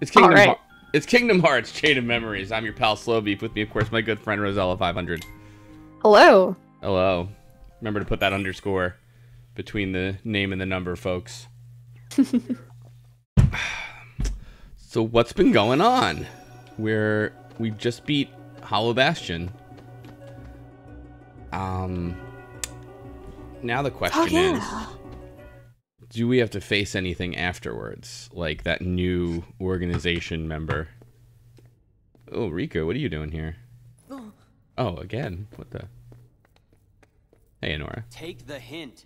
It's Kingdom. All right. Heart- it's Kingdom Hearts Chain of Memories. I'm your pal Slowbeef. With me, of course, my good friend Rosella 500. Hello. Hello. Remember to put that underscore between the name and the number, folks. so what's been going on? We're we just beat Hollow Bastion. Um. Now the question is, do we have to face anything afterwards, like that new organization member? Oh, Riku, what are you doing here? Oh. oh, again? What the? Hey, Honora. Take the hint.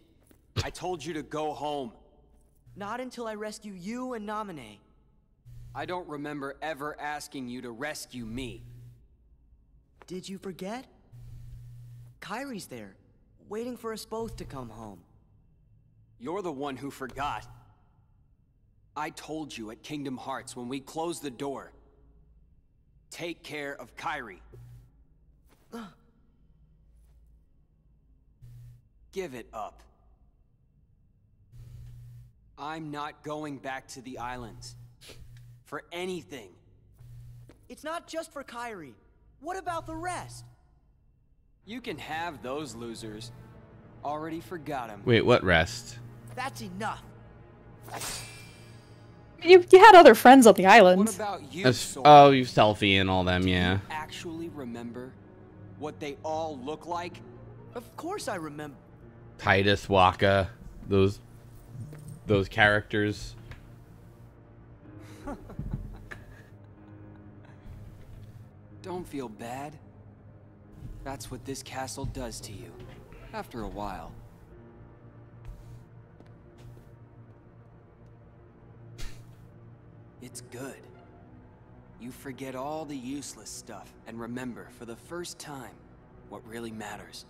I told you to go home. Not until I rescue you and Namine. I don't remember ever asking you to rescue me. Did you forget? Kairi's there, waiting for us both to come home. You're the one who forgot. I told you at Kingdom Hearts when we closed the door. Take care of Kairi. Give it up. I'm not going back to the islands. For anything. It's not just for Kairi. What about the rest? You can have those losers. Already forgot him. Wait, what rest? That's enough. You, you had other friends on the What island. about you, That's- Sora? oh, you Selphie and all them, Do you yeah. actually remember what they all look like? Of course I remember. Tidus, Wakka, those those characters. Don't feel bad. That's what this castle does to you. After a while. It's good. You forget all the useless stuff and remember for the first time what really matters.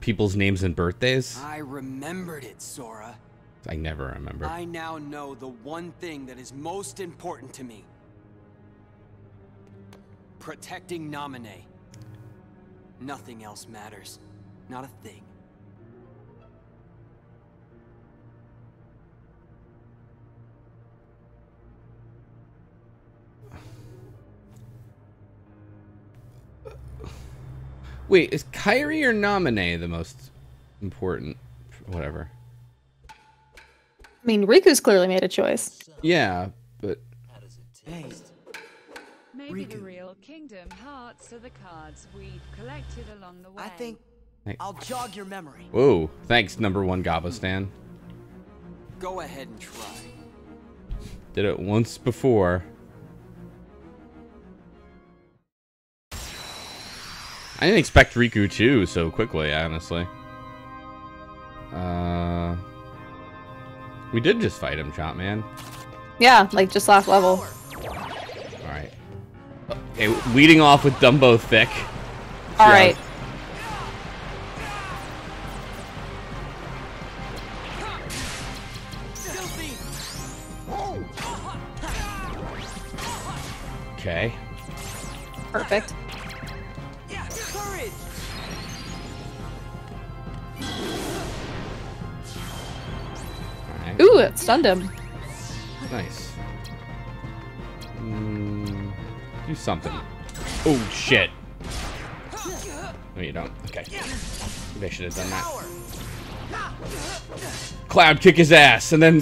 People's names and birthdays? I remembered it, Sora. I never remember. I now know the one thing that is most important to me. Protecting Naminé. Nothing else matters. Not a thing. Wait, is Kairi or Naminé the most important? Whatever. I mean, Riku's clearly made a choice. Yeah, but Hey, Maybe the real Kingdom Hearts are the cards we've collected along the way. I think Hey. I'll jog your memory. whoa! Thanks, number one Gabastan. Go ahead and try. Did it once before. I didn't expect Riku too so quickly, honestly. Uh, we did just fight him, Chop Man. Yeah, like just last level. All right. Okay, leading off with Dumbo Thick. All Yeah. right. Okay. Perfect. Ooh, it stunned him. Nice. Mm, do something. Oh shit. No, you don't. Okay. Maybe I should have done that. Cloud kick his ass, and then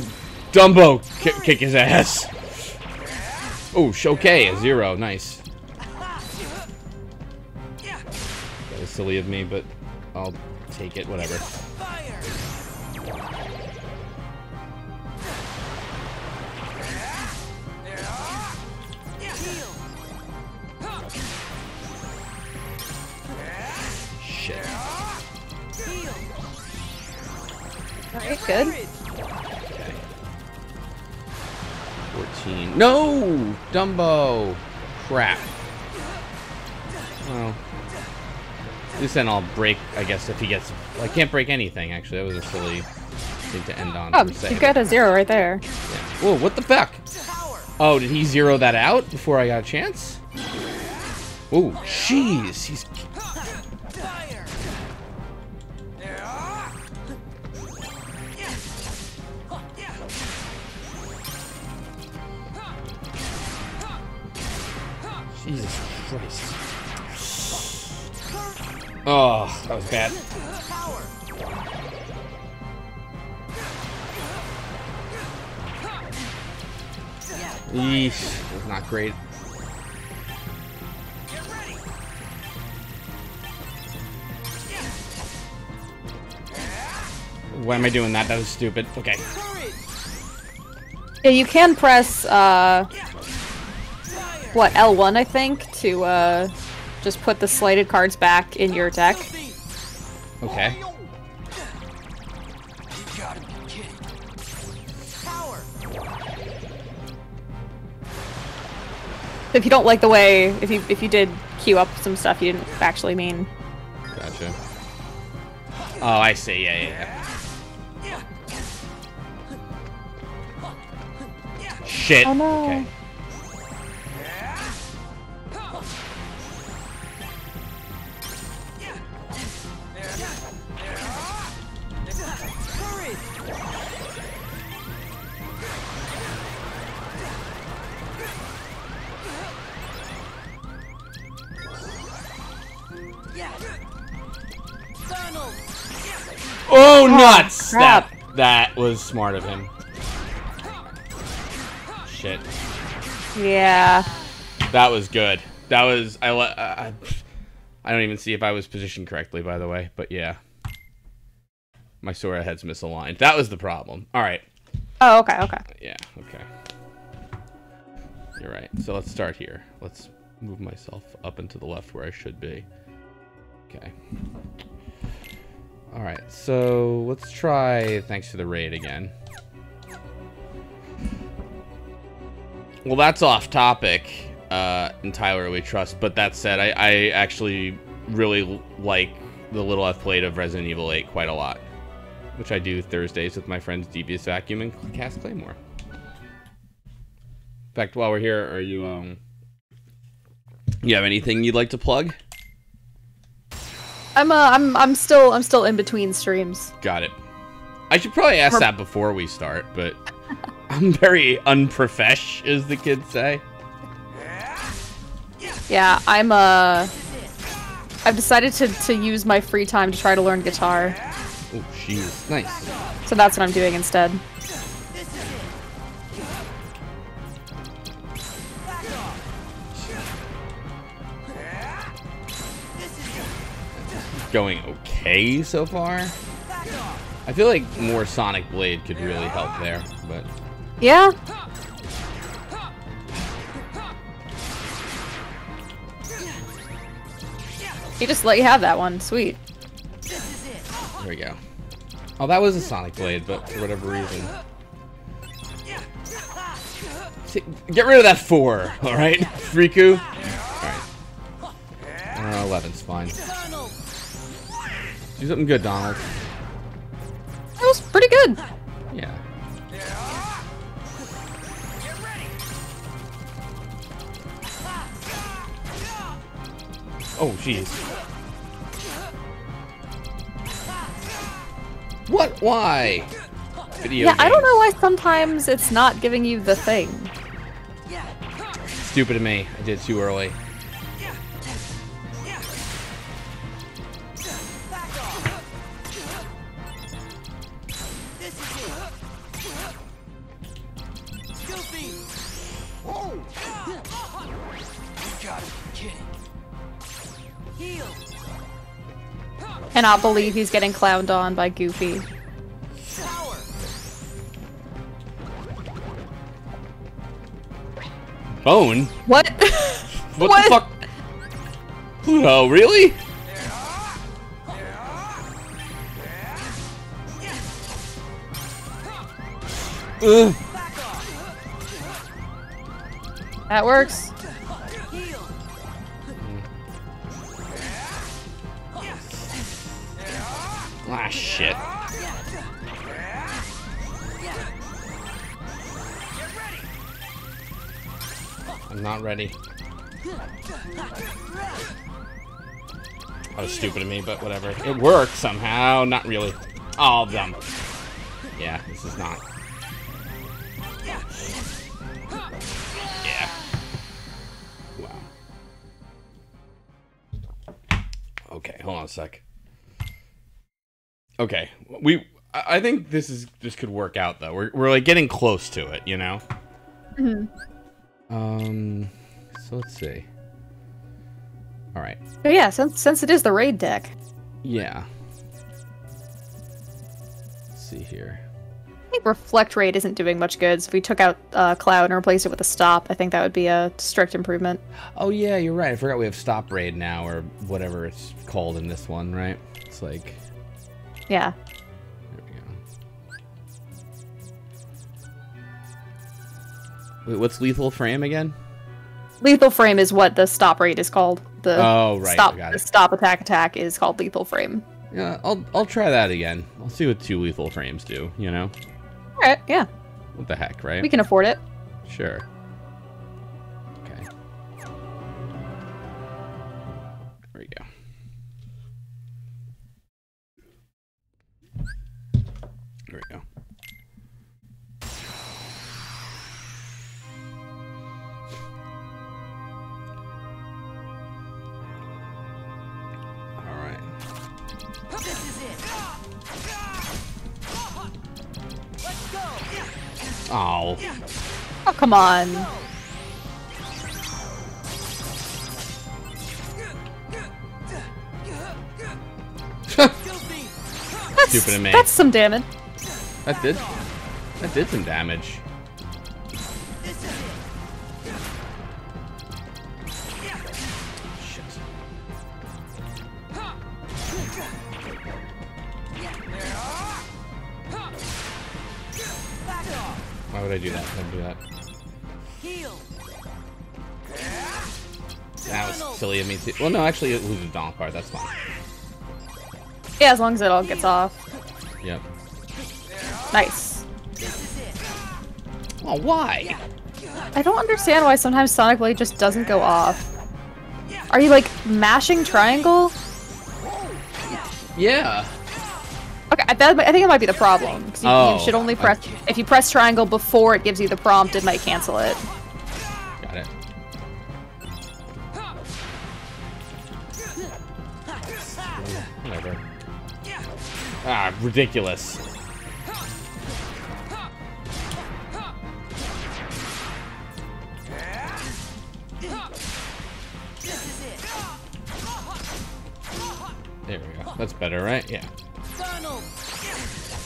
Dumbo ki- kick his ass. Oh, Shokei, a zero. Nice. That was silly of me, but I'll take it. Whatever. Shit. All right, good. Okay. 14. No! Dumbo! Crap. Well. Least then I'll break, I guess, if he gets... Well, I can't break anything, actually. That was a silly thing to end on. Oh, you got a zero right there. yeah. Whoa, what the fuck? Oh, did he zero that out before I got a chance? Oh, jeez. He's... Jesus Christ. Oh, that was bad. Yeesh, was not great. Why am I doing that? That was stupid. Okay. Yeah, you can press, uh... What, L1, I think, to, uh... Just put the slighted cards back in your deck. Okay. You gotta be kidding. Power. If you don't like the way, if you if you did queue up some stuff you didn't actually mean. Gotcha. Oh, I see. Yeah, yeah, yeah. Shit. Oh, no. Okay. Oh, nuts! Oh, crap. That that was smart of him. Shit. Yeah. That was good. That was I. I I don't even see if I was positioned correctly, by the way. But yeah, my Sora head's misaligned. That was the problem. All right. Oh, okay, okay. Yeah. Okay. You're right. So let's start here. Let's move myself up and to the left where I should be. Okay. All right. So let's try. Thanks for the raid again. Well, that's off topic uh, entirely trust. But that said, I, I actually really like the little I've played of Resident Evil 8 quite a lot, which I do Thursdays with my friends Devious Vacuum and Cast Claymore. In fact, while we're here, are you um, you have anything you'd like to plug? I'm uh I'm I'm still I'm still in between streams. Got it. I should probably ask Or- that before we start, but I'm very unprofesh, as the kids say. Yeah, I'm uh I've decided to to use my free time to try to learn guitar. Oh, jeez, nice. So that's what I'm doing instead. Going okay so far. I feel like more Sonic Blade could really help there, but Yeah. He just let you have that one. Sweet. there we go. Oh, that was a Sonic Blade, but for whatever reason. See, get rid of that four, all right, Riku. All right. Uh, Eleven's fine. Do something good, Donald. That was pretty good. Yeah. Oh, jeez. What? Why? Video Yeah, I don't know why sometimes it's not giving you the thing. Stupid of me. I did it too early. Cannot believe he's getting clowned on by Goofy. Bone? What? What, What? the fuck? Oh, really? Ugh. that works. Ah, shit. I'm not ready. That was stupid of me, but whatever. It worked somehow. Not really. All of them. Yeah, this is not. Yeah. Wow. Okay, hold on a sec. Okay, we. I think this is this could work out though. We're we're like getting close to it, you know. Hmm. Um. So let's see. All right. But yeah, since since it is the raid deck, Yeah. Let's see here. I think reflect raid isn't doing much good. So if we took out uh, cloud and replaced it with a stop, I think that would be a strict improvement. Oh yeah, you're right. I forgot we have stop raid now, or whatever it's called in this one, right? It's like Yeah. there we go. Wait, what's lethal frame again? Lethal frame is what the stop rate is called. The Oh, right, stop the stop attack attack is called lethal frame. Yeah, I'll I'll try that again. I'll see what two lethal frames do. You know, All right, yeah, what the heck, right? we can afford it. Sure. Oh. Oh come on. That's, Stupid of me. That's some damage. That did. That did some damage. Why I do that? Don't do that. Heal. That was silly of me too. Well, no, actually, it was a donk card. That's fine. Yeah, as long as it all gets off. Yep. Nice. This. Oh, why? I don't understand why sometimes Sonic Blade just doesn't go off. Are you like mashing triangle? Yeah. Okay, I, that, I think it might be the problem. you, Oh, you should only press if you press triangle before it gives you the prompt, it might cancel it. Got it. Whatever. Ah, ridiculous. This is it. There we go. That's better, right? Yeah.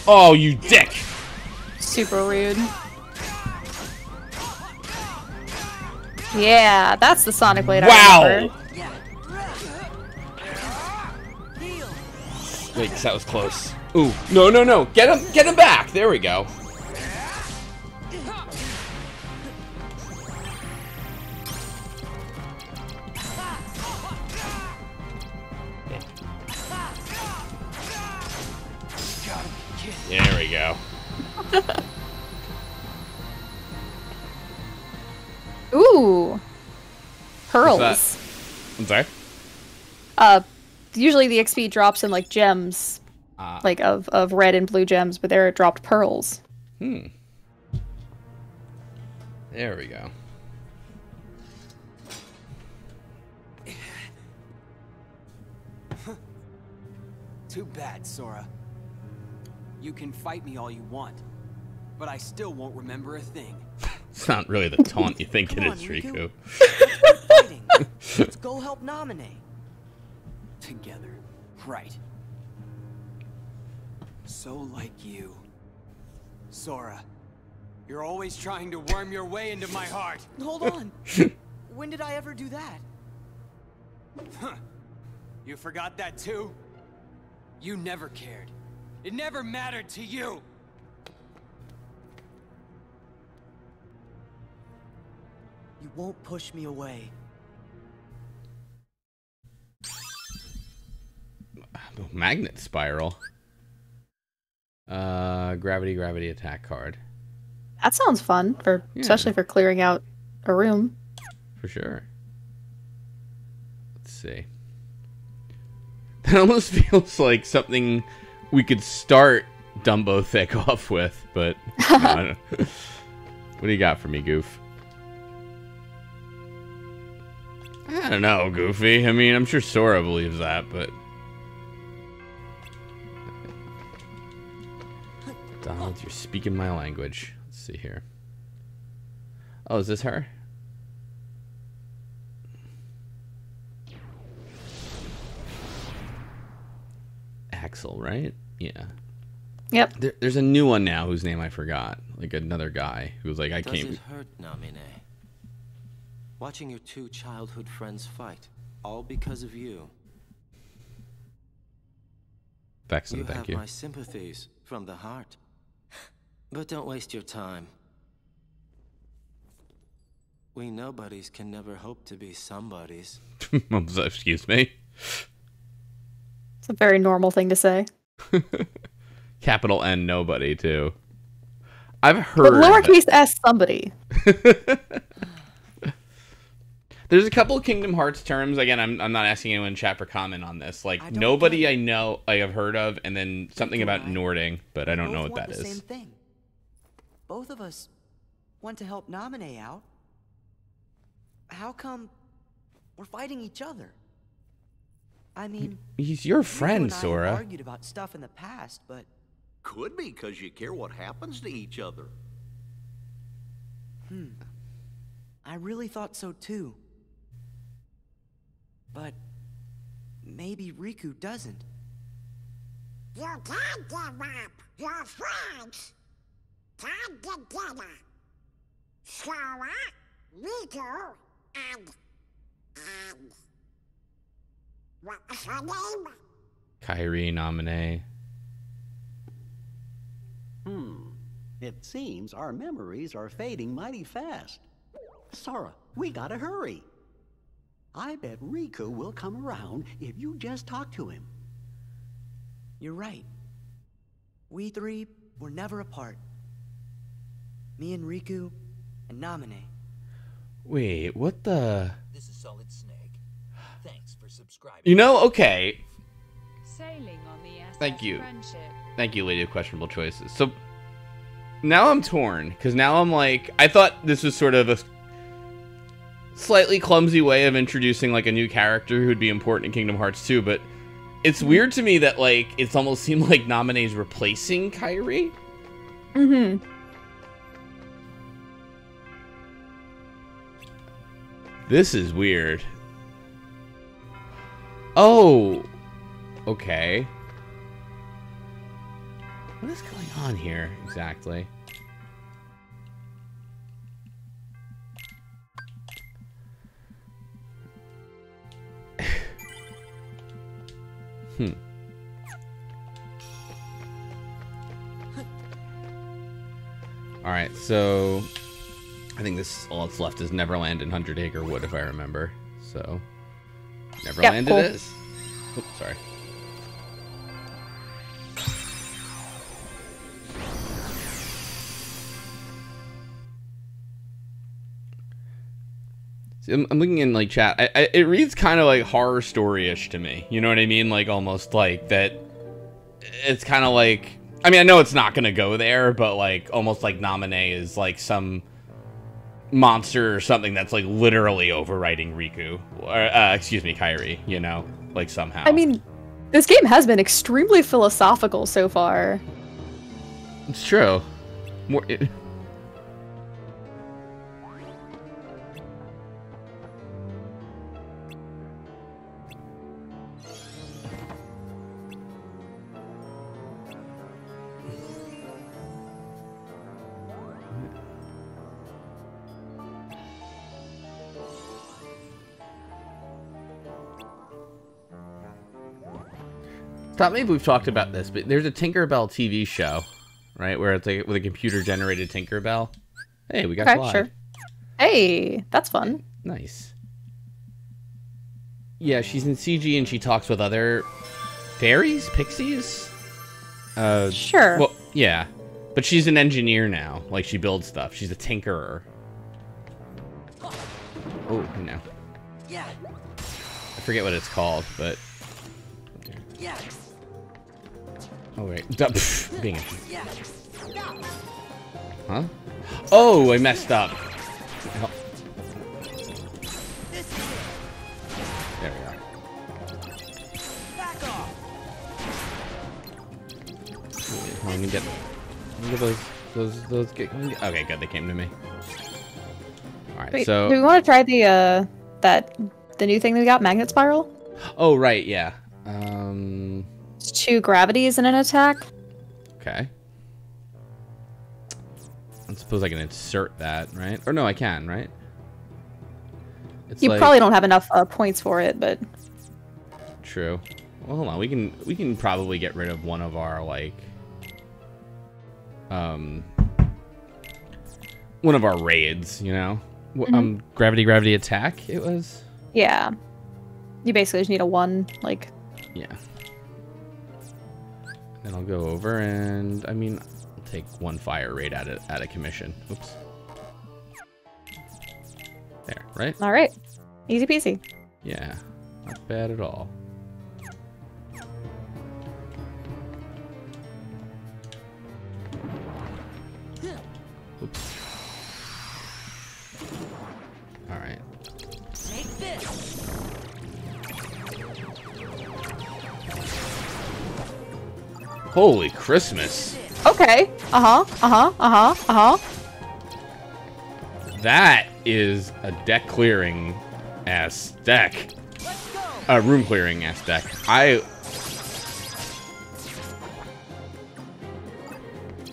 Oh, you dick! Super rude. Yeah, that's the Sonic Blade I Wow! Wait, 'cause that was close. Ooh, no, no, no! Get him! Get him back! There we go. There we go. Ooh. Pearls. that? I'm sorry. Uh, usually the XP drops in like gems, Ah. like of of red and blue gems, but there it dropped pearls. Hmm. There we go. Too bad, Sora. You can fight me all you want, but I still won't remember a thing. It's not really the taunt you think it Come is, Riku. Riku. Let's go. Let's go help Naminé. Together. Right. So like you. Sora, you're always trying to worm your way into my heart. Hold on. when did I ever do that? Huh. You forgot that too? You never cared. It never mattered to you. You won't push me away. Magnet spiral. Uh, gravity, gravity attack card. That sounds fun for Yeah. especially for clearing out a room. For sure. Let's see. That almost feels like something we could start Dumbo Thick off with, but what do you got for me, Goof? I don't know, Goofy. I mean, I'm sure Sora believes that, but. Donald, you're speaking my language. Let's see here. Oh, is this her? Axel, right? Yeah. Yep. There, there's a new one now whose name I forgot. Like another guy who's like, I Does can't. it hurt, Namine? Watching your two childhood friends fight, all because of you. Paxton, you thank have you. my sympathies from the heart. But don't waste your time. We nobodies can never hope to be somebodies. Excuse me. It's a very normal thing to say. Capital N nobody too. I've heard But heard. lowercase s somebody. There's a couple of Kingdom Hearts terms. Again, I'm, I'm not asking anyone in chat for comment on this. Like I nobody get I know I have heard of, and then something about I. Nording, but I don't know what want that the is. Same thing. Both of us want to help Naminé out. How come we're fighting each other? I mean, He's your Riku friend, and I have Sora. argued about stuff in the past, but Could be because you care what happens to each other. Hmm. I really thought so too. But maybe Riku doesn't. You can't give up your friends. Come together. Sora, Riku, and... and... What was her name? Kairi Naminé. Hmm. It seems our memories are fading mighty fast. Sora, we gotta hurry. I bet Riku will come around if you just talk to him. You're right. We three were never apart. Me and Riku and Naminé. Wait, what the? This is Solid Snake. Thanks for subscribing. You know, okay. Sailing on the SS Thank you. Friendship. Thank you, Lady of Questionable Choices. So now I'm torn because now I'm like, I thought this was sort of a slightly clumsy way of introducing like a new character who'd be important in Kingdom Hearts 2, but it's weird to me that like it's almost seemed like Naminé's replacing Kairi. Mm-hmm. This is weird. Oh, okay. What is going on here exactly? hmm. All right, so I think this all that's left is Neverland and Hundred Acre Wood, if I remember. So Neverland cool. it is. Oops, sorry. See, I'm, I'm looking in like chat. I, I, it reads kind of like horror story-ish to me. You know what I mean? Like almost like that. It's kind of like. I mean, I know it's not gonna go there, but like almost like Naminé is like some monster or something that's like literally overriding Riku, or uh, excuse me, Kairi. You know, like somehow. I mean, this game has been extremely philosophical so far. it's true. More. It, Thought maybe we've talked about this, but there's a Tinkerbell TV show, right? Where it's like with a computer generated Tinkerbell. Hey, we got Okay, Clyde. sure. Hey, that's fun. Nice. Yeah, she's in CG and she talks with other fairies, pixies. Uh, Sure. Well, yeah, but she's an engineer now. Like she builds stuff. She's a tinkerer. Oh, you know. Yeah, I forget what it's called, but yeah, oh wait, Duh, pff, being huh? Oh, I messed up. Oh, This is it. There we are. Back off. I'm gonna get. At those. Those. Those. Get, okay, good. They came to me. All right. Wait, so. do we want to try the uh that the new thing that we got, magnet spiral? Oh right, yeah. Um. It's two gravities in an attack. Okay. I suppose I can insert that, right? Or no, I can, right? It's you like- probably don't have enough uh, points for it, but True. Well, hold on. We can we can probably get rid of one of our like um one of our raids. You know, Wh- Mhm. um, gravity gravity attack. It was yeah, you basically just need a one. Like, yeah. Then I'll go over and I mean I'll take one fire raid out of out of commission. Oops. There, right? all right, easy peasy. Yeah, not bad at all. Oops. All right. Take this. Holy Christmas! Okay. Uh huh. Uh huh. Uh huh. Uh huh. That is a deck clearing ass deck. A room clearing ass deck. I.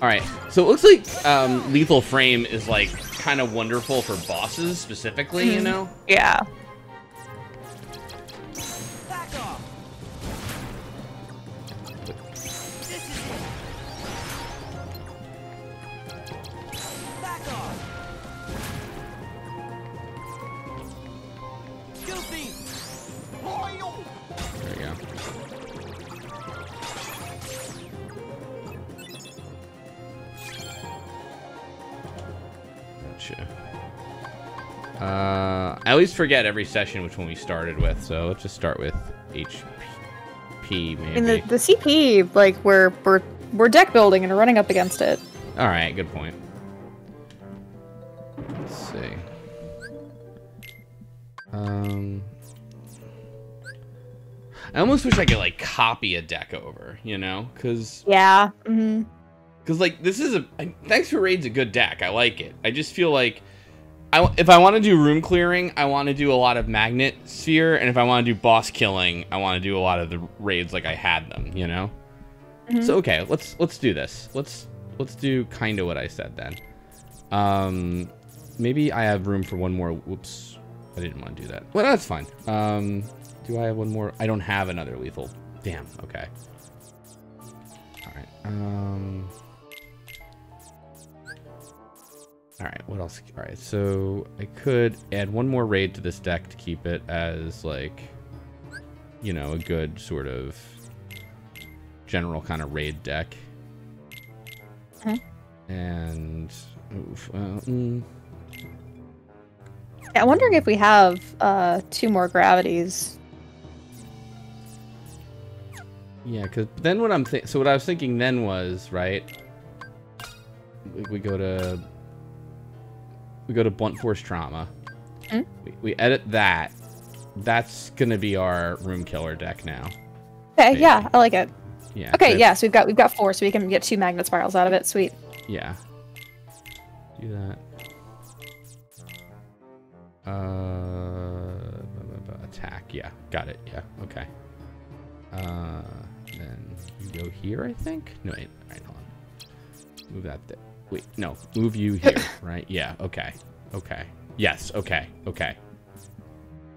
All right. So it looks like um, lethal frame is like kind of wonderful for bosses specifically. You Mhm. know. Yeah. I always forget every session which one we started with, so let's just start with HP maybe. In the the CP, like we're we're we're deck building and we're running up against it. All right, good point. Let's see. Um, I almost wish I could like copy a deck over, you know, because Yeah. Mm-hmm. because like this is a I- thanks for raid's a good deck. I like it. I just feel like I if I want to do room clearing, I want to do a lot of magnet spiral, and if I want to do boss killing, I want to do a lot of the raids like I had them, you know. Mhm. So okay, let's let's do this. Let's let's do kind of what I said then. Um, maybe I have room for one more. Whoops, I didn't want to do that. Well, that's fine. Um, do I have one more? I don't have another lethal. Damn. Okay. All right. Um. All right. What else? All right. So I could add one more raid to this deck to keep it as like, you know, a good sort of general kind of raid deck. Okay. And oof, uh, mm, Yeah, I'm wondering if we have uh two more gravities. yeah, because then what I'm think so what I was thinking then was right. We go to we go to blunt force trauma. Hmm? We, we edit that. That's gonna be our room killer deck now. Okay, yeah, I like it. Yeah. Okay, good. yeah, so we've got we've got four, so we can get two magnet spirals out of it. Sweet. Yeah. Do that. Uh, attack. Yeah, got it. Yeah, okay. Uh, then you go here, I think. No, wait. All right, hold on. Move that there. Wait, no. Move you here, right? Yeah. Okay. Okay. Yes. Okay. Okay.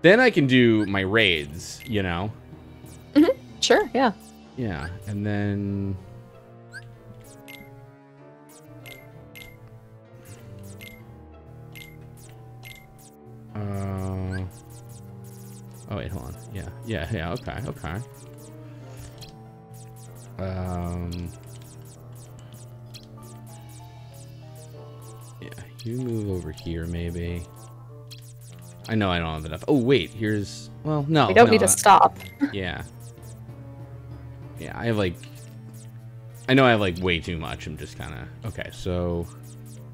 Then I can do my raids. You know. Hmm. Sure, yeah. Yeah, and then uh Oh wait, hold on. Yeah. Yeah, yeah, okay, okay. Um you move over here maybe. I know I don't have enough. Oh wait, here's well no. we don't no, need to stop. yeah. Yeah, I have like. I know I have like way too much. I'm just kind of okay. So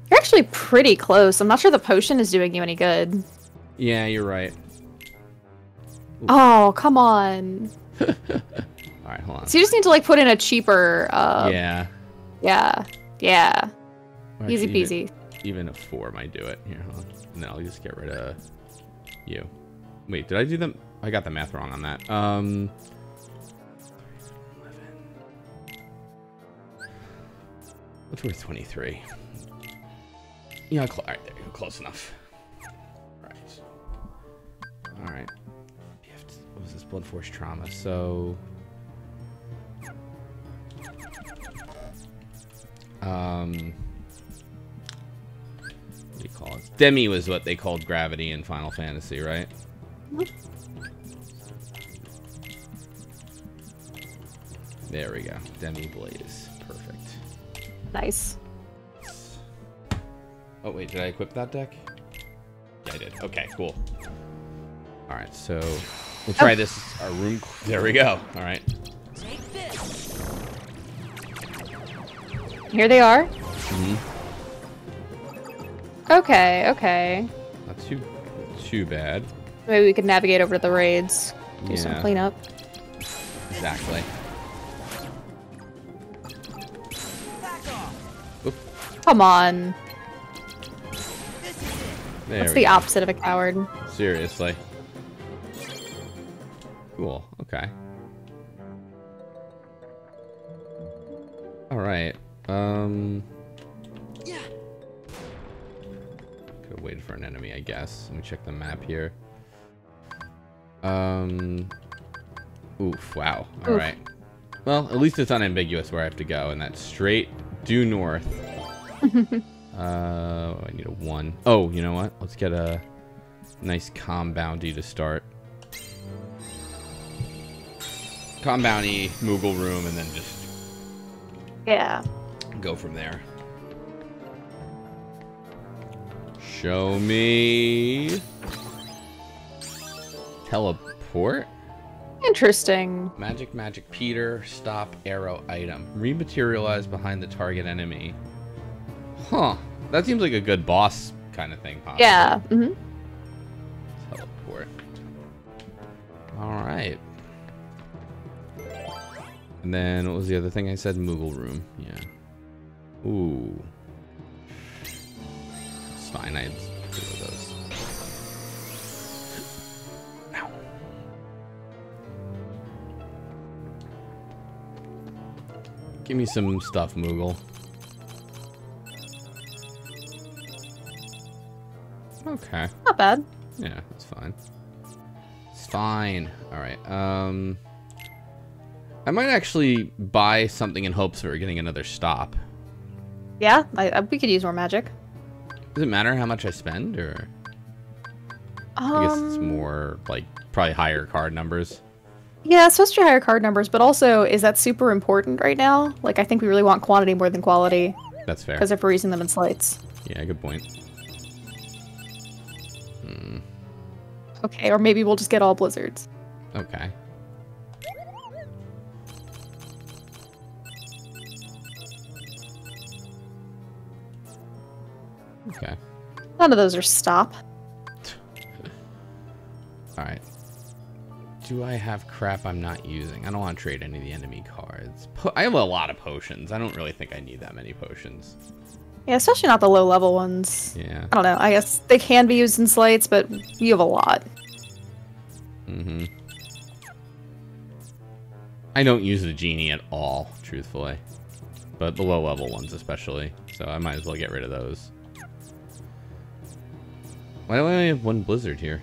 You're actually pretty close. I'm not sure the potion is doing you any good. yeah, you're right. Oh, come on. All right, hold on. So you just need to like put in a cheaper uh yeah, yeah. Yeah. Easy peasy. Even, a four might do it. Here. And then I'll just get rid of you. Wait, did I do them? I got the math wrong on that. Um. What's worth 23? Yeah, all right, there you go. Close enough. All right. All right. What was this? Blunt Force trauma. So. Um. What do you call it? Demi was what they called gravity in Final Fantasy, right? There we go. Demi Blaze. Perfect. Nice. Oh, wait, did I equip that deck? Yeah, I did. Okay, cool. Alright, so we'll try this. Our room. There we go. Alright. Take this. Here they are. hmm Okay, okay. Not too too bad. Maybe we could navigate over to the raids. Do some cleanup. Exactly. Come on. There What's we the go. opposite of a coward? Seriously. Cool. Okay. All right. Um. Waited for an enemy, I guess. Let me check the map here. Um. Oof. Wow. All Oof. right. Well, at least it's unambiguous where I have to go, and that's straight due north. Uh, I need a one. Oh, you know what? Let's get a nice calm bounty to start. Calm bounty, Moogle room, and then just Yeah. go from there. Show me teleport. Interesting. Magic, magic, Peter, stop, arrow, item. Rematerialize behind the target enemy. Huh. That seems like a good boss kind of thing, possibly. Yeah. hmm Teleport. Alright. And then, what was the other thing I said? Moogle room. Yeah. Ooh. It's fine, I had two of those. Ow. Give me some stuff, Moogle. Okay. Not bad. Yeah, that's fine. It's fine. All right. Um, I might actually buy something in hopes of getting another stop. Yeah, I, I, we could use more magic. Does it matter how much I spend, or I guess it's Um, more like probably higher card numbers. Yeah, it's supposed to be higher card numbers, but also, is that super important right now? Like, I think we really want quantity more than quality. That's fair. Because if we're using them in slights. Yeah, good point. Hmm. Okay, or maybe we'll just get all blizzards. Okay. Okay. None of those are stop. All right. Do I have crap I'm not using? I don't want to trade any of the enemy cards. Po- I have a lot of potions. I don't really think I need that many potions. Yeah, especially not the low level ones. Yeah. I don't know. I guess they can be used in slights, but you have a lot. Mm-hmm. I don't use the genie at all, truthfully. But the low level ones especially. So I might as well get rid of those. Why do I only have one blizzard here?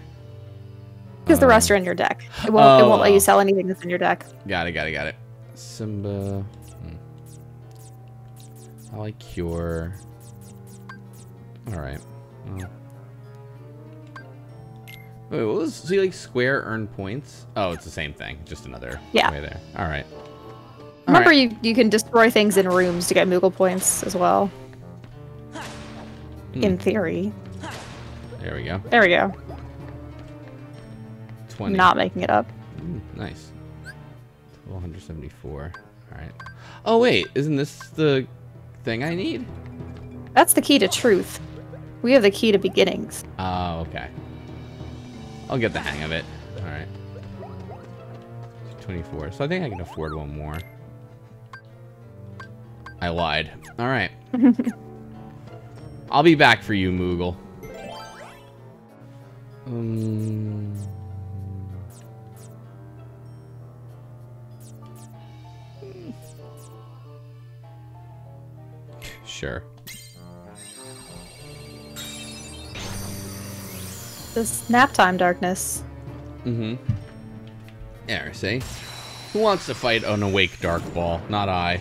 Because the rest Um, are in your deck. It won't, it won't let oh. you sell anything that's in your deck. Got it, got it, got it. Simba. Hmm. I like Cure. Alright. Well. Wait, what was see like square earn points? Oh, it's the same thing, just another Yeah. way there. Alright. Remember, you, you can destroy things in rooms to get Moogle points as well. Hmm. In theory. There we go. There we go. 20. Not making it up. Ooh, nice. 1274. Alright. Oh wait, isn't this the thing I need? That's the key to truth. We have the key to beginnings. Oh, okay. I'll get the hang of it. Alright. 24. So I think I can afford one more. I lied. All right. I'll be back for you, Moogle. Um... Sure. This nap time darkness. Mm-hmm. Yeah, see? Who wants to fight an awake dark ball? Not I.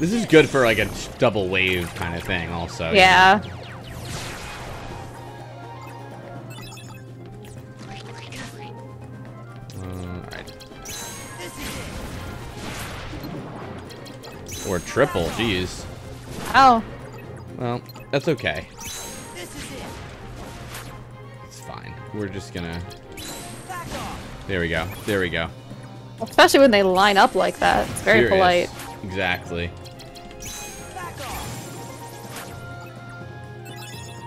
This is good for like a double wave kind of thing also. Yeah. Alright. Uh, or triple, jeez. Oh. Well, that's okay. This is it. It's fine. We're just gonna... There we go. There we go. Especially when they line up like that. It's very Serious. polite. Exactly.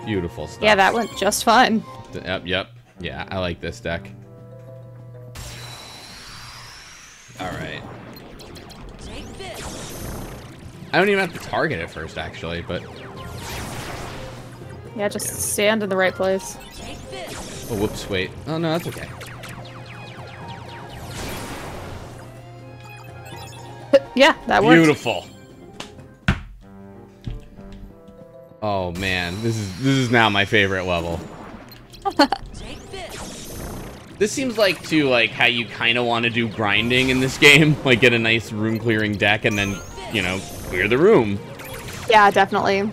Beautiful stuff. Yeah, that went just fine. Yep, yep. Yeah, I like this deck. Alright. I don't even have to target it first, actually, but... Yeah, just stand in the right place. Oh, whoops, wait. Oh, no, that's okay. Yeah, that worked. Beautiful. Oh, man. This is this is now my favorite level. Take this. This seems like to like how you kind of want to do grinding in this game, like get a nice room clearing deck and then, you know, clear the room. Yeah, definitely.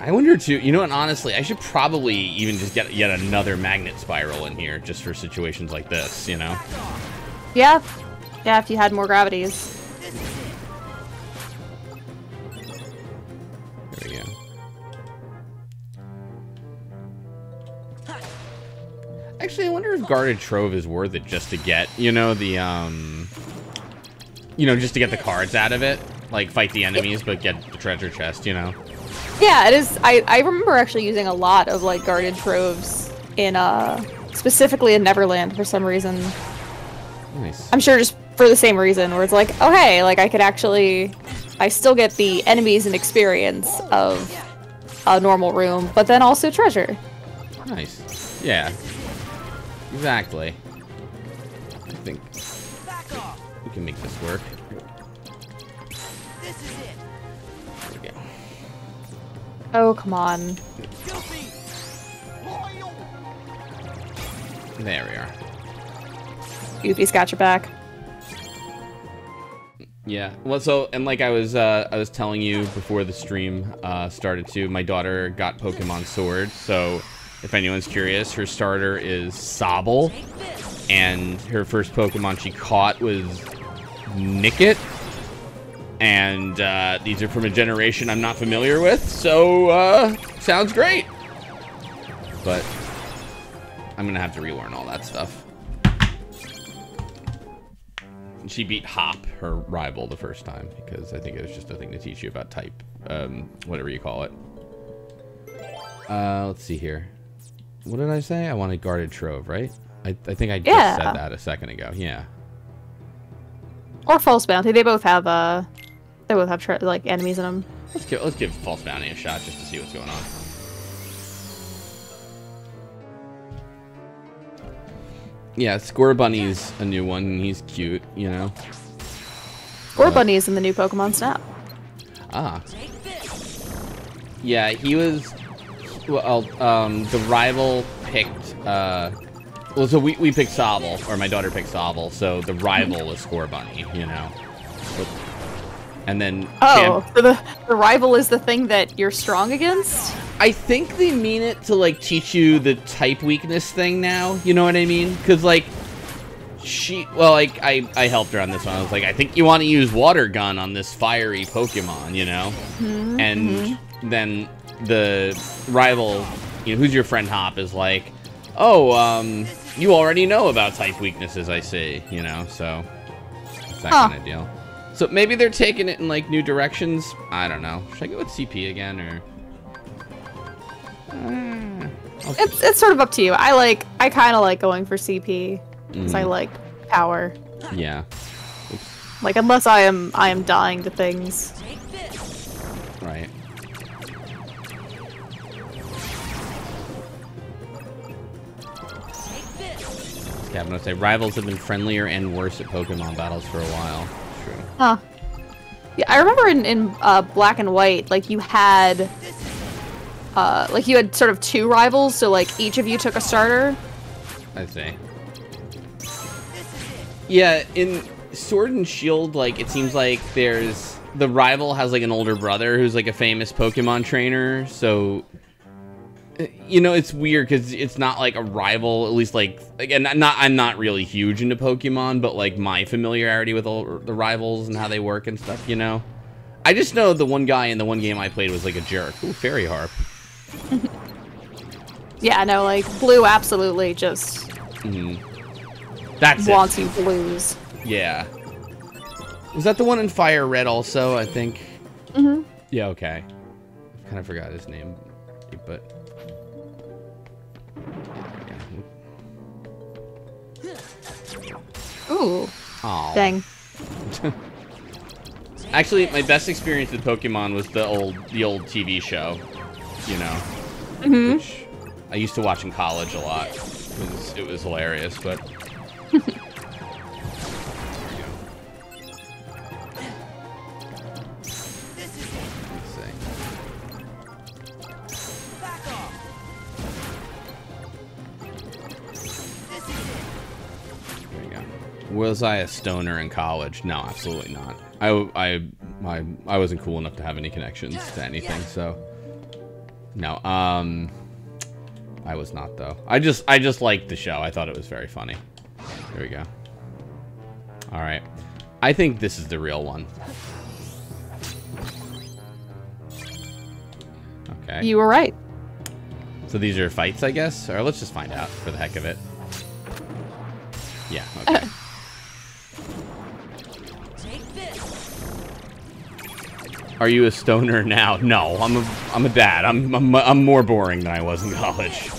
I wonder too, you know what, honestly, I should probably even just get yet another magnet spiral in here just for situations like this, you know? Yeah. Yeah, if you had more gravities. Actually, I wonder if Guarded Trove is worth it just to get, you know, the, um... You know, just to get the cards out of it. Like, fight the enemies, but get the treasure chest, you know? Yeah, it is. I, I remember actually using a lot of like guarded troves in uh specifically in Neverland for some reason. Nice. I'm sure just for the same reason where it's like, oh hey, like I could actually I still get the enemies and experience of a normal room, but then also treasure. Nice. Yeah. Exactly. I think we can make this work. This is it. There we go. Oh come on. There we are. Goofy's got your back. Yeah. Well, so and like I was uh, I was telling you before the stream uh, started too, my daughter got Pokemon Sword. So if anyone's curious, her starter is Sobble, and her first Pokemon she caught was Nickit. And uh, these are from a generation I'm not familiar with, so uh, sounds great. But I'm gonna have to relearn all that stuff. And she beat Hop, her rival, the first time because I think it was just a thing to teach you about type, um, whatever you call it. Uh, let's see here. What did I say? I wanted guarded trove, right? I, I think I just Yeah. said that a second ago. Yeah. Or false bounty. They both have uh they both have like enemies in them. Let's give let's give false bounty a shot just to see what's going on. Yeah, Scorbunny's a new one, and he's cute, you know. Or Bunny is in the new Pokemon Snap. Ah. Yeah, he was. Well, um, the rival picked. Uh, well, so we, we picked Sobble, or my daughter picked Sobble, so the rival was Scorbunny, you know. But- and then. Oh, so the the rival is the thing that you're strong against? I think they mean it to like teach you the type weakness thing now. You know what I mean? Because like she, well, like I I helped her on this one. I was like, I think you want to use water gun on this fiery Pokemon, you know. Mhm, And then the rival, you know, who's your friend Hop is like, oh, um, you already know about type weaknesses. I see, you know. So it's that Huh. kind of deal. So maybe they're taking it in like new directions. I don't know. Should I go with CP again or? It's it's sort of up to you. I like I kind of like going for CP because I Mm. like power. Yeah. Like unless I am I am dying to things. Right. Yeah, I'm gonna say rivals have been friendlier and worse at Pokemon battles for a while. True. Huh. Yeah, I remember in in uh, Black and White, like you had, uh, like you had sort of two rivals. So like each of you took a starter. I see. Yeah, in Sword and Shield, like it seems like there's the rival has like an older brother who's like a famous Pokemon trainer. So you know, it's weird because it's not like a rival. At least like again, not, I'm not really huge into Pokemon, but like my familiarity with all the rivals and how they work and stuff. You know, I just know the one guy in the one game I played was like a jerk. Ooh, Fairy Harp. Yeah, no, like blue absolutely just Mhm. That's it. wants you to lose. Yeah. Was that the one in Fire Red also, I think? Mhm. Yeah, okay. Kind of forgot his name, but... Ooh. Aw. Dang. Actually, my best experience with Pokemon was the old the old TV show, you know. Mhm. Which I used to watch in college a lot. It was, it was hilarious, but... Was I a stoner in college? No, absolutely not. I, I, I, I wasn't cool enough to have any connections to anything, so... No, um... I was not, though. I just, I just liked the show. I thought it was very funny. There we go. Alright. I think this is the real one. Okay. You were right. So these are fights, I guess? Or let's just find out for the heck of it. Yeah, okay. Are you a stoner now? No, I'm a, I'm a dad. I'm, I'm, I'm more boring than I was in college.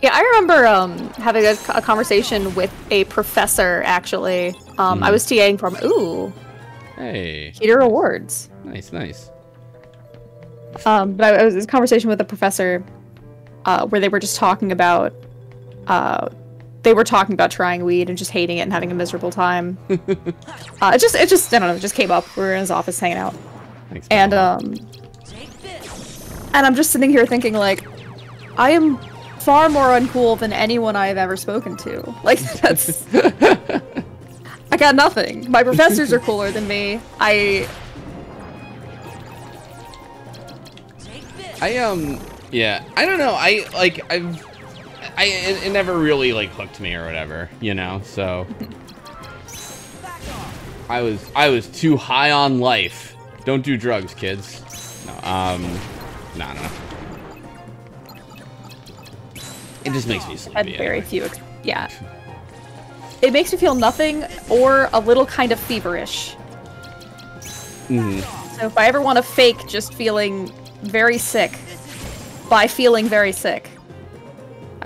Yeah, I remember um, having a, a conversation with a professor. Actually, um, I Mhm. was TAing from ooh Hey, Peter Awards. nice, nice. Um, but I, it was this conversation with a professor uh, where they were just talking about uh, they were talking about trying weed and just hating it and having a miserable time. uh, it just it just I don't know, it just came up. We were in his office hanging out, Thanks. and um, and I'm just sitting here thinking like, I am far more uncool than anyone I have ever spoken to. Like that's. I got nothing. My professors are cooler than me. I I um yeah I don't know I like I've I it, it never really like hooked me or whatever you know so I was I was too high on life don't do drugs kids no um no no it just makes me had sleepy very few. Yeah. It makes me feel nothing or a little kind of feverish. Mhm. So if I ever want to fake just feeling very sick by feeling very sick,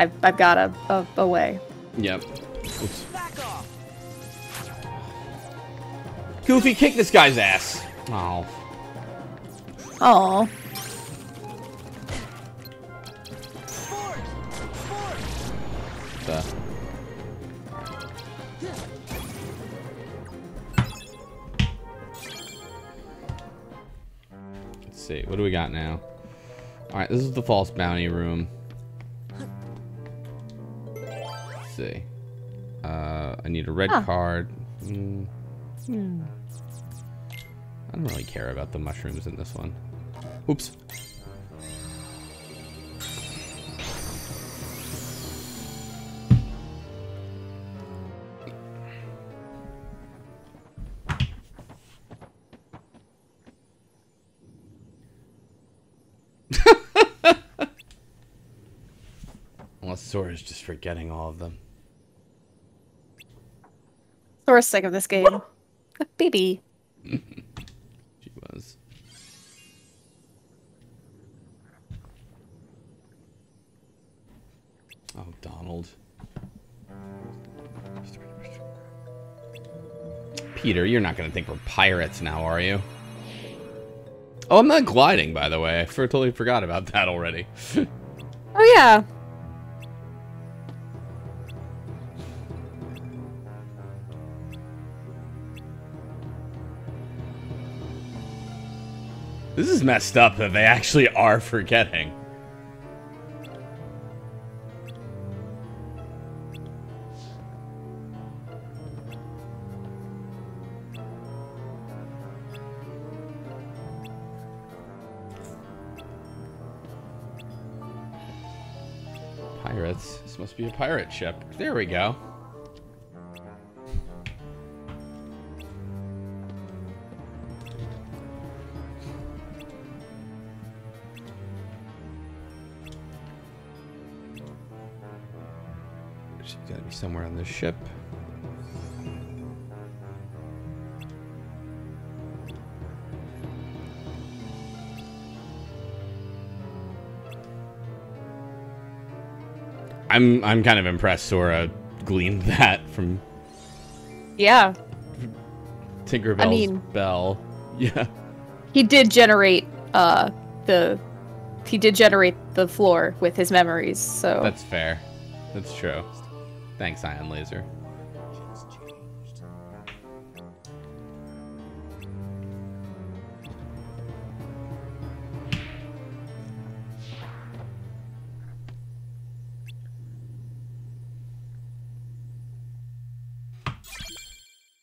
I've, I've got a, a, a way. yep Oops. Goofy kick this guy's ass oh Oh. the Let's see. What do we got now? All right, this is the false bounty room. Let's see. Uh, I need a red Huh. card. Mm, I don't really care about the mushrooms in this one. Oops. Unless Sora's just forgetting all of them first sick of this game. A baby. she was. Oh, Donald. Peter, you're not going to think we're pirates now, are you? Oh, I'm not gliding, by the way. I totally forgot about that already. oh, yeah. This is messed up that they actually are forgetting. Pirates. This must be a pirate ship. There we go. On this ship. I'm I'm kind of impressed Sora gleaned that from Yeah. Tinkerbell's mean- bell. Yeah. He did generate uh the he did generate the floor with his memories, so That's fair. That's true. Thanks, Ion Laser.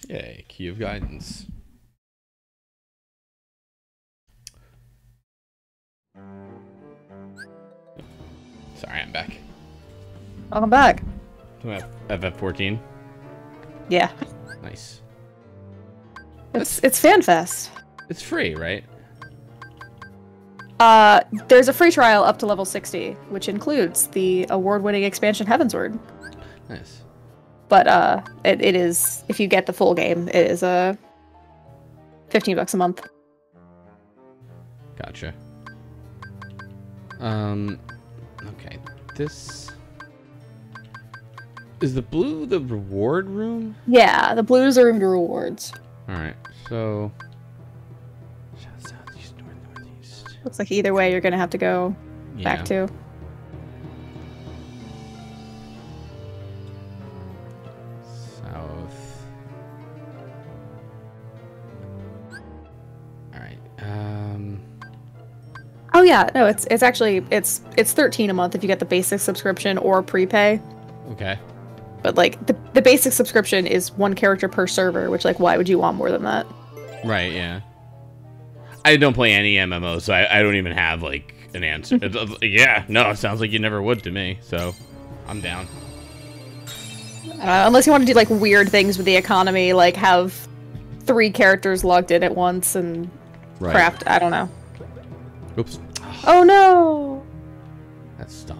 Yay, key of guidance. Sorry, I'm back. welcome back. Do I have FF14? Yeah. Nice. It's it's FanFest. It's free, right? Uh there's a free trial up to level 60, which includes the award-winning expansion Heavensward. Nice. But uh it, it is if you get the full game, it is uh 15 bucks a month. Gotcha. Um, okay. This is the blue the reward room. Yeah, the blues are into rewards. All right. So south, southeast, north, northeast. Looks like either way you're going to have to go Yeah. back to. South. All right. Um. Oh yeah, no, it's it's actually it's it's 13 a month if you get the basic subscription or prepay. Okay. But like the the basic subscription is one character per server, which like why would you want more than that? Right. Yeah. I don't play any MMOs, so I, I don't even have like an answer. Yeah. No. It sounds like you never would to me. So, I'm down. Uh, unless you want to do like weird things with the economy, like have three characters logged in at once and Right. craft. I don't know. Oops. Oh no! That's stunk.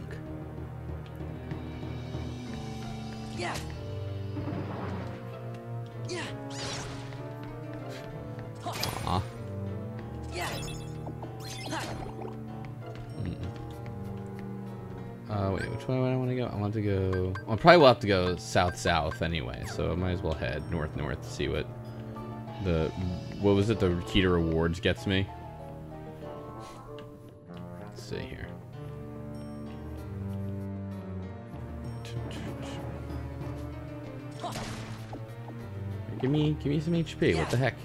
Yeah. Uh, wait, which way do I want to go? I want to go. Well, I probably will have to go south south anyway, so I might as well head north north to see what the what was it? The key to rewards gets me. Let's see here. Give me, give me some HP. What the heck?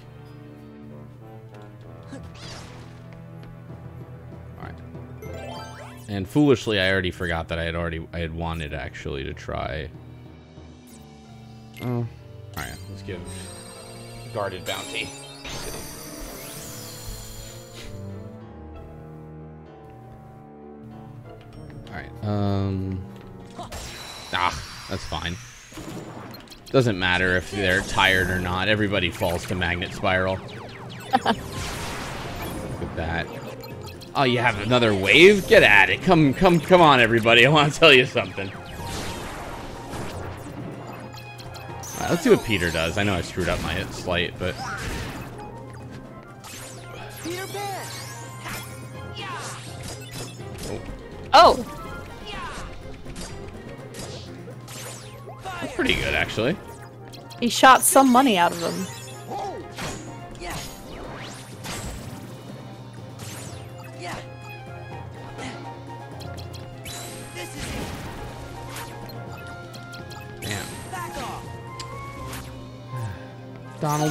And foolishly, I already forgot that I had already I had wanted actually to try. Oh, all right. Let's give guarded bounty. All right. Um. Ah, that's fine. Doesn't matter if they're tired or not. Everybody falls to magnet spiral. Look at that. Oh, you have another wave? Get at it. Come, come, come on, everybody. I want to tell you something. Alright, let's see what Peter does. I know I screwed up my slight, but... Oh, Pretty good, actually. He shot some money out of him.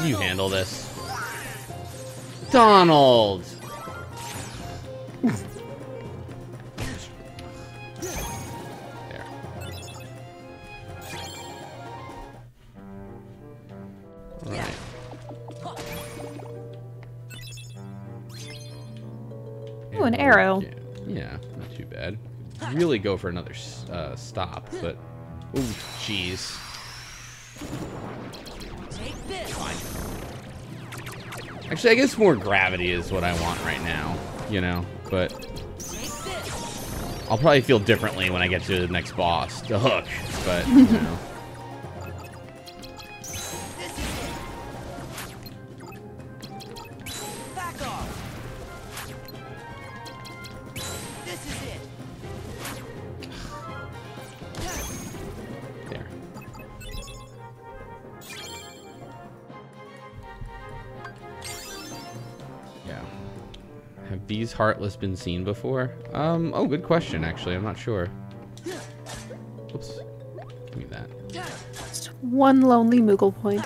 You handle this. Donald! there. Alright. Ooh, an arrow. Yeah, yeah, not too bad. Really go for another uh, stop, but... Ooh, jeez. Actually, I guess more gravity is what I want right now, you know? But I'll probably feel differently when I get to the next boss, the hook. But, you know. Heartless been seen before? Um, oh, good question, actually. I'm not sure. Oops. Give me that. Just one lonely Moogle point.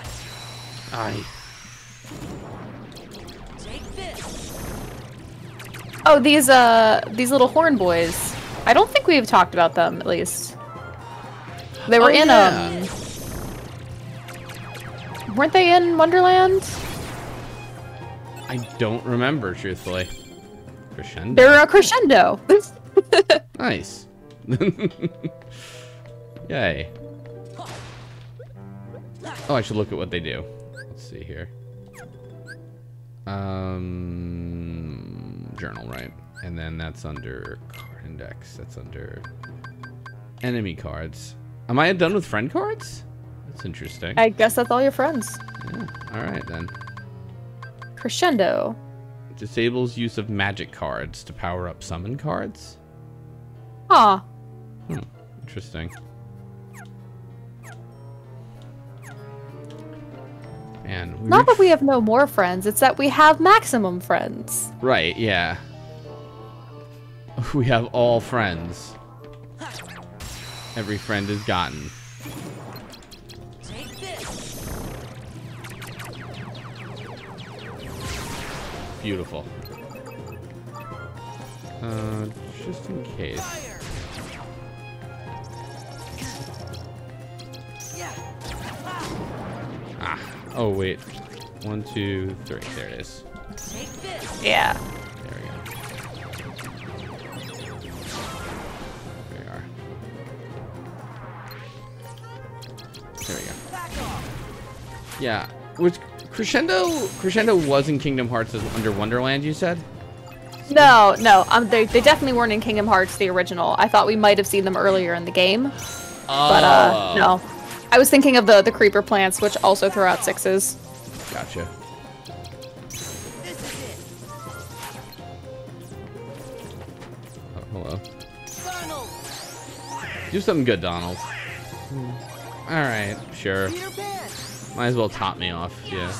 This. Oh, these uh these little horn boys. I don't think we've talked about them at least. They were Oh, in yeah. um weren't they in Wonderland? I don't remember, truthfully. Crescendo. They're a crescendo. Nice. Yay. Oh, I should look at what they do. Let's see here. Um, journal, right? And then that's under card index. That's under enemy cards. Am I done with friend cards? That's interesting. I guess that's all your friends. Yeah, all right then. Crescendo. Disables use of magic cards to power up summon cards. Huh. Hmm, interesting. And we Not that we have no more friends, it's that we have maximum friends. Right, yeah. We have all friends. Every friend is gotten. Beautiful. Uh, just in case. Ah. Oh, wait. One, two, three. There it is. Yeah. There we go. There we are. There we go. Yeah. Which Crescendo Crescendo was in Kingdom Hearts as under Wonderland, you said? No, no. Um, they, they definitely weren't in Kingdom Hearts, the original. I thought we might have seen them earlier in the game, but uh, Oh. no. I was thinking of the the creeper plants, which also throw out sixes. Gotcha. This is it. Oh, hello. Donald. Do something good, Donald. Alright, sure. Might as well top me off, yeah.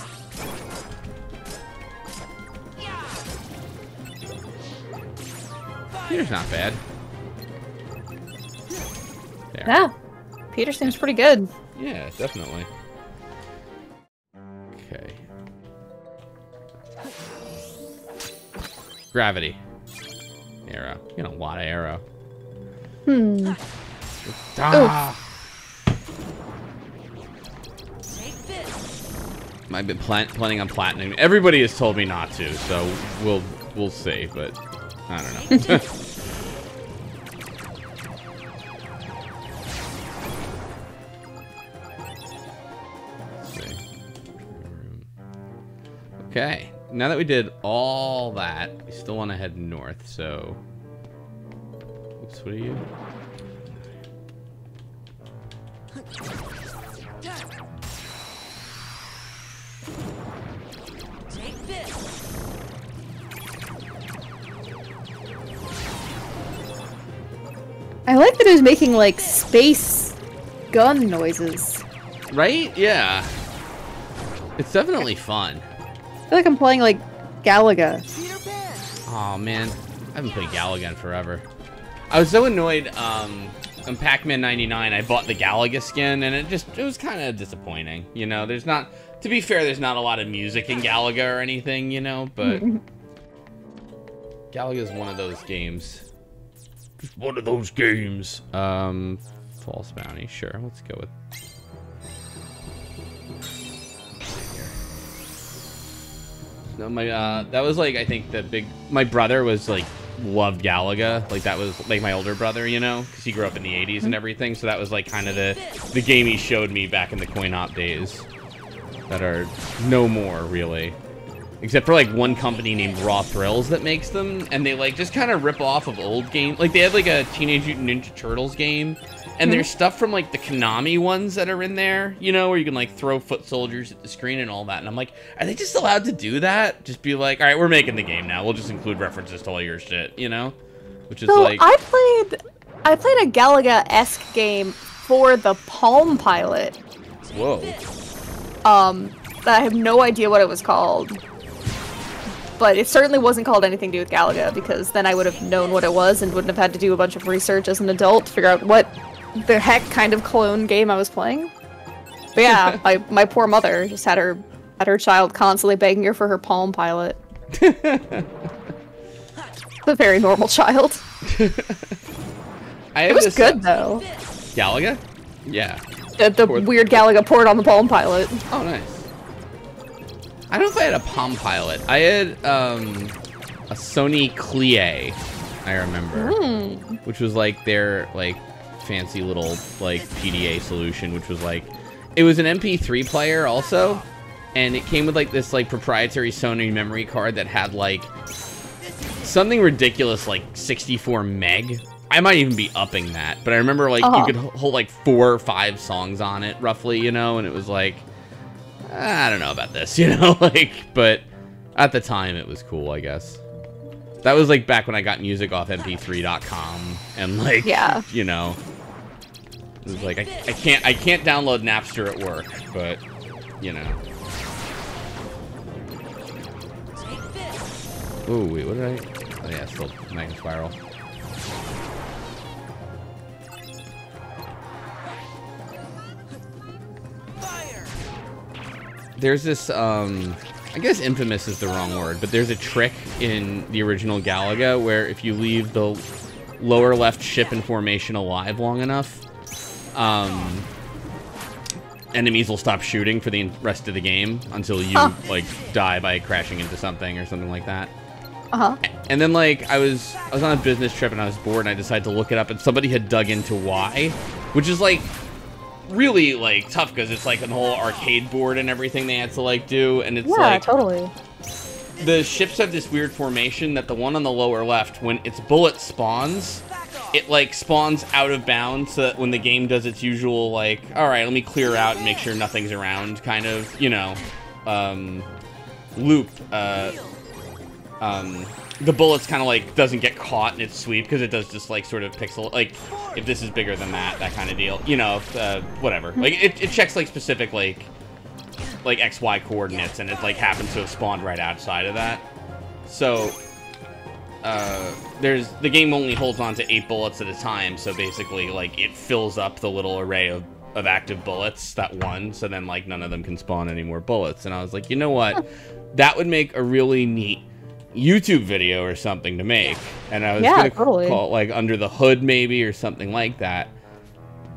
Peter's not bad. There. Yeah. Peter seems pretty good. Yeah, definitely. Okay. Gravity. Arrow. You know, a lot of arrow. Hmm. Ah! I've been plan planning on platinum. Everybody has told me not to, so we'll we'll see, but I don't know. Okay, now that we did all that, we still want to head north, so... Oops, what are you? I like that it was making like space gun noises. Right? Yeah. It's definitely fun. I feel like I'm playing like Galaga. Oh man, I haven't played Galaga in forever. I was so annoyed. Um, on Pac-Man '99, I bought the Galaga skin, and it just it was kind of disappointing. You know, there's not. To be fair, there's not a lot of music in Galaga or anything. You know, but Galaga is one of those games. Just one of those games. Um, false bounty. Sure, let's go with. No, my uh, that was like I think the big. My brother was like loved Galaga. Like that was like my older brother, you know, because he grew up in the '80s and everything. So that was like kind of the the game he showed me back in the coin op days. That are no more really, except for like one company named Raw Thrills that makes them, and they like just kind of rip off of old games. Like they had like a Teenage Mutant Ninja Turtles game. And there's hmm. stuff from like the Konami ones that are in there, you know, where you can like throw foot soldiers at the screen and all that. And I'm like, are they just allowed to do that? Just be like, all right, we're making the game now. We'll just include references to all your shit, you know? Which is So like, I played, I played a Galaga-esque game for the Palm Pilot. whoa. Um, I have no idea what it was called. But it certainly wasn't called anything to do with Galaga, because then I would have known what it was and wouldn't have had to do a bunch of research as an adult to figure out what the heck kind of clone game I was playing. But yeah, my, my poor mother just had her had her child constantly begging her for her Palm Pilot. the very normal child. I It was good though. Galaga? Yeah. The, the Poor- weird Galaga poured on the Palm Pilot. Oh, nice. I don't know if I had a Palm Pilot. I had um, a Sony Clie, I remember, Hmm. which was like their like fancy little like PDA solution, which was like it was an MP3 player also, and it came with like this like proprietary Sony memory card that had like something ridiculous like 64 meg. I might even be upping that, but I remember like Uh-huh. you could hold like four or five songs on it roughly, you know, and it was like I don't know about this, you know, like, but at the time it was cool, I guess. That was like back when I got music off mp3.com and like, Yeah. you know, it was like I, I can't I can't download Napster at work, but you know. Oh wait, what did I? Oh yeah, still magnet spiral. There's this, um, I guess infamous is the wrong word, but there's a trick in the original Galaga where if you leave the lower left ship in formation alive long enough, um, enemies will stop shooting for the rest of the game until you, like, die by crashing into something or something like that. Uh huh. And then like I was I was on a business trip and I was bored and I decided to look it up and somebody had dug into why, which is like really like tough because it's like a whole arcade board and everything they had to like do and it's Yeah, like totally. the ships have this weird formation that the one on the lower left when its bullet spawns it like spawns out of bounds so that when the game does its usual like all right let me clear out and make sure nothing's around kind of you know um loop uh um the bullets kind of like doesn't get caught in its sweep because it does just like sort of pixel like if this is bigger than that that kind of deal you know uh, whatever. Like it, it checks like specific like like xy coordinates and it like happens to have spawned right outside of that. So uh there's the game only holds on to eight bullets at a time so basically like it fills up the little array of of active bullets that one so then like none of them can spawn any more bullets. And i was like you know what? That would make a really neat YouTube video or something to make. And I was Yeah, gonna totally. call it like under the hood maybe or something like that.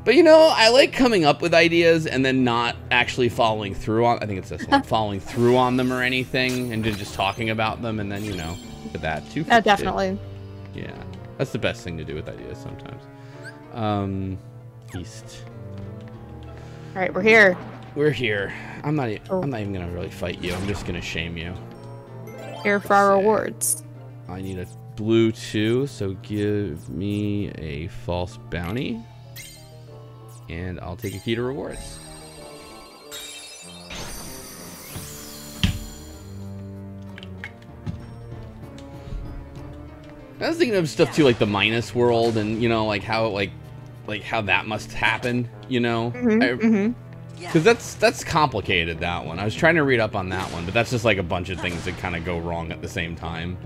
But you know, I like coming up with ideas and then not actually following through on I think it's this one, following through on them or anything and then just talking about them and then, you know, look that too. Uh, definitely. Yeah. That's the best thing to do with ideas sometimes. Um East. All right, we're here. We're here. I'm not Oh. I'm not even gonna really fight you. I'm just gonna shame you. Here for our rewards. I need a blue too, so give me a false bounty. And I'll take a key to rewards. I was thinking of stuff too, like the minus world, and you know, like how like like how that must happen. You know, Mhm, mhm. Because that's that's complicated. That one. I was trying to read up on that one, but that's just like a bunch of things that kind of go wrong at the same time.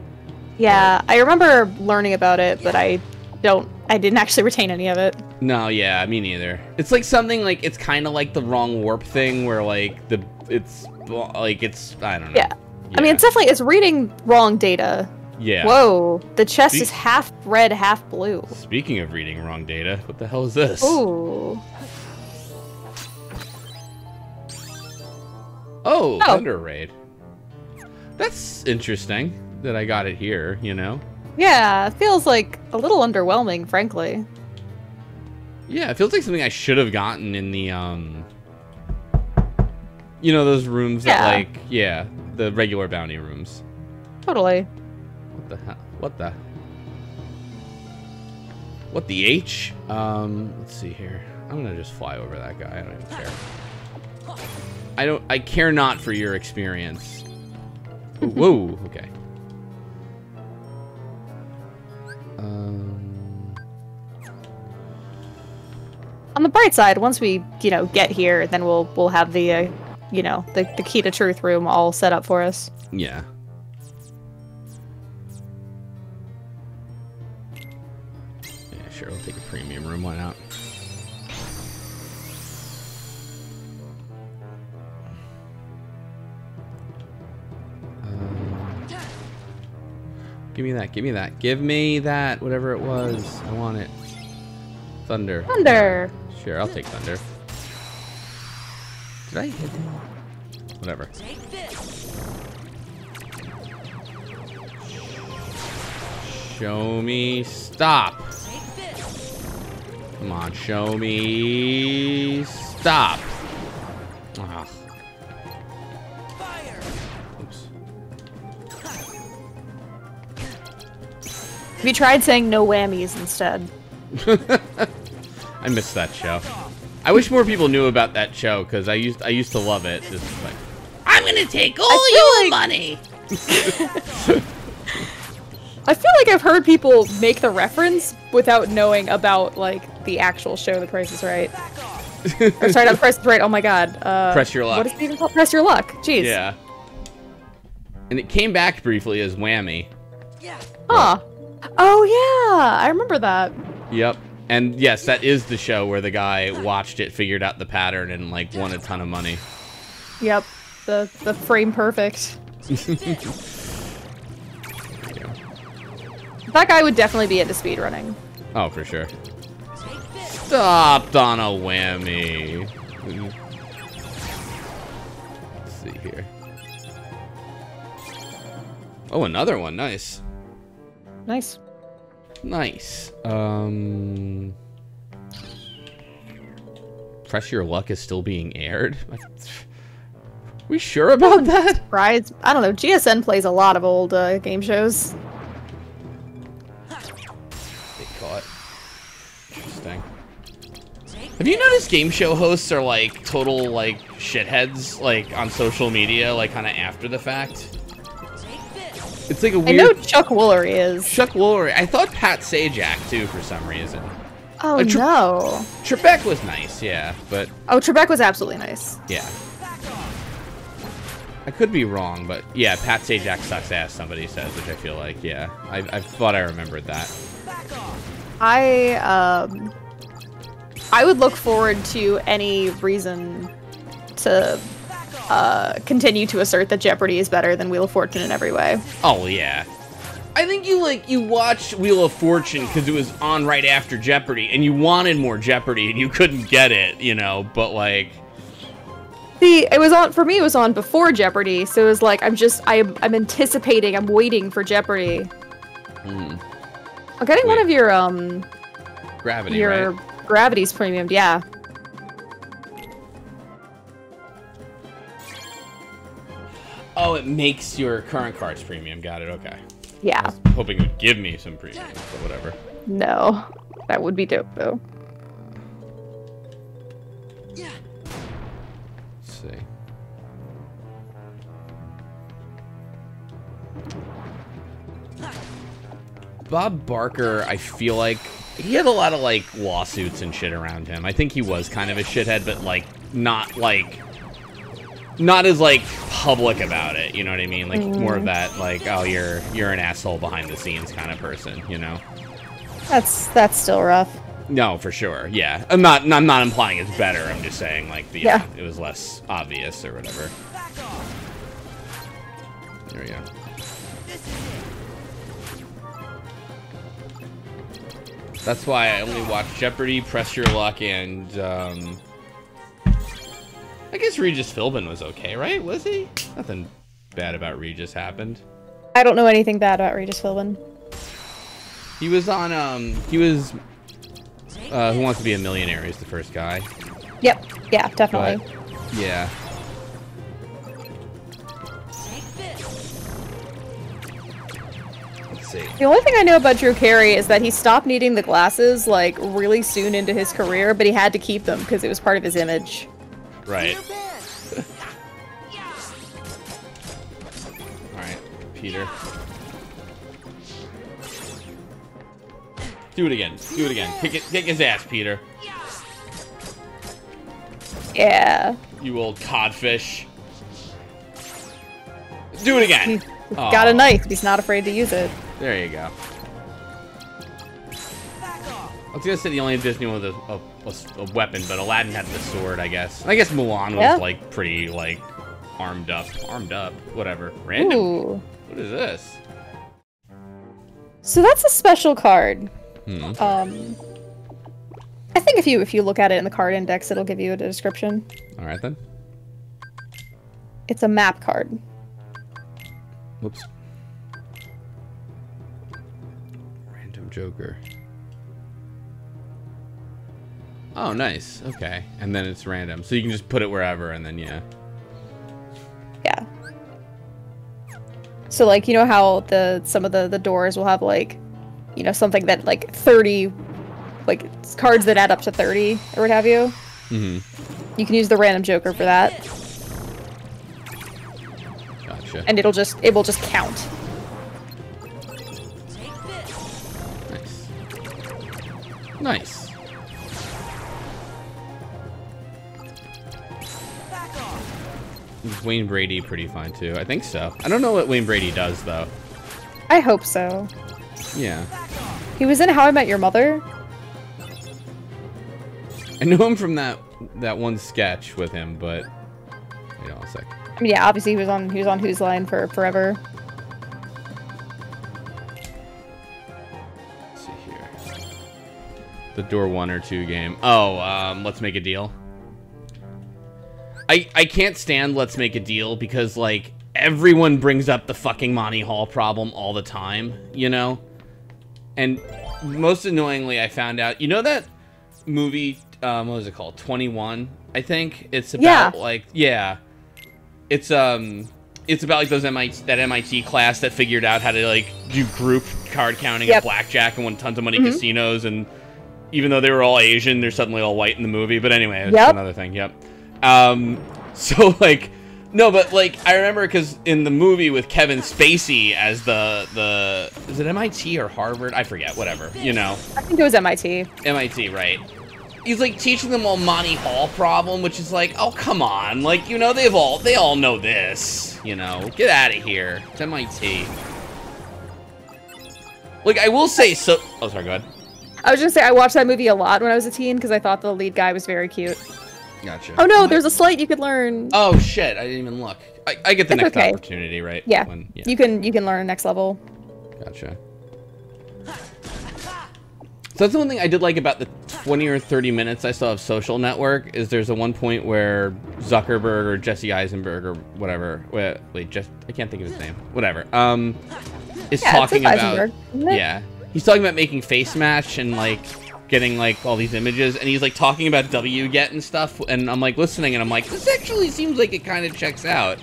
Yeah, I remember learning about it, but I don't. I didn't actually retain any of it. No, yeah, me neither. It's like something like it's kind of like the wrong warp thing where like the it's like it's I don't know. Yeah. I mean, it's definitely it's reading wrong data. Yeah. Whoa, the chest See- is half red, half blue. Speaking of reading wrong data, what the hell is this? Ooh. Oh, Oh. Thunder Raid. That's interesting that I got it here, you know? Yeah, it feels like a little underwhelming, frankly. Yeah, it feels like something I should have gotten in the, um... You know, those rooms that, like, yeah, the regular bounty rooms. Totally. What the hell? What the? What the H? Um, let's see here. I'm gonna just fly over that guy. I don't even care. I don't. I care not for your experience. Ooh, Whoa. Okay. Um. On the bright side, once we, you know, get here, then we'll we'll have the, uh, you know, the the key to truth room all set up for us. Yeah. Yeah, sure. we'll take a premium room. Why not? Give me that. Give me that. Give me that. Whatever it was. I want it. Thunder. Thunder. Sure, I'll take thunder. Did I hit him? Whatever. Take this. Show me stop. Come on, show me stop. Ah, Have you tried saying no whammies instead? I missed that show. I wish more people knew about that show because I used I used to love it. Just like I'm gonna take all your money. I feel like I've heard people make the reference without knowing about like the actual show The Price is Right. or sorry, not The Price is Right. Oh my god. Uh, Press Your Luck. What is it even called? Press Your Luck. Jeez. Yeah. And it came back briefly as Whammy. Yeah. Huh. Oh yeah, I remember that. Yep. And yes, that is the show where the guy watched it, figured out the pattern, and like won a ton of money. Yep. The the frame perfect. That guy would definitely be into speedrunning. Oh, for sure. Stopped on a whammy. Let's see here. Oh, another one. Nice. Nice. Nice. Um. Press Your Luck is still being aired? we sure about that? Right. I don't know. GSN plays a lot of old uh, game shows. Get caught. Interesting. Have you noticed game show hosts are like total like shitheads like on social media like kind of after the fact? It's like a weird. I know Chuck Woolery is. Chuck Woolery. I thought Pat Sajak too for some reason. Oh Uh, no. Trebek was nice, yeah, but Oh, Trebek was absolutely nice. yeah. I could be wrong, but yeah, Pat Sajak sucks ass. Somebody says, which I feel like, yeah, I, I thought I remembered that. I um I would look forward to any reason to uh continue to assert that Jeopardy is better than Wheel of Fortune in every way. Oh yeah. I think you like you watched Wheel of Fortune because it was on right after Jeopardy, and you wanted more Jeopardy, and you couldn't get it, you know. But like, See, it was on for me. It was on before Jeopardy, so it was like I'm just I'm I'm anticipating. I'm waiting for Jeopardy. hmm, I'm getting one of your um gravity, your right? gravities premium. Yeah. Oh, it makes your current cards premium. Got it. Okay. Yeah. Hoping it would give me some premium, but whatever. No, that would be dope though. Yeah. Let's see. Bob Barker, I feel like he had a lot of like lawsuits and shit around him. I think he was kind of a shithead, but like not like not as like public about it. You know what I mean? Like more of that like oh you're you're an asshole behind the scenes kind of person. You know? That's that's still rough. No, for sure. Yeah, I'm not. I'm not implying it's better. I'm just saying like the Yeah. it was less obvious or whatever. There we go. That's why I only watch Jeopardy, Press Your Luck, and um, I guess Regis Philbin was okay, right? Was he? Nothing bad about Regis happened. I don't know anything bad about Regis Philbin. He was on. Um, he was. Uh, Who Wants to Be a Millionaire? is the first guy. Yep. Yeah, definitely. But, yeah. Let's see. The only thing I know about Drew Carey is that he stopped needing the glasses like really soon into his career, but he had to keep them because it was part of his image. Right. Alright, Peter. Do it again. Do it again. Kick, it, kick his ass, Peter. Yeah. You old codfish. Do it again. He's got a knife. but He's not afraid to use it. There you go. I was gonna say the only Disney one with a, a, a s- a weapon, but Aladdin had the sword, I guess. I guess Mulan was Yeah. like pretty like armed up, armed up, whatever. Random. Ooh. What is this? So that's a special card. Hmm. Um, I think if you if you look at it in the card index, it'll give you a description. All right then. It's a map card. Whoops. Random Joker. Oh, nice. Okay. And then it's random. So you can just put it wherever and then, yeah. Yeah. So like you know how the some of the the doors will have like, you know something that like thirty, like cards that add up to thirty or what have you. Mm You can use the random joker for that, hmm. Gotcha. and it'll just it will just count. Nice. Nice. Is Wayne Brady pretty fine too? I think so. I don't know what Wayne Brady does though. I hope so. Yeah. He was in How I Met Your Mother. I know him from that that one sketch with him, but wait on a sec. I mean, yeah, obviously he was on he was on Whose Line for forever. Let's see here. The door one or two game. Oh, um, let's make a deal. I I can't stand let's make a deal because like everyone brings up the fucking Monty Hall problem all the time, you know? And most annoyingly I found out, you know that movie um what was it called? 21, I think. It's about Yeah. like yeah. It's um it's about like those MIT that MIT class that figured out how to like do group card counting Yep. at blackjack and won tons of money Mhm. casinos and even though they were all Asian, they're suddenly all white in the movie. But anyway, that's Yep. another thing. Yep. Um, so like, no, but like I remember because in the movie with Kevin Spacey as the the is it MIT or Harvard? I forget. Whatever. You know, I think it was MIT. MIT, right? He's like teaching them all Monty Hall problem, which is like, oh come on, like you know they've all they all know this. You know, get out of here. It's MIT. Like I will say so. Oh, sorry. Go ahead. I was gonna say I watched that movie a lot when I was a teen because I thought the lead guy was very cute. Gotcha. Oh no, there's a slight you could learn. Oh shit! I didn't even look. I, I get the It's next okay. opportunity, right? Yeah. When, yeah. You can you can learn next level. Gotcha. So that's the one thing I did like about the 20 or 30 minutes I saw of Social Network is there's a one point where Zuckerberg or Jesse Eisenberg or whatever. Wait, wait, just I can't think of his name. Whatever. Um, is Yeah, talking says about Eisenberg, isn't it? yeah. He's talking about making FaceMash and like getting like all these images and he's like talking about wget and stuff and I'm like listening and I'm like this actually seems like it kind of checks out.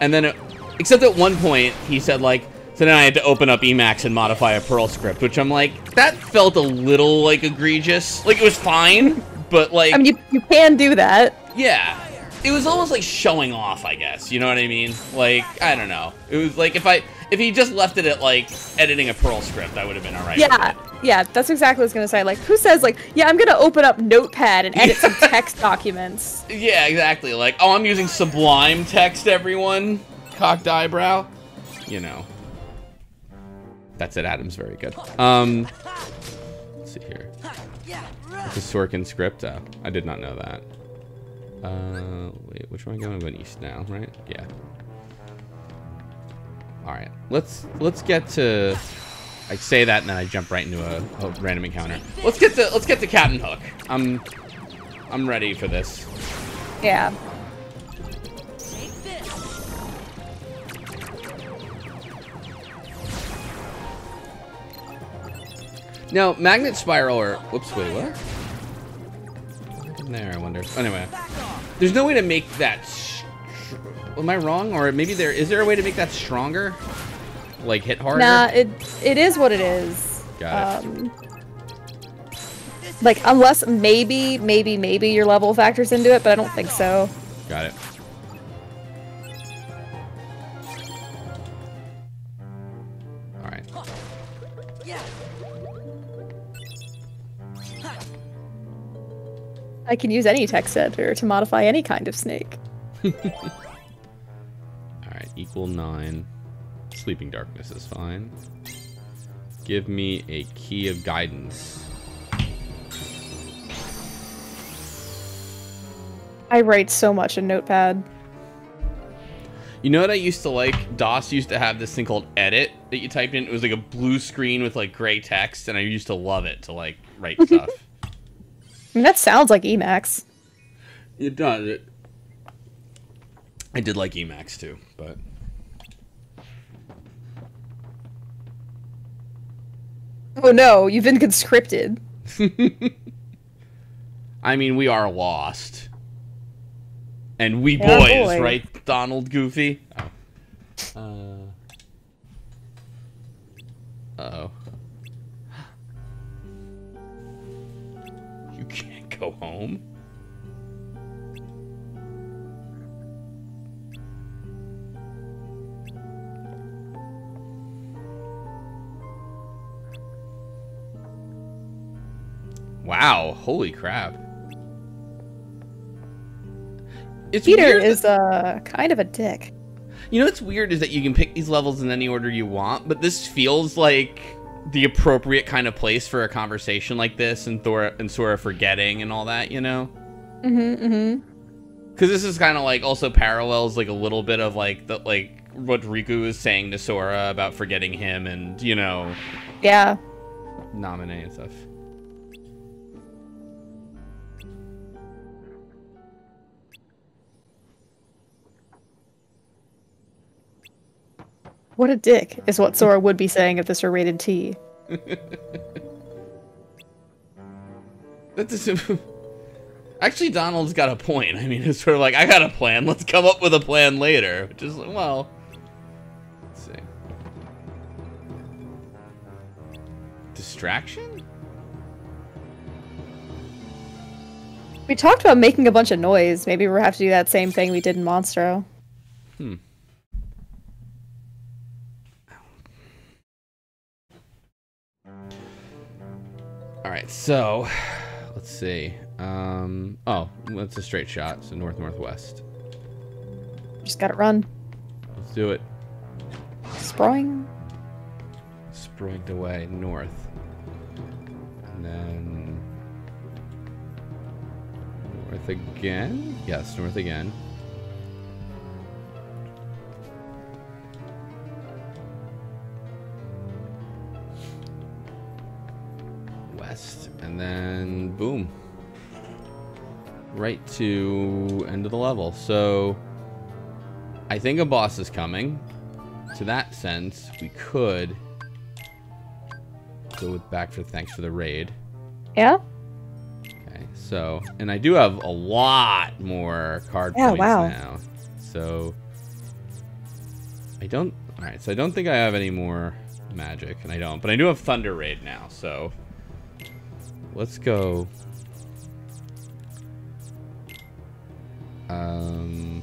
And then it, except at one point he said like so then I had to open up Emacs and modify a Perl script, which I'm like that felt a little like egregious. Like it was fine, but like I mean, you you can do that. yeah. It was almost like showing off, I guess. You know what I mean? Like, I don't know. It was like if I if he just left it at like editing a Perl script, I would have been alright. Yeah, Yeah, that's exactly what I was gonna say. Like, who says like, yeah, I'm gonna open up Notepad and edit some text documents? Yeah, exactly. Like, oh, I'm using Sublime text, everyone. Cocked eyebrow. You know. That's it, Adam's very good. Um, let's see here. It's a Sorkin script. Uh, I did not know that. Uh, wait, which one am I going? I'm going east now, right? Yeah. All right, let's let's get to. I say that and then I jump right into a, a random encounter. Let's get to let's get to Captain Hook. I'm I'm ready for this. Yeah. Now, magnet spiral or whoops, wait, what? In there, I wonder. Anyway, there's no way to make that. Am I wrong, or maybe there is there a way to make that stronger? Like hit harder? Nah, it it is what it is. Got it. Um, like unless maybe maybe maybe your level factors into it, but I don't think so. Got it. All right. I can use any text editor to modify any kind of snake. Equal nine. Sleeping darkness is fine. Give me a key of guidance. I write so much in Notepad. You know what I used to like? DOS used to have this thing called Edit that you typed in. It was like a blue screen with like gray text, and I used to love it to like write stuff. I mean, that sounds like Emacs. It does. It. I did like Emacs too, but Oh no, you've been conscripted. I mean, we are lost. And we Yeah, boys, boy. right, Donald Goofy? Oh. Uh. Uh-oh. You can't go home? Wow, holy crap. It's Peter is uh kind of a dick. You know what's weird is that you can pick these levels in any order you want, but this feels like the appropriate kind of place for a conversation like this and Thor and Sora forgetting and all that, you know? Mm-hmm. Mm-hmm. Because this is kind of like also parallels like a little bit of like the like what Riku is saying to Sora about forgetting him and you know Yeah. Naminé and stuff. What a dick is what Sora would be saying if this were rated T. That doesn't. Actually, Donald's got a point. I mean, it's sort of like I got a plan. Let's come up with a plan later. Which is well. Let's see. Distraction? We talked about making a bunch of noise. Maybe we'll have to do that same thing we did in Monstro. Right, so let's see. Um, oh, that's a straight shot, so north northwest. Just gotta run. Let's do it. Sproing. Sprigged away north, and then north again. Yes, north again. And then boom. Right to end of the level. So I think a boss is coming. To that sense, we could go with back for thanks for the raid. Yeah? Okay, so and I do have a lot more card Yeah, points wow. now. So I don't alright, so I don't think I have any more magic, and I don't, but I do have Thunder Raid now, so let's go. Um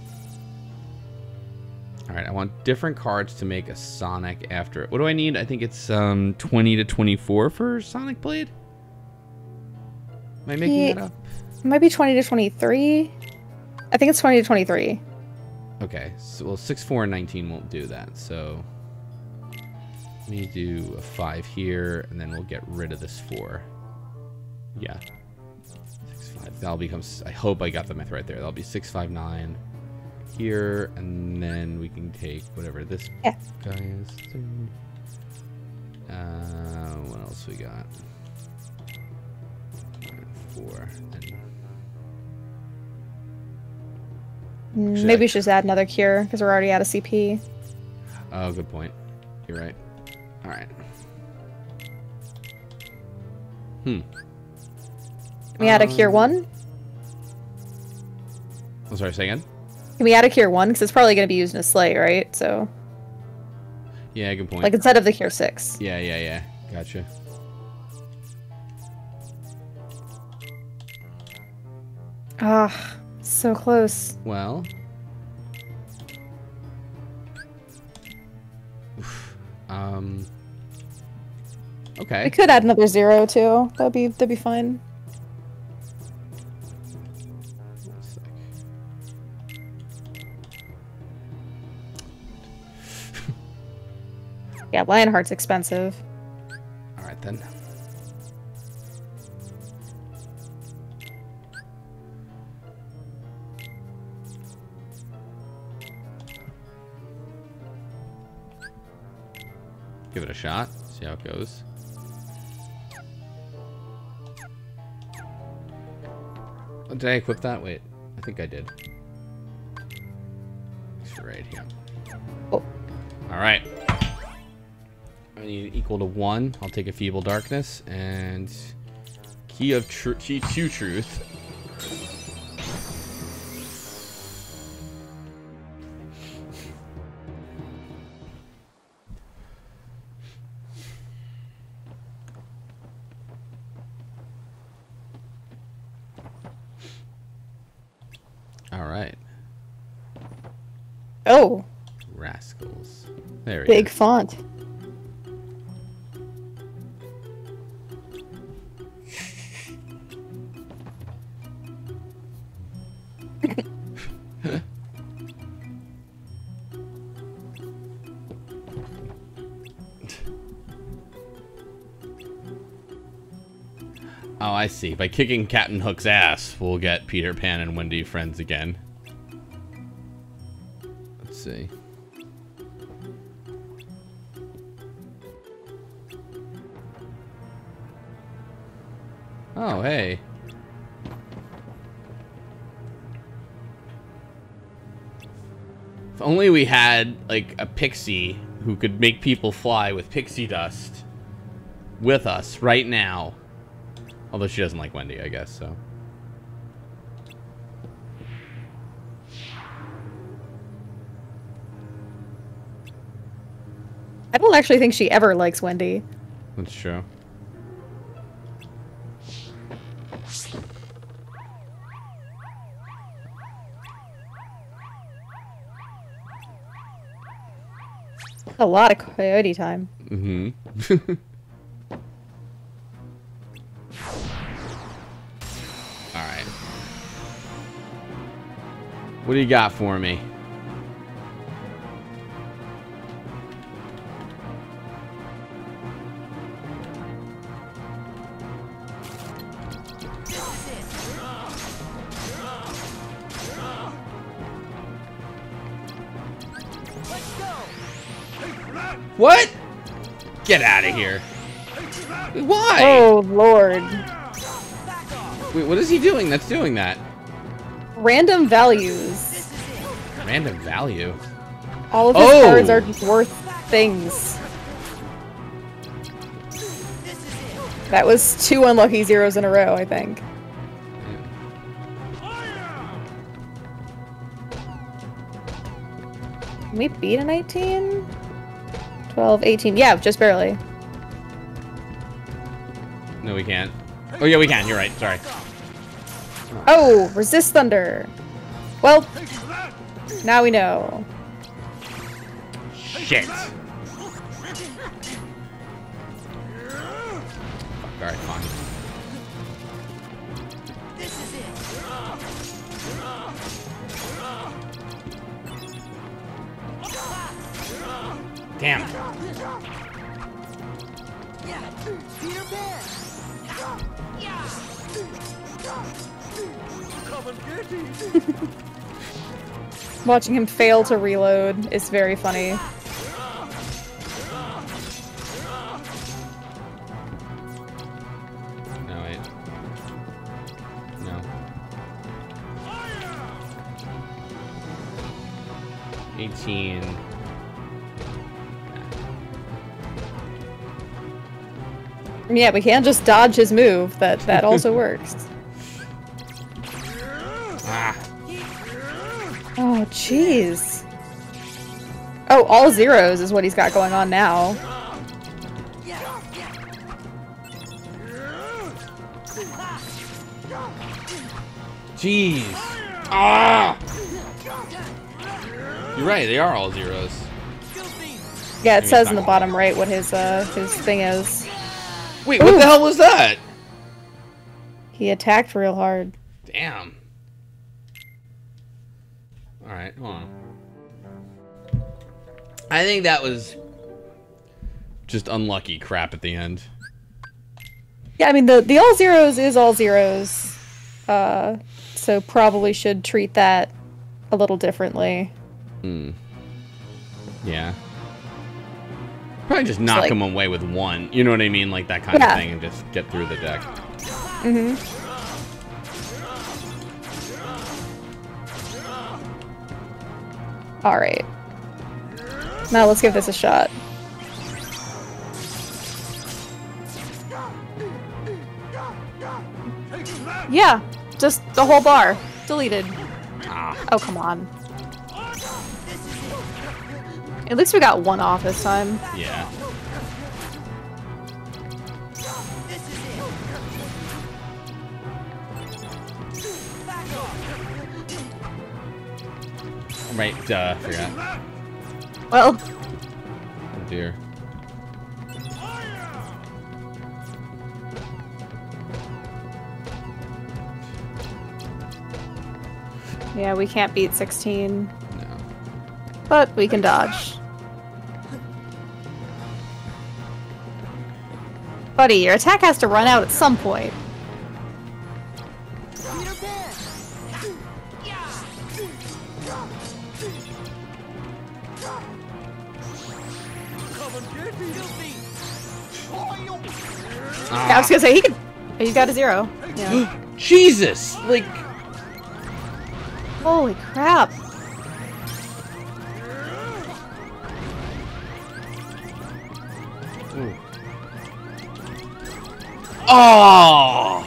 All right, I want different cards to make a Sonic after it. What do I need? I think it's um 20 to 24 for Sonic Blade. Am I making Yeah. that up? It might be 20 to 23. I think it's 20 to 23. Okay, so well, six, four, and 19 won't do that. So let me do a five here, and then we'll get rid of this four. Yeah, six, five. That'll become. I hope I got the math right there. That'll be six, five, nine here, and then we can take whatever this Yeah. guy is. Uh, what else we got? Four. And Mm, Should I- Maybe we should just add another cure because we're already out of CP. Oh, good point. You're right. All right. Hmm. Can we add a cure Um, one? I'm sorry. Say again. Can we add a cure one? Because it's probably going to be used in a sleight, right? So, Yeah, good point. like instead of the cure six. yeah, yeah, yeah. Gotcha. Ah, so close. Well. Oof. Um. Okay. We could add another zero too. That'd be that'd be fine. Yeah, Lionheart's expensive. All right then. Give it a shot. See how it goes. Oh, did I equip that? Wait, I think I did. It's right here. Oh. All right. I need equal to one. I'll take a feeble darkness and key of tru- key to truth. All right, Oh, rascals. There we big go. font. Oh, I see. By kicking Captain Hook's ass, we'll get Peter Pan and Wendy friends again. Let's see. Oh, hey. If only we had, like, a pixie who could make people fly with pixie dust with us right now. Although she doesn't like Wendy, I guess, so. I don't actually think she ever likes Wendy. That's true. A lot of coyote time. Mm-hmm. Alright. What do you got for me? What? Get out of here. Why? Oh lord. Wait, what is he doing that's doing that? Random values. Random value. All of his Oh! cards are just worth things. That was two unlucky zeros in a row, I think. Can we beat a 19? 12, 18. Yeah, just barely. No, we can't. Oh, yeah, we can. You're right. Sorry. Oh, resist thunder. Well, now we know. Shit. Watching him fail to reload is very funny. No, wait. No. Eighteen. Yeah, we can't just dodge his move. That that also works. Oh, jeez. Oh, all zeros is what he's got going on now. Jeez. Ah. You're right. They are all zeros. Yeah, it Maybe says in the bottom right what his uh his thing is. Wait, what the hell was that? He attacked real hard. Damn. All right, hold on. I think that was just unlucky crap at the end. Yeah, I mean the the all zeros is all zeros. Uh so probably should treat that a little differently. Hmm. Yeah. Probably just knock like- him away with one. You know what I mean? Like that kind Yeah. of thing, and just get through the deck. Mhm. All right. Now let's give this a shot. Yeah, just the whole bar. Deleted. Ah. Oh, come on. At least we got one off this time. Yeah. Right, duh, forgot. Well, Oh dear. yeah, we can't beat 16. No. But we can dodge. Buddy, your attack has to run out at some point. Yeah, I was gonna say he could. He's got a zero. Yeah. Jesus! Like, Holy crap! ooh. Oh!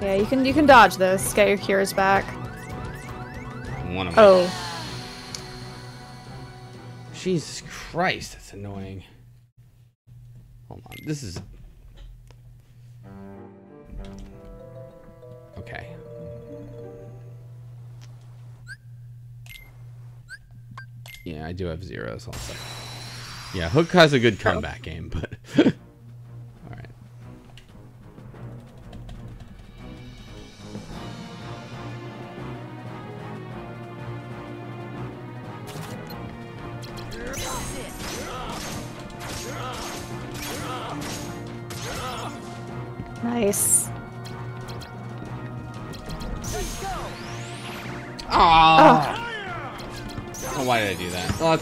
Yeah, you can you can dodge this. Get your cures back. One of oh. them. Oh, Jesus Christ, that's annoying. Hold on, this is. Okay. Yeah, I do have zeros also. Yeah, Hook has a good comeback game, but.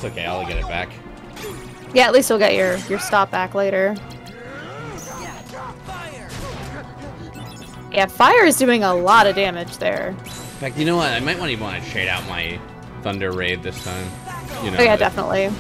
that's okay. I'll get it back. Yeah, at least you'll get your your stop back later. Yeah, fire is doing a lot of damage there. In fact, you know what? I might want to want to trade out my Thunder Raid this time. You know. oh yeah, definitely.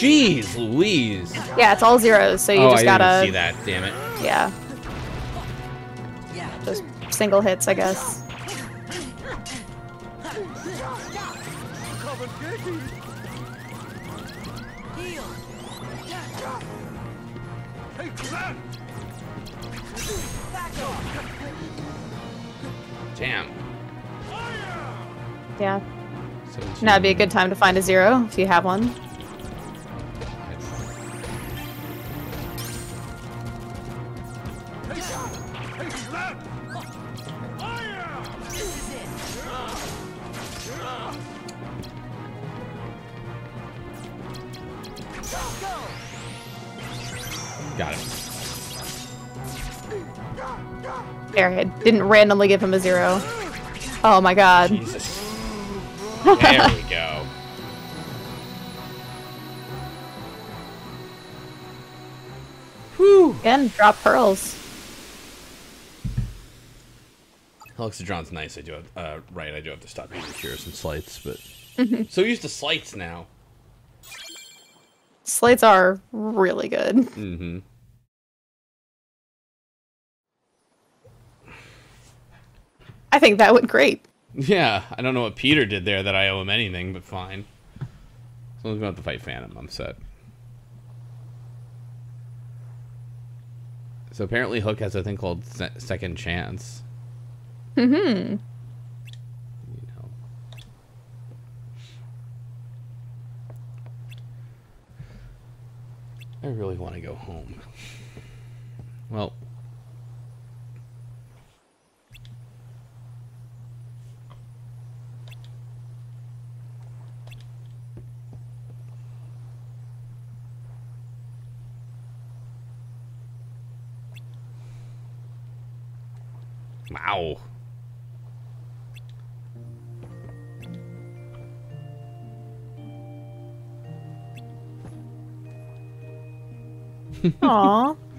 Jeez, Louise. Yeah, it's all zeros, so you oh, just I gotta. see that. Damn it. Yeah. Just single hits, I guess. Coming, Getty! Heal! Take that! Back off! Damn. Yeah. So Now would be a good time to find a zero if you have one. Didn't randomly give him a zero. Oh my god. Jesus. There we go. Whew. Again, drop pearls. Alexadron's nice. I do have, uh, right. I do have to stop using cures and sleights, but so used to sleights now. Sleights are really good. Mm-hmm. I think that went great. Yeah, I don't know what Peter did there that I owe him anything, but fine. As long as we don't have to fight Phantom, I'm set. So apparently Hook has a thing called se- Second Chance. Mm-hmm. You know. I really want to go home. Well, wow. Aw. Aw.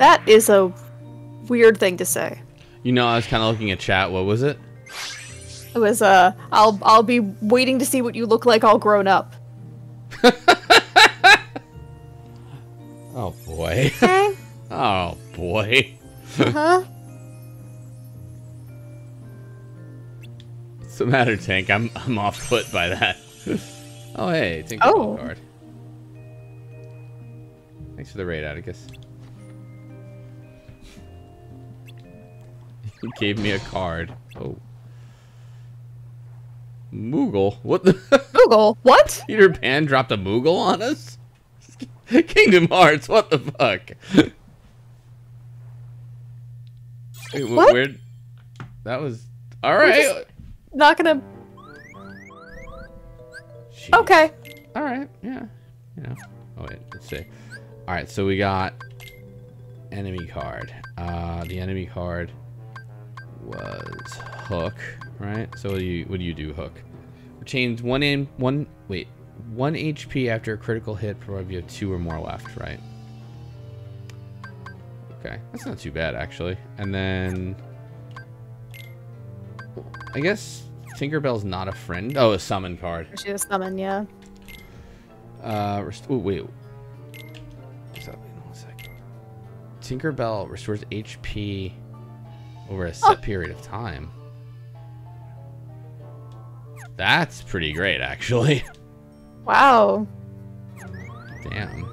That is a weird thing to say. You know, I was kind of looking at chat. What was it? It was uh I'll I'll be waiting to see what you look like all grown up. Oh boy. oh boy. huh? What's the matter, Tank? I'm I'm off put by that. oh hey, Tank Oh. card. Thanks for the raid, Atticus. He gave me a card. Oh. Moogle? What the? Moogle? What? Peter Pan dropped a Moogle on us? Kingdom Hearts, what the fuck? Wait, wh- What? where? That was. Alright. Not gonna Jeez. Okay. Alright, yeah. You know. Oh wait, let's see. Alright, so we got enemy card. Uh the enemy card was Hook, right? So what do you what do you do, Hook? Change one in one wait, one HP after a critical hit provided you have two or more left, right? Okay, that's not too bad actually. And then I guess Tinkerbell's not a friend. Oh, a summon card. She was summon, yeah. Uh, rest- oh, wait. What's that? Wait, one sec. Tinkerbell restores HP over a set period of time. That's pretty great, actually. Wow. Damn.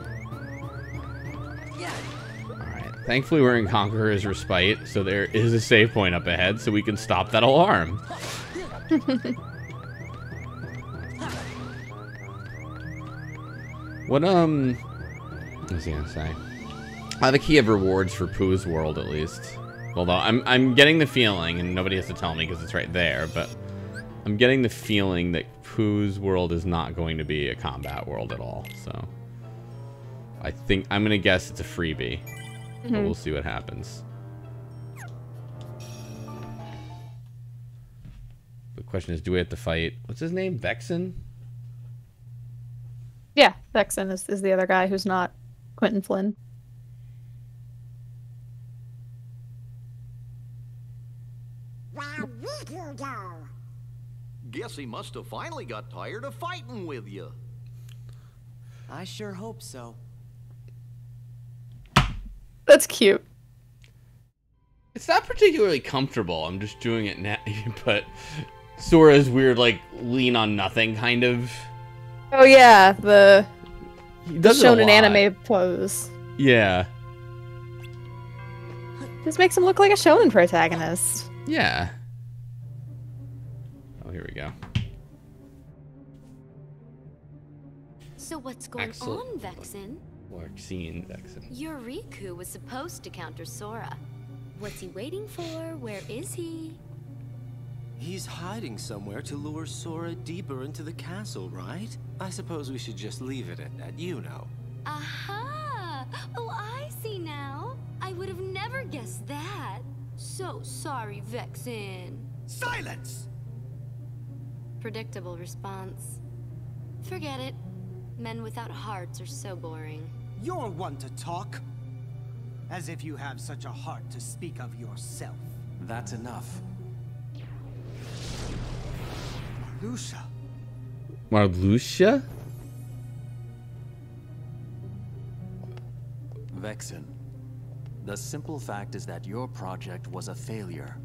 Alright. Thankfully, we're in Conqueror's Respite, so there is a save point up ahead, so we can stop that alarm. What, um... What was he gonna say? I have a key of rewards for Pooh's World, at least. Although, I'm, I'm getting the feeling, and nobody has to tell me because it's right there, but... I'm getting the feeling that Pooh's World is not going to be a combat world at all, so... I think I'm gonna guess it's a freebie, but Mhm. we'll see what happens. The question is, do we have to fight? What's his name? Vexen? Yeah, Vexen is, is the other guy who's not Quentin Flynn. Guess he must have finally got tired of fighting with you. I sure hope so. That's cute. It's not particularly comfortable. I'm just doing it now, but Sora's weird, like lean on nothing kind of. Oh yeah, the, He the does it a shonen lot. anime pose. Yeah, This makes him look like a shonen protagonist. yeah. Here we go. So what's going Axel- on, Vexen? Larxene Vexen. Your Riku was supposed to counter Sora. What's he waiting for? Where is he? He's hiding somewhere to lure Sora deeper into the castle, right? I suppose we should just leave it at that, you know. Aha! Oh, I see now. I would have never guessed that. So sorry, Vexen. Silence! Predictable response. Forget it. Men without hearts are so boring. You're one to talk. As if you have such a heart to speak of yourself. That's enough. Lucia. Marluxia? Vexen, the simple fact is that your project was a failure.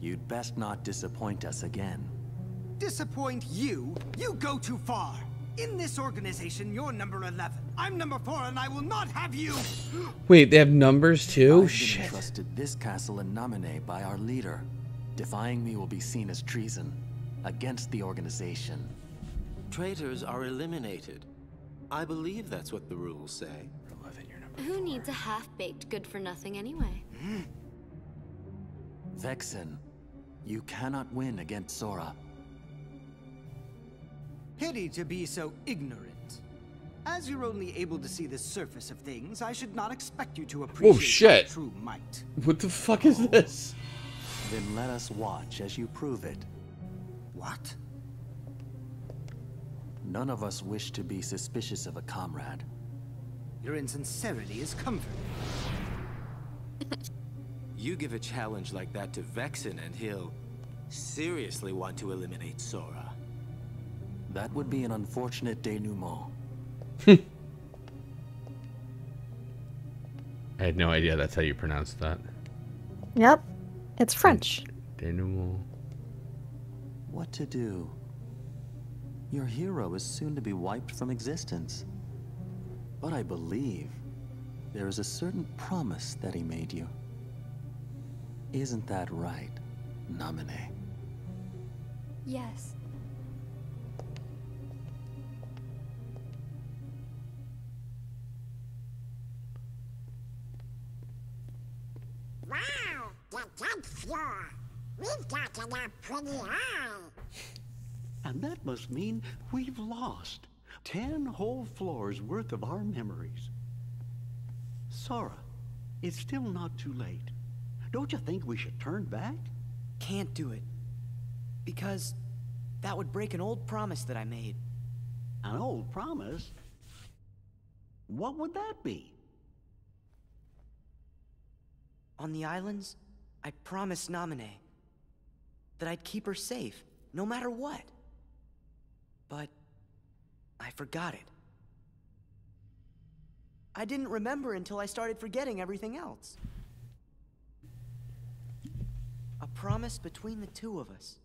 You'd best not disappoint us again. Disappoint you? You go too far. In this organization, you're number 11. I'm number 4 and I will not have you! Wait, they have numbers too? I've been entrusted this castle in Naminé by our leader. Defying me will be seen as treason against the organization. Traitors are eliminated. I believe that's what the rules say. Who needs a half-baked good-for-nothing anyway? Vexen, you cannot win against Sora. Pity to be so ignorant. As you're only able to see the surface of things, I should not expect you to oh, appreciate my shit. true might. What the fuck is oh. this? Then let us watch as you prove it. What? None of us wish to be suspicious of a comrade. Your insincerity is comforting. You give a challenge like that to Vexen and he'll seriously want to eliminate Sora. That would be an unfortunate denouement. I had no idea that's how you pronounce that. Yep, it's French. Denouement. What to do? Your hero is soon to be wiped from existence. But I believe there is a certain promise that he made you. Isn't that right, Naminé? Yes. Floor. We've got an up pretty high. And that must mean we've lost ten whole floors worth of our memories. Sora, it's still not too late. Don't you think we should turn back? Can't do it. Because that would break an old promise that I made. An old promise? What would that be? On the islands, I promised Naminé that I'd keep her safe, no matter what. But I forgot it. I didn't remember until I started forgetting everything else. A promise between the two of us.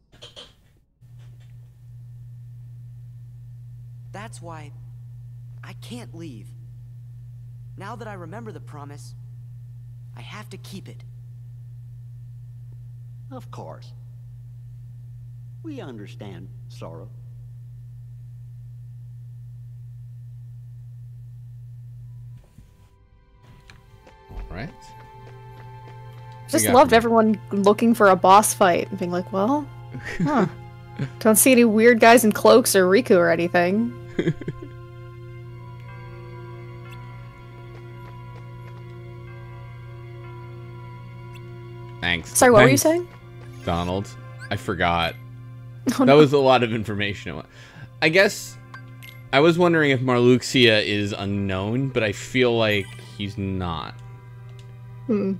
That's why I can't leave. Now that I remember the promise, I have to keep it. Of course. We understand Sora. All right. Just loved everyone looking for a boss fight and being like, well, huh. Don't see any weird guys in cloaks or Riku or anything. Thanks. Sorry, what Thanks. were you saying? Donald? I forgot. Oh, that no. was a lot of information. I guess I was wondering if Marluxia is unknown, but I feel like he's not. Hmm.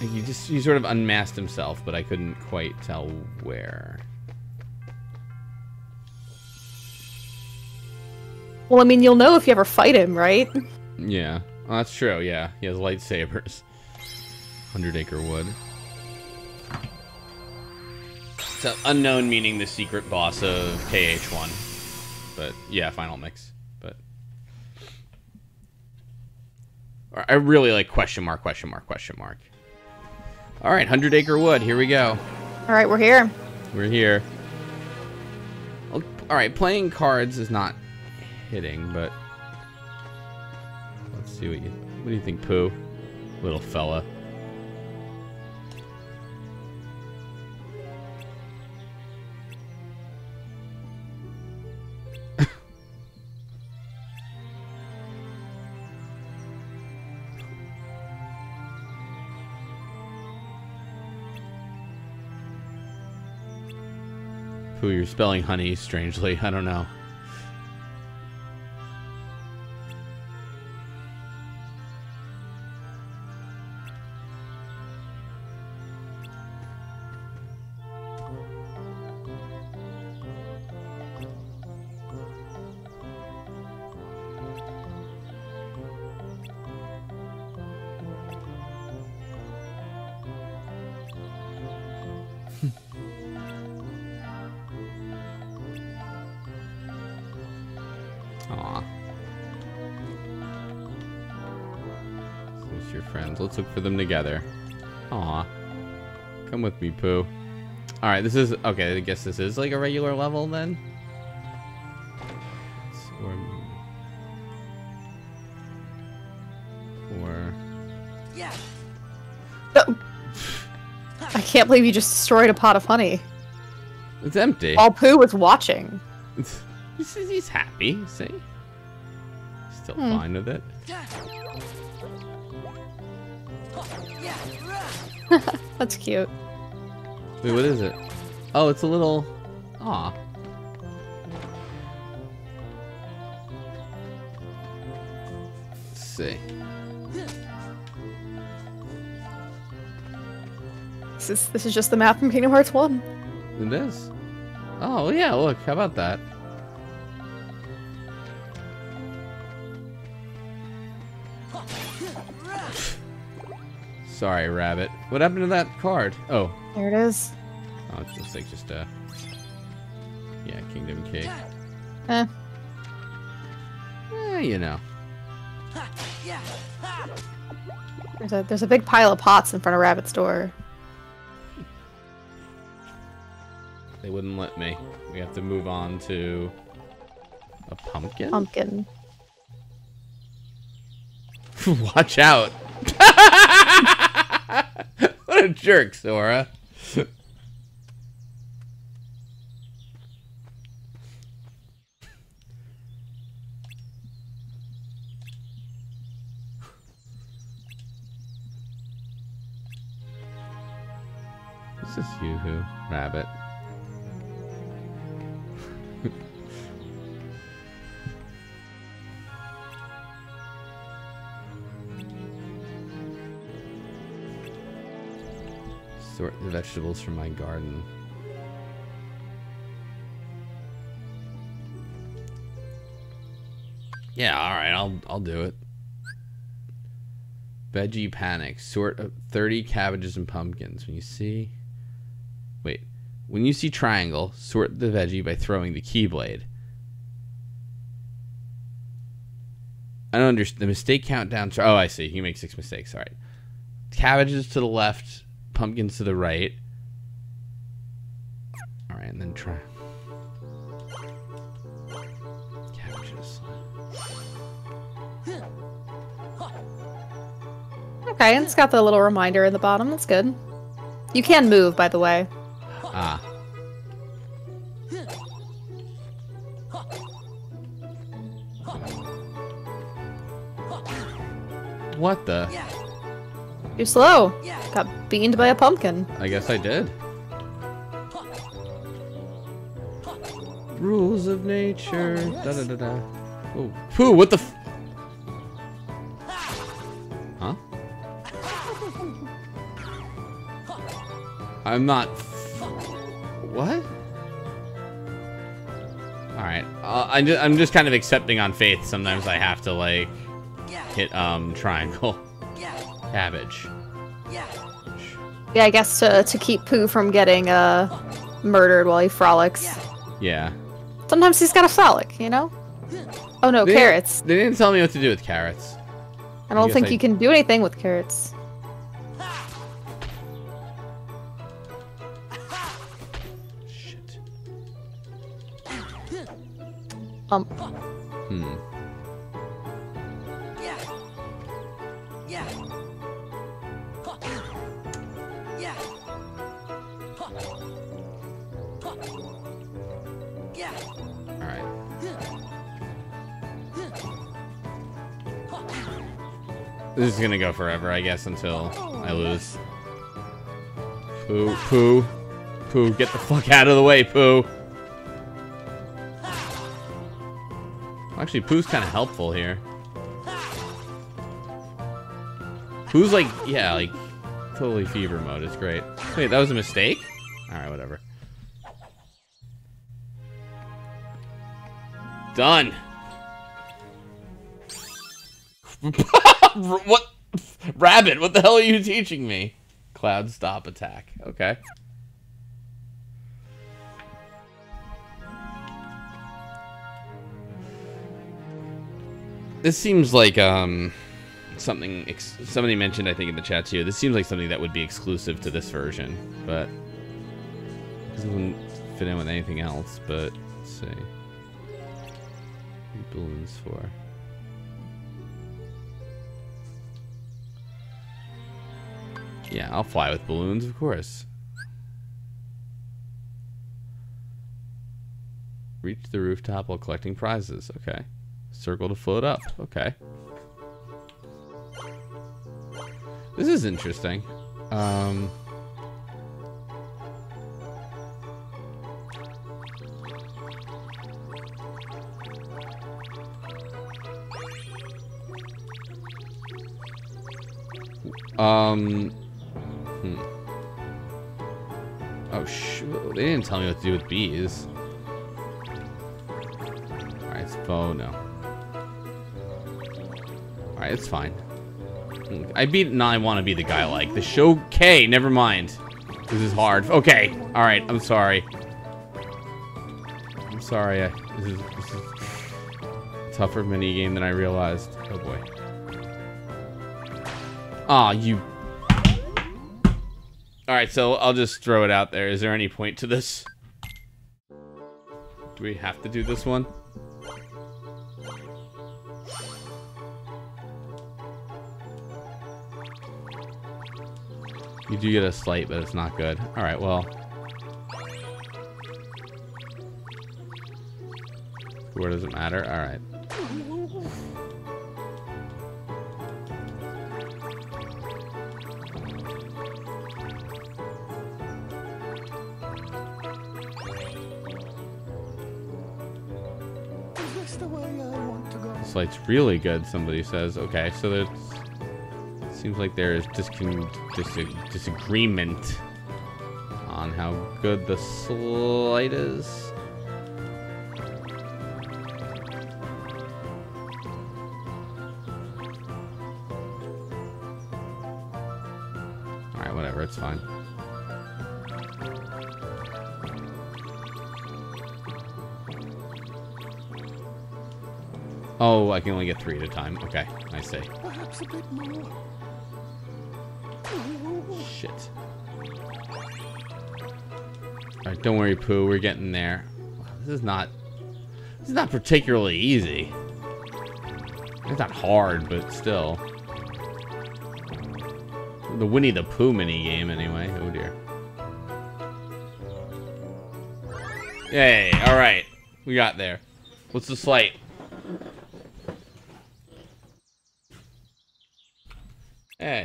Like he just he sort of unmasked himself, but I couldn't quite tell where. Well, I mean, you'll know if you ever fight him, right? Yeah, well, that's true. Yeah, he has lightsabers. Hundred Acre Wood. So unknown meaning the secret boss of KH1, but yeah, final mix. But I really like question mark, question mark, question mark. All right, Hundred Acre Wood. Here we go. All right, we're here. We're here. All right, playing cards is not hitting, but let's see what you what do you think, Pooh, little fella. Pooh, you're spelling honey strangely. I don't know. For them together. Aw. Come with me, Pooh. Alright, this is... Okay, I guess this is like a regular level then? It's- Or... Or... I can't believe you just destroyed a pot of honey. It's empty. While Pooh was watching. He's, he's happy, see? Still Hmm. fine with it. That's cute. Wait, what is it? Oh, it's a little... Aw. Let's see. This is this is just the map from Kingdom Hearts 1. It is. Oh, yeah, look, how about that? Sorry, Rabbit. What happened to that card? Oh. There it is. Oh, it looks like just a... Yeah, Kingdom Cake. Eh. Eh, you know. There's a there's a big pile of pots in front of Rabbit's door. They wouldn't let me. We have to move on to... A pumpkin? Pumpkin. Watch out. a jerk, Sora. this is Yoo-hoo, Rabbit. The vegetables from my garden. Yeah, all right, I'll I'll do it. Veggie panic. Sort of 30 cabbages and pumpkins. When you see Wait. When you see triangle, sort the veggie by throwing the keyblade. I don't understand. The mistake countdown. Oh, I see. You make six mistakes. All right. Cabbages to the left, pumpkins to the right. All right, and then try. Cabbages. Okay, and it's got the little reminder in the bottom. That's good. You can move, by the way. Ah. What the? You're slow. Got beamed by a pumpkin. I guess I did. Rules of nature. Da da da da. Oh, poo! What the? F huh? I'm not. What? All right. Uh, I'm just, I'm just kind of accepting on faith. Sometimes I have to like hit um triangle. Cabbage. Yeah, I guess to to keep Pooh from getting uh murdered while he frolics. Yeah. Sometimes he's got a frolic, you know? Oh no, They- carrots. They didn't tell me what to do with carrots. I don't guess think I- you can do anything with carrots. Um, Hmm. This is gonna go forever, I guess, until I lose. Pooh, poo, Pooh, get the fuck out of the way, Pooh. Actually, Pooh's kind of helpful here. Pooh's like, yeah, like, totally fever mode. It's great. Wait, that was a mistake? Alright, whatever. Done. what? Rabbit, what the hell are you teaching me? Cloud stop attack. Okay. This seems like um something somebody mentioned I think in the chat too. This seems like something that would be exclusive to this version, but wouldn't fit in with anything else. But let's see, What balloons for. Yeah, I'll fly with balloons, of course. Reach the rooftop while collecting prizes. Okay. Circle to float up. Okay. This is interesting. Um. Um. They didn't tell me what to do with bees. Alright, it's bow, no. Alright, it's fine. I beat Now I want to be the guy like. The show K, never mind. This is hard. Okay, alright, I'm sorry. I'm sorry. I, this, is, this is tougher mini game than I realized. Oh boy. Aw, you. Alright, so I'll just throw it out there. Is there any point to this? Do we have to do this one? You do get a sleight, but it's not good. Alright, well. Where does it matter? Alright. Is light's really good, somebody says. Okay, so there's... Seems like there is disagreement on how good the sleight is. Oh, I can only get three at a time. Okay, I see. Perhaps a bit more. Shit. Alright, don't worry, Pooh. We're getting there. This is not... This is not particularly easy. It's not hard, but still. The Winnie the Pooh mini game, anyway. Oh, dear. Yay, alright. We got there. What's the sleight?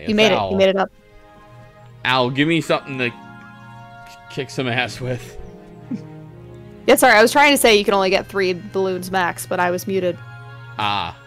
You made it. You made it up. Owl, give me something to kick some ass with. Yeah, sorry. I was trying to say you can only get three balloons max, but I was muted. Ah.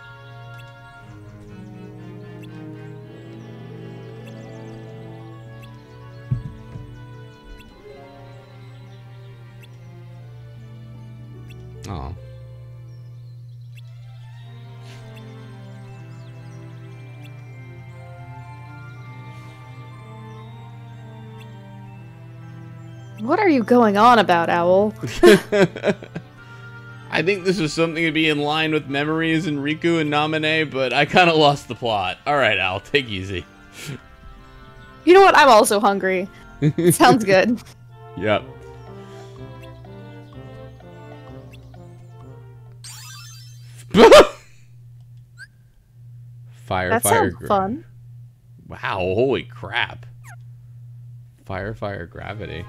You going on about, Owl? I think this was something to be in line with memories and Riku and Naminé, but I kind of lost the plot. All right, Owl, take easy. You know what? I'm also hungry. Sounds good. Yep. Fire, that fire, sounds fun. Wow, holy crap. Fire, fire, gravity.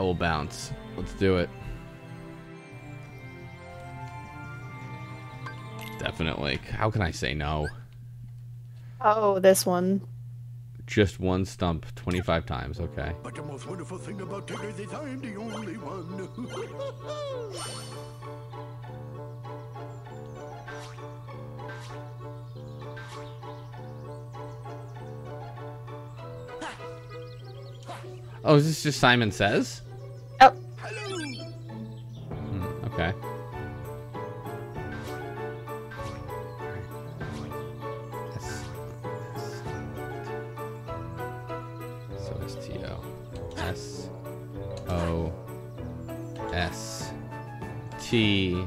I will bounce. Let's do it. Definitely. How can I say no? Oh, this one. Just one stump 25 times. Okay. But the most wonderful thing about Tigger is I'm the only one. Oh, is this just Simon Says? S- T O S O S T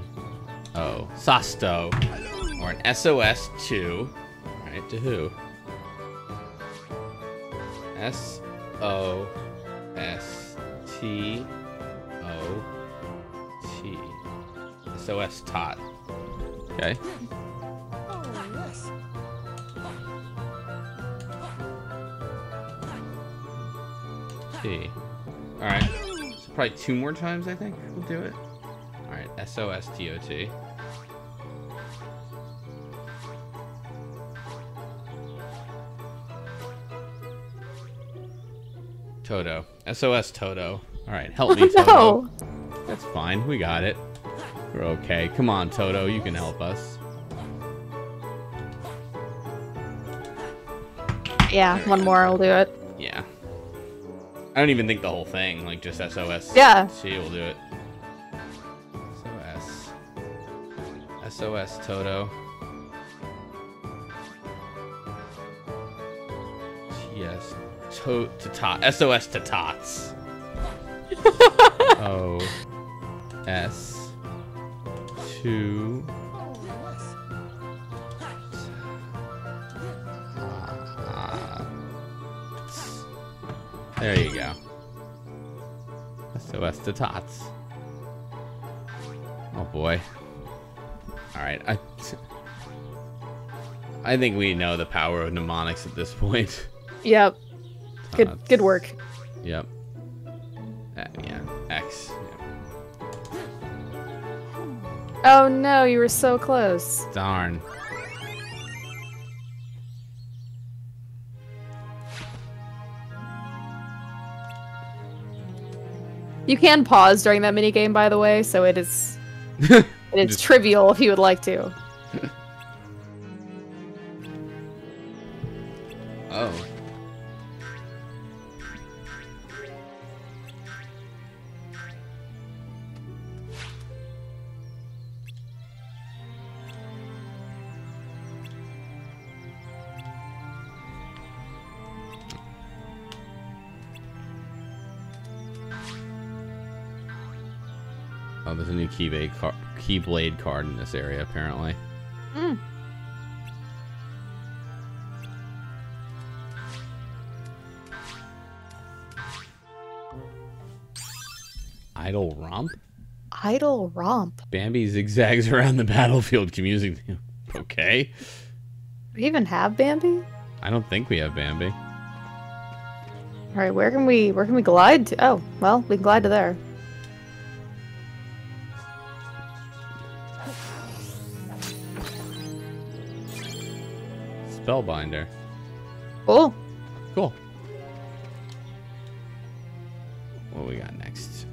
O Sasto or an SOS two. Right to who? S O S T O T SOS tot. Okay. T. Alright. So probably two more times I think we'll do it. Alright, S O S T O T. Toto. SOS Toto. Alright, help me, Toto. No. That's fine. We got it. We're okay. Come on, Toto. You can help us. Yeah, one more I'll do it. I don't even think the whole thing. Like, just SOS. Yeah. She will do it. SOS. SOS Toto. Yes. To to tot. SOS to tots. O S two to tots. Oh boy. Alright, I I think we know the power of mnemonics at this point. Yep. Good Tots. good work. Yep. Uh, yeah. X. Oh no, you were so close. Darn. You can pause during that minigame, by the way, so it is it is trivial if you would like to. Keyblade, car- Keyblade card in this area, apparently. Mm. Idyll romp? Idyll romp. Bambi zigzags around the battlefield, commusing. okay. We even have Bambi? I don't think we have Bambi. All right, where can we where can we glide to? Oh, well, we can glide to there. Spellbinder. Cool. Cool. What we got next?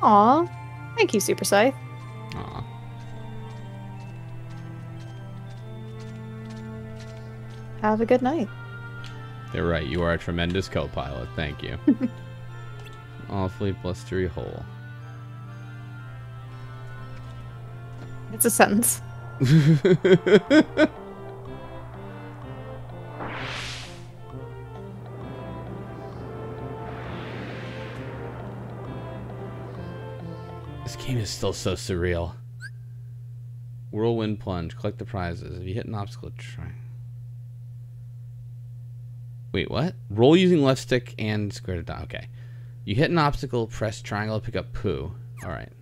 Aw. Thank you, Super Scythe. Aw. Have a good night. They're right. You are a tremendous co-pilot. Thank you. Awfully blustery hole. It's a sentence. This game is still so surreal. Whirlwind plunge. Collect the prizes. If you hit an obstacle, try. Wait, what? Roll using left stick and square to die. Okay. You hit an obstacle, press triangle to pick up Pooh. Alright.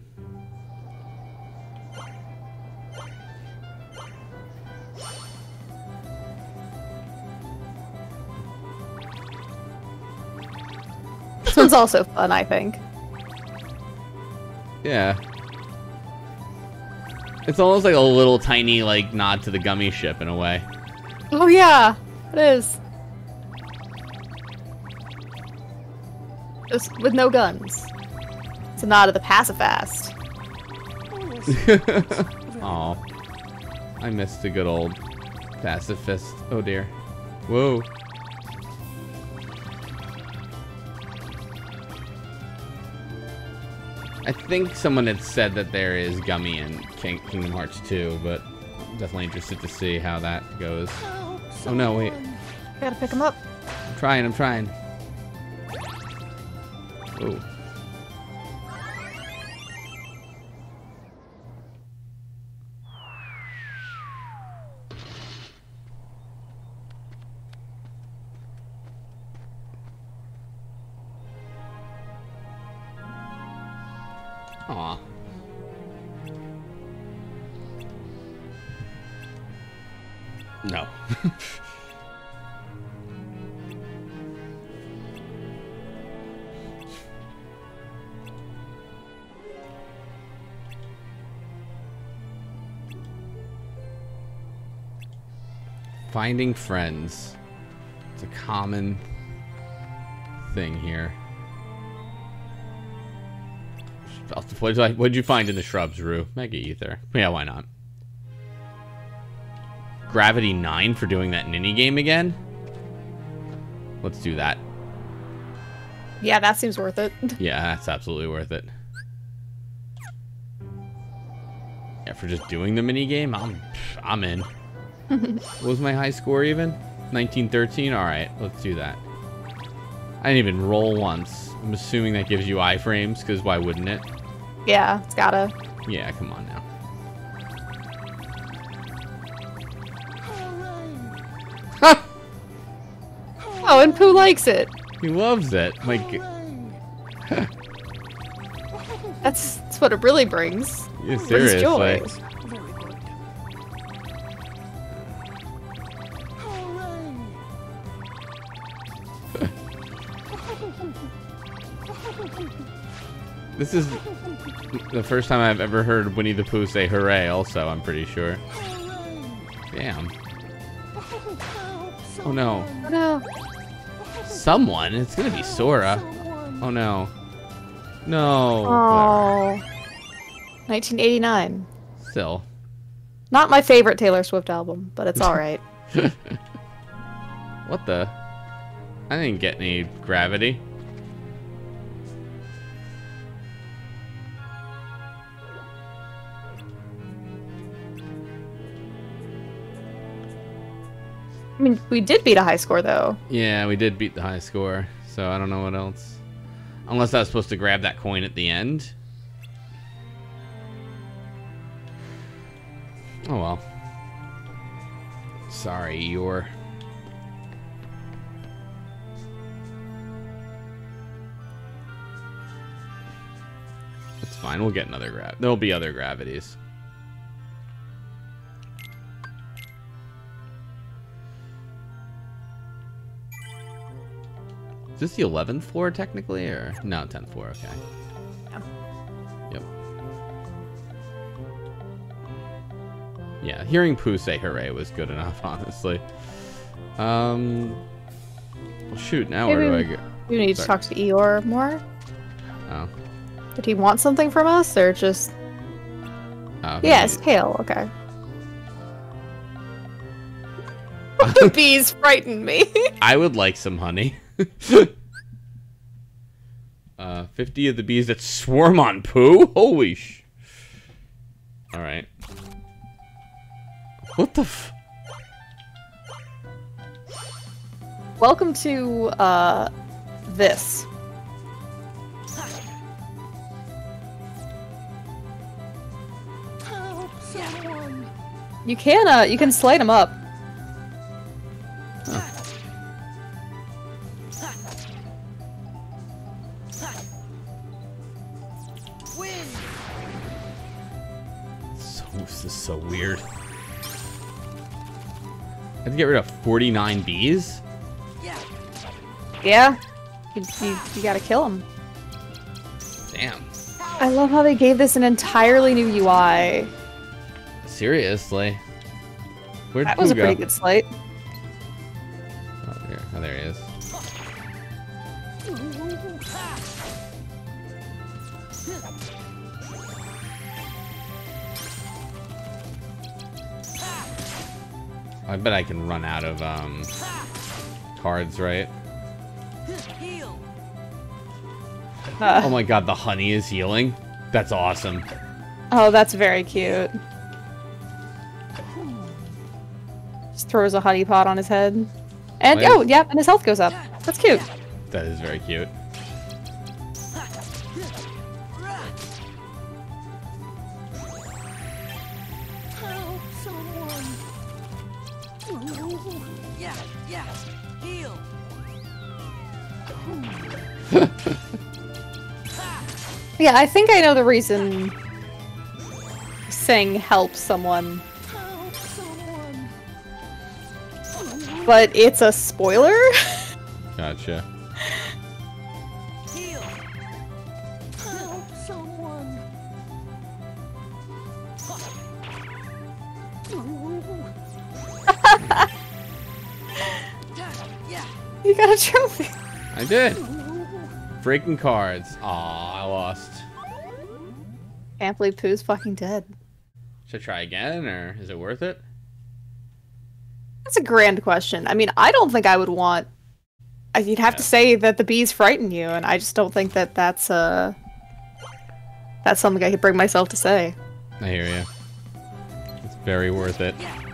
Also fun, I think. Yeah. It's almost like a little tiny like nod to the gummi ship in a way. Oh yeah, it is. Just with no guns. It's a nod to the pacifist. Aw. I missed a good old pacifist. Oh dear. Whoa. I think someone had said that there is Gummi in King Kingdom Hearts 2, but definitely interested to see how that goes. Oh no, wait. Gotta pick him up. I'm trying, I'm trying. Oh. Finding friends. It's a common thing here. What did, I, what did you find in the shrubs, Roo? Mega Ether. Yeah, why not? Gravity 9 for doing that Ninny game again? Let's do that. Yeah, that seems worth it. Yeah, that's absolutely worth it. Yeah, for just doing the mini game, I'm I'm in. What was my high score even? 1913? Alright, let's do that. I didn't even roll once. I'm assuming that gives you iframes, because why wouldn't it? Yeah, it's gotta. Yeah, come on now. Oh, and Pooh likes it. He loves it. Like, That's, that's what it really brings. Brings joy. This is the first time I've ever heard Winnie the Pooh say hooray, also, I'm pretty sure. Damn. Oh no. Oh no. Someone? It's gonna be Sora. Oh no. No. Oh. 1989. Still. Not my favorite Taylor Swift album, but it's alright. What the? I didn't get any gravity. mean, we did beat a high score though. Yeah, we did beat the high score. So I don't know what else. Unless I was supposed to grab that coin at the end. Oh well. Sorry, you're. That's fine. We'll get another grab. There'll be other gravities. Is this the 11th floor technically, or no, 10th floor? Okay. Yep. Yeah, hearing Pooh say "hooray" was good enough, honestly. Um. Well, shoot. Now where do I go? You need to talk to Eeyore more. Oh. Did he want something from us, or just? Oh, Yes, tail. Okay. the bees frightened me. I would like some honey. uh, 50 of the bees that swarm on Pooh? Holy sh... Alright. What the f... Welcome to uh this. You can uh you can slide them up. To get rid of 49 bees? Yeah. You, you, you gotta kill them. Damn. I love how they gave this an entirely new UI. Seriously. Where'd That was Pooh a pretty go? good slate. Oh, there, oh, there he is. I bet I can run out of um cards, right? Uh, Oh my god, the honey is healing. That's awesome. Oh, that's very cute. Just throws a honey pot on his head. And oh, is- yeah, and his health goes up. That's cute. That is very cute. Yeah, I think I know the reason saying help someone. But it's a spoiler? Gotcha. You got a trophy. I did. Breaking cards. Aw, I lost. Can't believe Pooh's fucking dead. Should I try again, or is it worth it? That's a grand question. I mean, I don't think I would want. You'd have to say that the bees frighten you, and I just don't think that that's uh that's something I could bring myself to say. I hear you. It's very worth it. Win.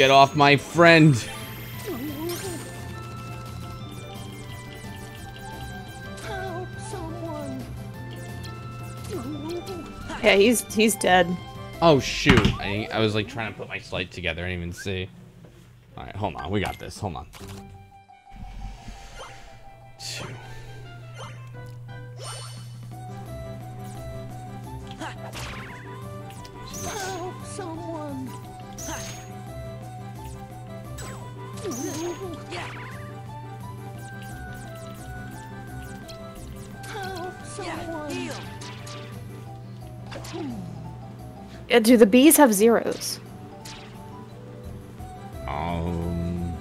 Get off my friend. Yeah, he's he's dead. Oh shoot! I, I was like trying to put my slide together. I didn't even see. All right, hold on. We got this. Hold on. Two. Help someone. Heal. Uh, Do the bees have zeros? Um.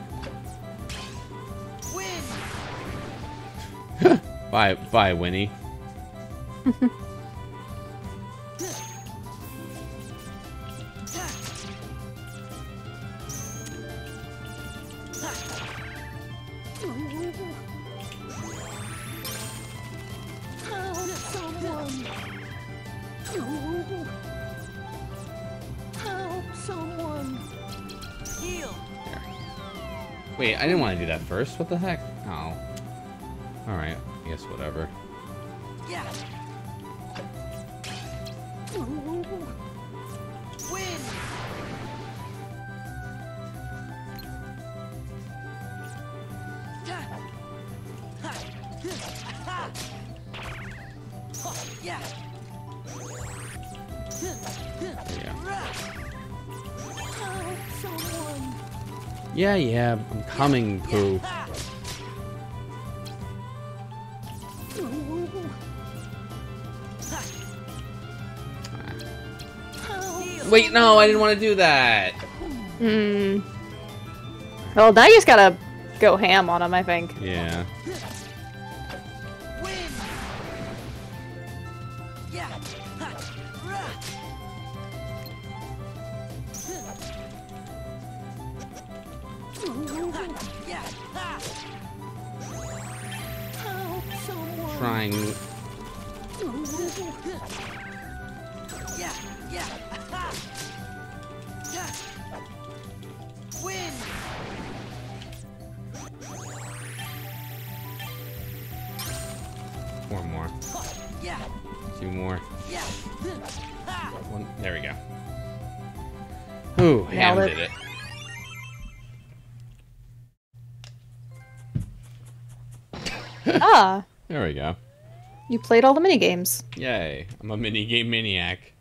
Bye, bye, Winnie. Wait, I didn't want to do that first. What the heck? Oh. Alright, I guess whatever. Yeah. Win. Yeah. Yeah, yeah, I'm coming, Pooh. Wait, no, I didn't want to do that. Hmm. Well, now you just gotta go ham on him, I think. Yeah. Ooh, Ham did it. ah, There we go. you played all the mini games. Yay. I'm a mini game maniac.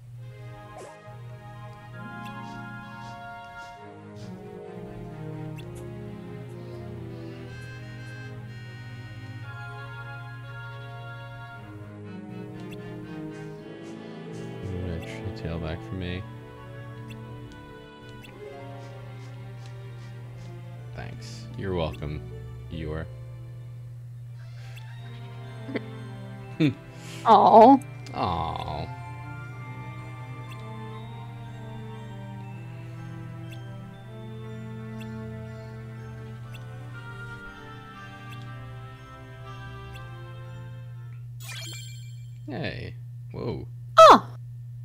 Oh, Aww. Hey. Whoa. Oh.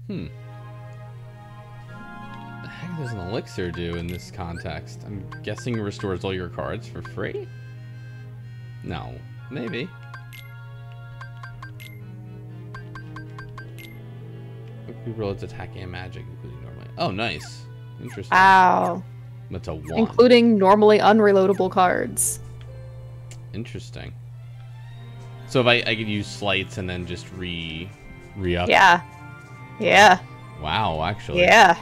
Hmm. The heck does an elixir do in this context? I'm guessing it restores all your cards for free? No. Maybe. Reloads attack and magic, including normally. Oh, nice. Interesting. wow. That's a one. Including normally unreloadable cards. Interesting. So if I, I could use sleights and then just re re up. Yeah. Yeah. Wow, actually. Yeah.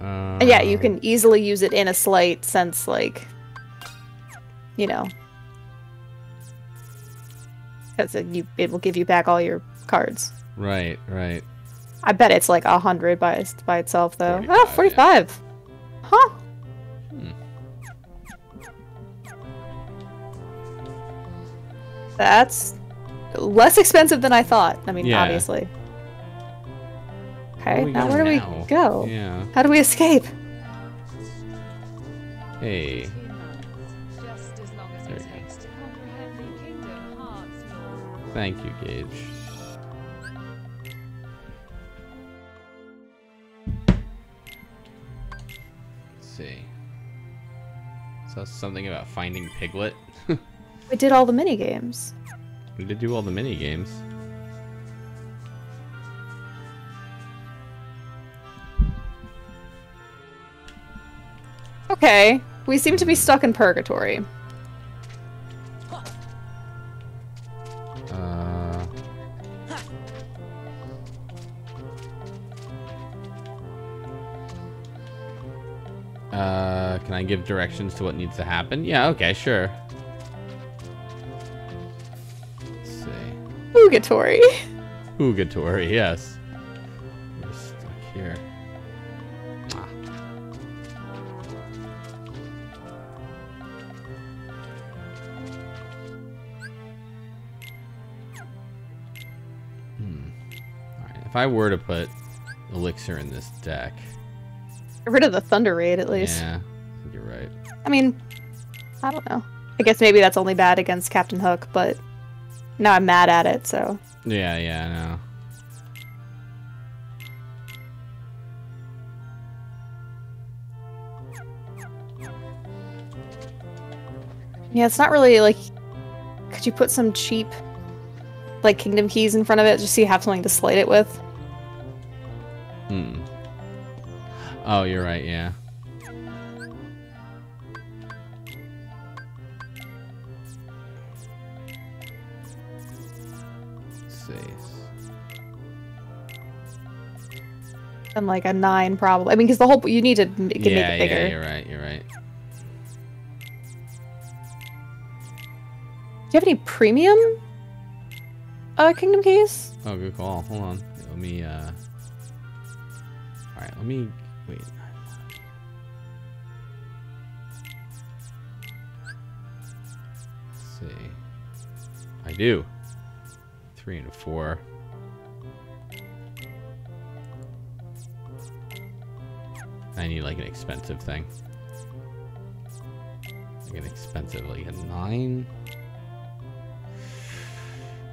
Uh, And yeah, you can easily use it in a slight sense, like, you know, because it, you, it will give you back all your cards. Right, right. I bet it's like a hundred by by itself though. 45, oh, 45. Huh? Hmm. That's less expensive than I thought. I mean, Yeah. obviously. Okay, Where now where do now? we go? Yeah. How do we escape? Hey. Just as long So something about finding Piglet. We did all the mini games. we did do all the mini games. Okay, we seem to be stuck in purgatory. I give directions to what needs to happen? Yeah, okay, sure. Let's see. Purgatory. Purgatory, yes. We're stuck here. Ah. Hmm. Alright, if I were to put elixir in this deck. Get rid of the Thunder Raid at least. Yeah, you're right. I mean, I don't know. I guess maybe that's only bad against Captain Hook, but now I'm mad at it, so. Yeah, yeah, I know. Yeah, it's not really like. Could you put some cheap, like kingdom keys in front of it, just so you have something to slate it with? Hmm. Oh, you're right. Yeah. And like a nine, probably. I mean, because the whole you need to m- make it yeah, bigger. yeah, you're right. You're right. Do you have any premium uh, kingdom keys? Oh, good call. Hold on. Let me. uh... All right. Let me wait. Let's see. I do. Three and a four. I need like an expensive thing. Like an expensive, like a nine.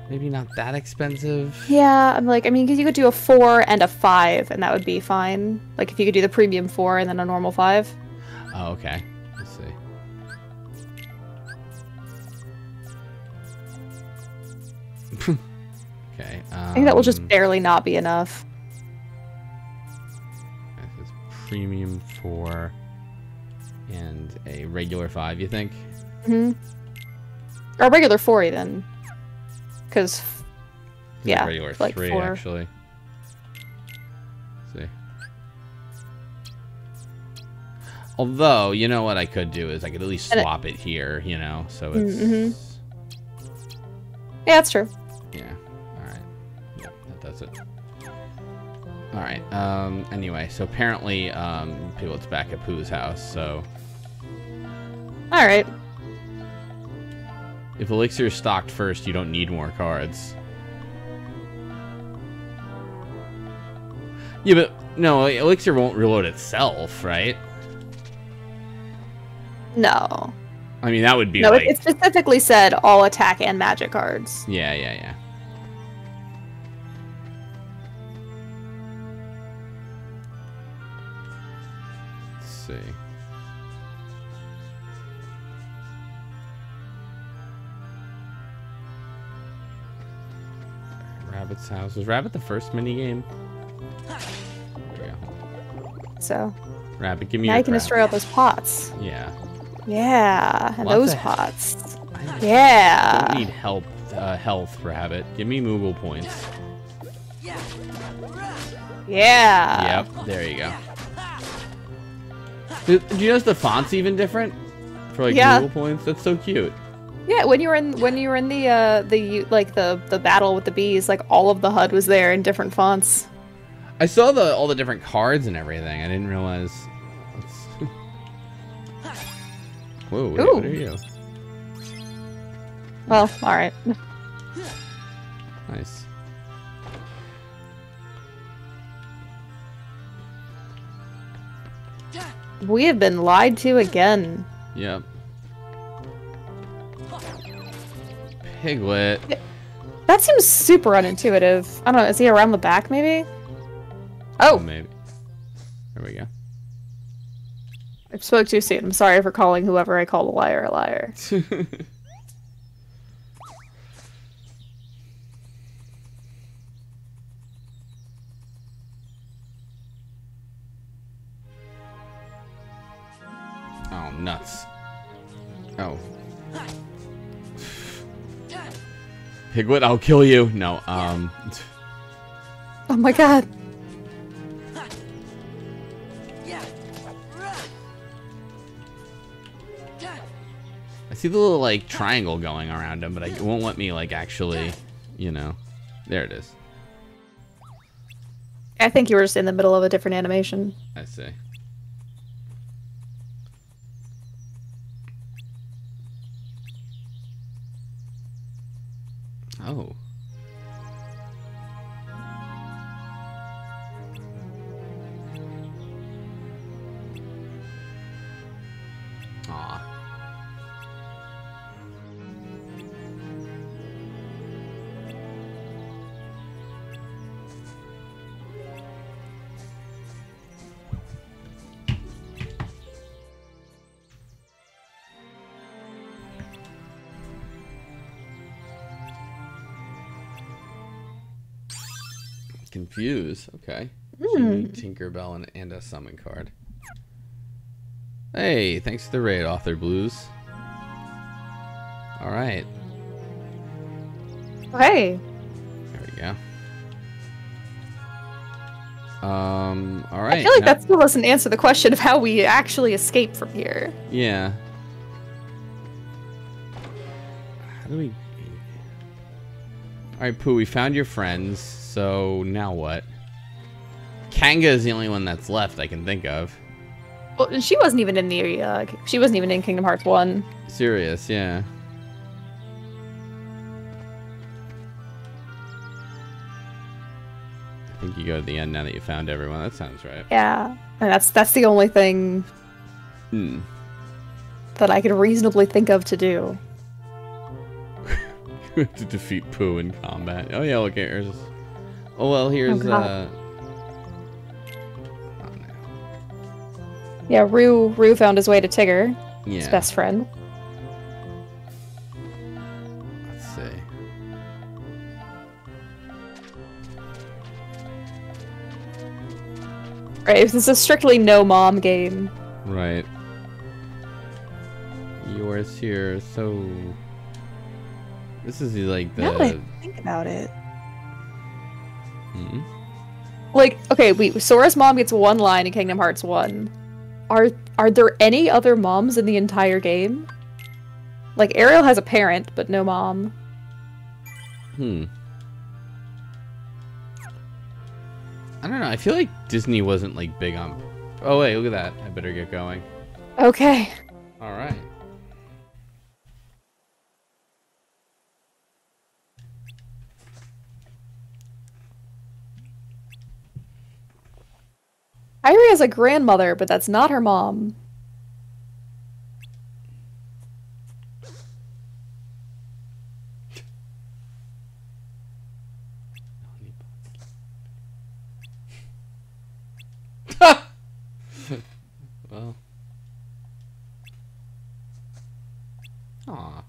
Maybe not that expensive. Yeah, I'm like, I mean, because you could do a four and a five, and that would be fine. Like if you could do the premium four and then a normal five. Oh, okay. Let's see. okay. Um, I think that will just barely not be enough. Premium four and a regular five. You think? Hmm. Or a regular four even. Because, yeah, regular like three four. actually. Let's see. Although, you know what I could do is I could at least And it- swap it here, you know, so it's Mm-hmm. Yeah, that's true. Yeah. All right. Yep, that does it. All right. Um. Anyway, so apparently, um, people, it's back at Pooh's house. So All right. if Elixir is stocked first, you don't need more cards. Yeah, but no, Elixir won't reload itself, right? No. I mean, that would be no, like, it, it specifically said all attack and magic cards. yeah, yeah, yeah. House. Was Rabbit the first minigame? There we go. So Rabbit, give me now your you can crap. destroy all those pots. Yeah. Yeah, Lots those pots. I Yeah. don't need help, uh, health, Rabbit. Give me Moogle points. Yeah. Yep, there you go. Do, do you notice the font's even different for like Yeah. Moogle points? That's so cute. Yeah, when you were in when you were in the uh the like the the battle with the bees, like all of the HUD was there in different fonts. I saw the all the different cards and everything. I didn't realize. Whoa, wait, what are you? Well, all right. Nice. We have been lied to again. Yep. Piglet. That seems super unintuitive. I don't know. Is he around the back, maybe? Oh, Maybe. There we go. I spoke too soon. I'm sorry for calling whoever I called a liar a liar. Oh, nuts. Oh. Piglet, I'll kill you. No, um. Oh my god. I see the little, like, triangle going around him, but I, it won't let me, like, actually, you know. There it is. I think you were just in the middle of a different animation. I see. Oh. Confuse. Okay. Need Tinkerbell and, and a summon card. Hey, thanks to the raid, Author Blues. All right. Hey. There we go. Um. All right. I feel like now- that still doesn't answer the question of how we actually escape from here. Yeah. How do we? All right, Pooh. We found your friends. So now what? Kanga is the only one that's left I can think of. Well, she wasn't even in the uh, she wasn't even in Kingdom Hearts one. Serious, yeah. I think you go to the end now that you found everyone. That sounds right. Yeah, and that's that's the only thing Hmm. that I could reasonably think of to do. to defeat Pooh in combat. Oh yeah, look here's. Oh well, here's God. uh. Yeah, Roo Roo found his way to Tigger, his best friend. Let's see. Right, this is a strictly no mom game. Right. Yours here, so. This is like the. Now that I think about it, Hmm? like okay, wait, Sora's mom gets one line in Kingdom Hearts one. Are are there any other moms in the entire game? Like Ariel has a parent, but no mom. Hmm. I don't know. I feel like Disney wasn't like big on. Oh wait, look at that. I better get going. Okay. All right. Kairi has a grandmother, but that's not her mom. well. Aw.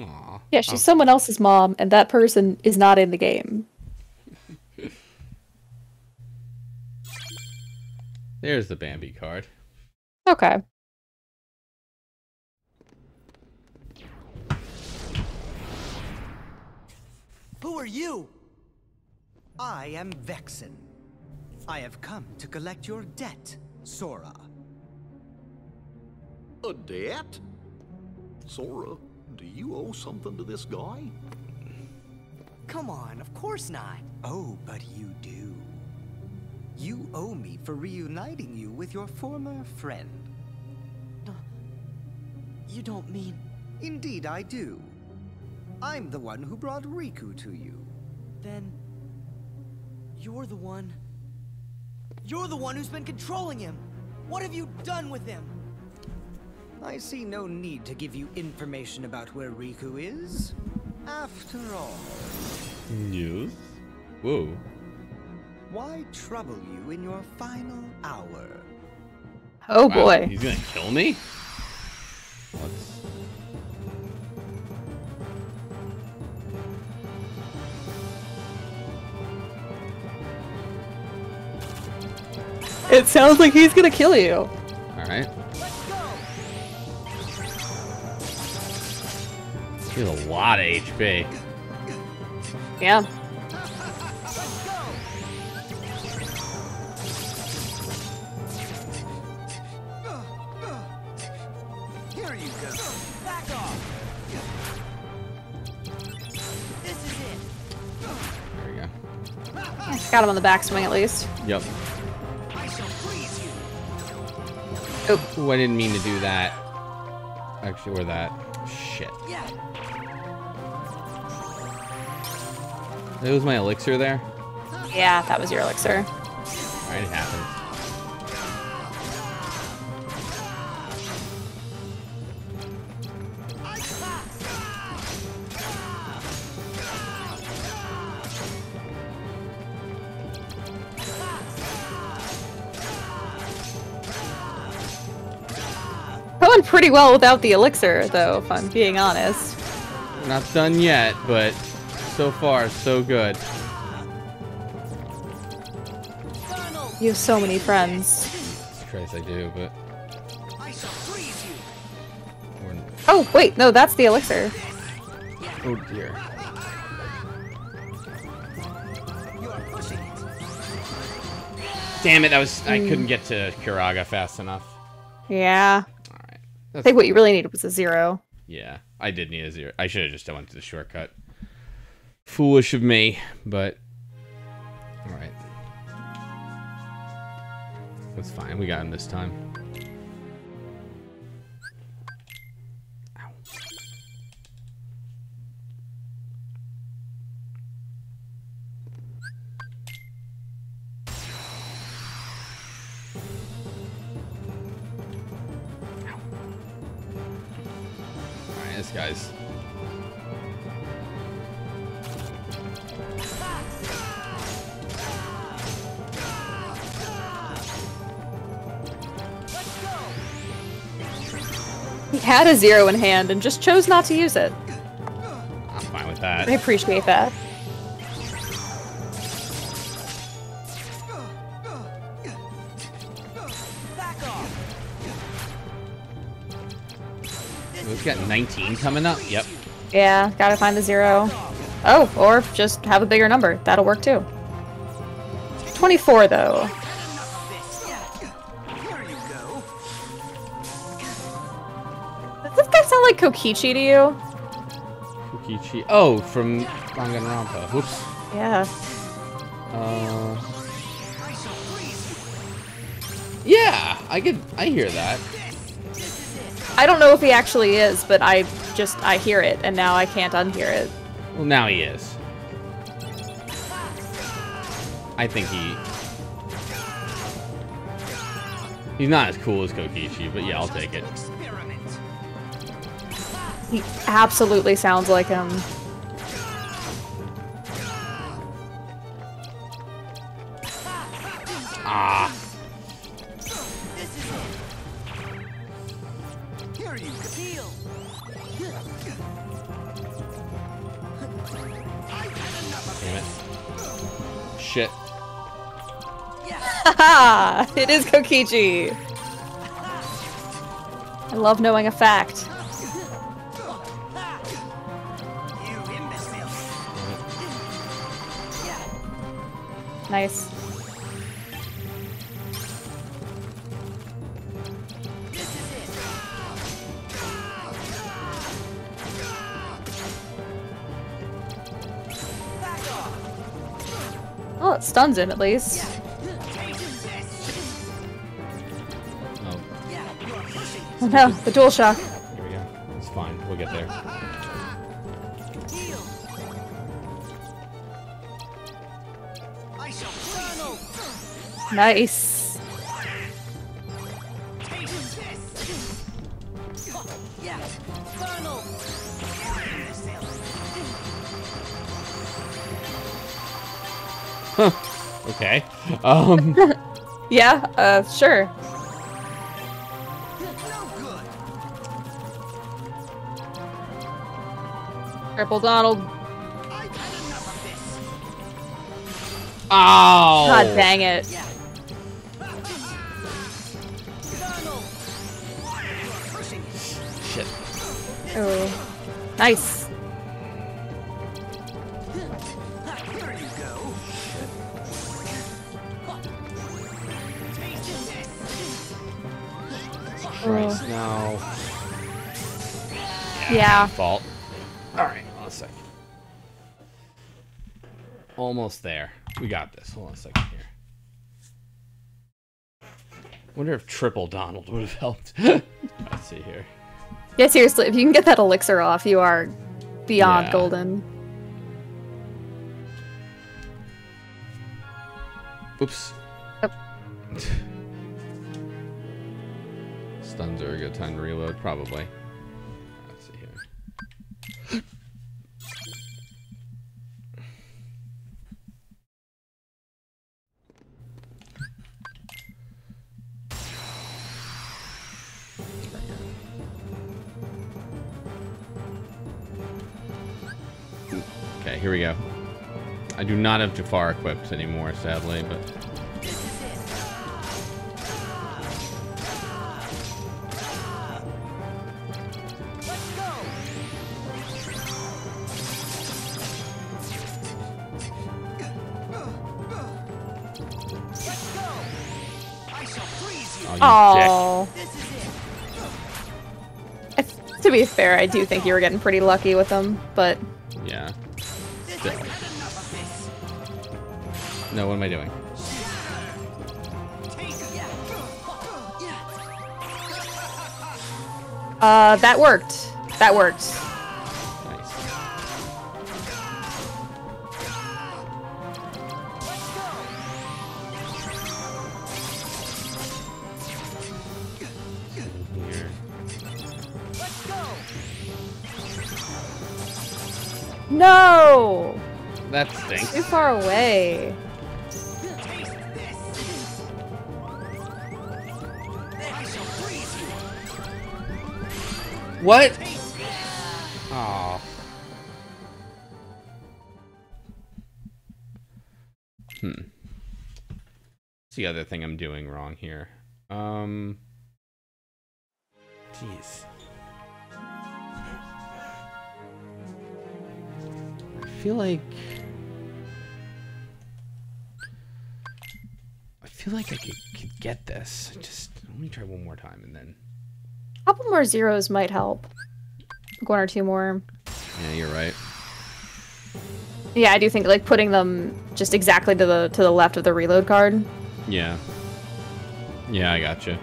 Aw. Yeah, she's oh. someone else's mom, and that person is not in the game. There's the Bambi card. Okay. Who are you? I am Vexen. I have come to collect your debt, Sora. A debt? Sora, do you owe something to this guy? Come on, of course not. Oh, but you do. You owe me for reuniting you with your former friend. No, You don't mean. Indeed, I do. I'm the one who brought Riku to you. Then. You're the one. You're the one who's been controlling him! What have you done with him? I see no need to give you information about where Riku is. After all, News? Whoa. why trouble you in your final hour? Oh Wow, boy. He's gonna kill me? Let's... It sounds like he's gonna kill you. He has a lot of HP. Yeah. Here you go. Back off! This is it! There we go. Yeah, Got him on the back swing at least. Yep. I shall freeze you. Oh. Ooh, I didn't mean to do that. Actually, or that. It was my elixir there? Yeah, that was your elixir. Alright, it Going pretty well without the elixir, though, if I'm being honest. Not done yet, but so far, so good. You have so many friends. Christ, I do, but. Oh, wait, no, that's the elixir. Oh dear. Damn it! That was I Mm. couldn't get to Curaga fast enough. Yeah. I That's think what you really needed was a zero. Yeah, I did need a zero. I should have just went to the shortcut. Foolish of me, but all right. That's fine. We got him this time. This guy's. Had a zero in hand and just chose not to use it. I'm fine with that. I appreciate that. We've got 19 coming up. Yep. Yeah, gotta find the zero. Oh, or just have a bigger number. That'll work too. 24, though. Kokichi to you? Kokichi. Oh, from Danganronpa. Whoops. Yeah. Uh. Yeah, I could. I hear that. I don't know if he actually is, but I just, I hear it, and now I can't unhear it. Well, now he is. I think he. He's not as cool as Kokichi, but yeah, I'll take it. He absolutely sounds like him. Ah. Damn it. Shit. Haha! it is Kokichi! I love knowing a fact. Stuns him at least. Oh, Oh no, the dual shock. here we go. It's fine. We'll get there. Nice. Um. Yeah, uh, sure. Triple Donald. Oh. God dang it. Shit. Oh. Nice. Yeah. my Fault. All right. Hold on a second. Almost there. We got this. Hold on a second here. Wonder if triple Donald would have helped. Let's see here. Yeah, seriously, if you can get that elixir off, you are beyond Yeah. golden. Oops. Stuns are a good time to reload, probably. Here we go. I do not have Jafar equipped anymore, sadly, but... Oh. To be fair, I do think you were getting pretty lucky with them, but Yeah. Still. No, what am I doing? uh, that worked. That worked. No! That stinks. Too far away. What? Oh. Hmm. What's the other thing I'm doing wrong here? Um. Jeez. Feel like. I feel like I could, could get this. Just let me try one more time and then. A couple more zeros might help. Like one or two more. Yeah, you're right. Yeah, I do think like putting them just exactly to the to the left of the reload card. Yeah. Yeah, I gotcha.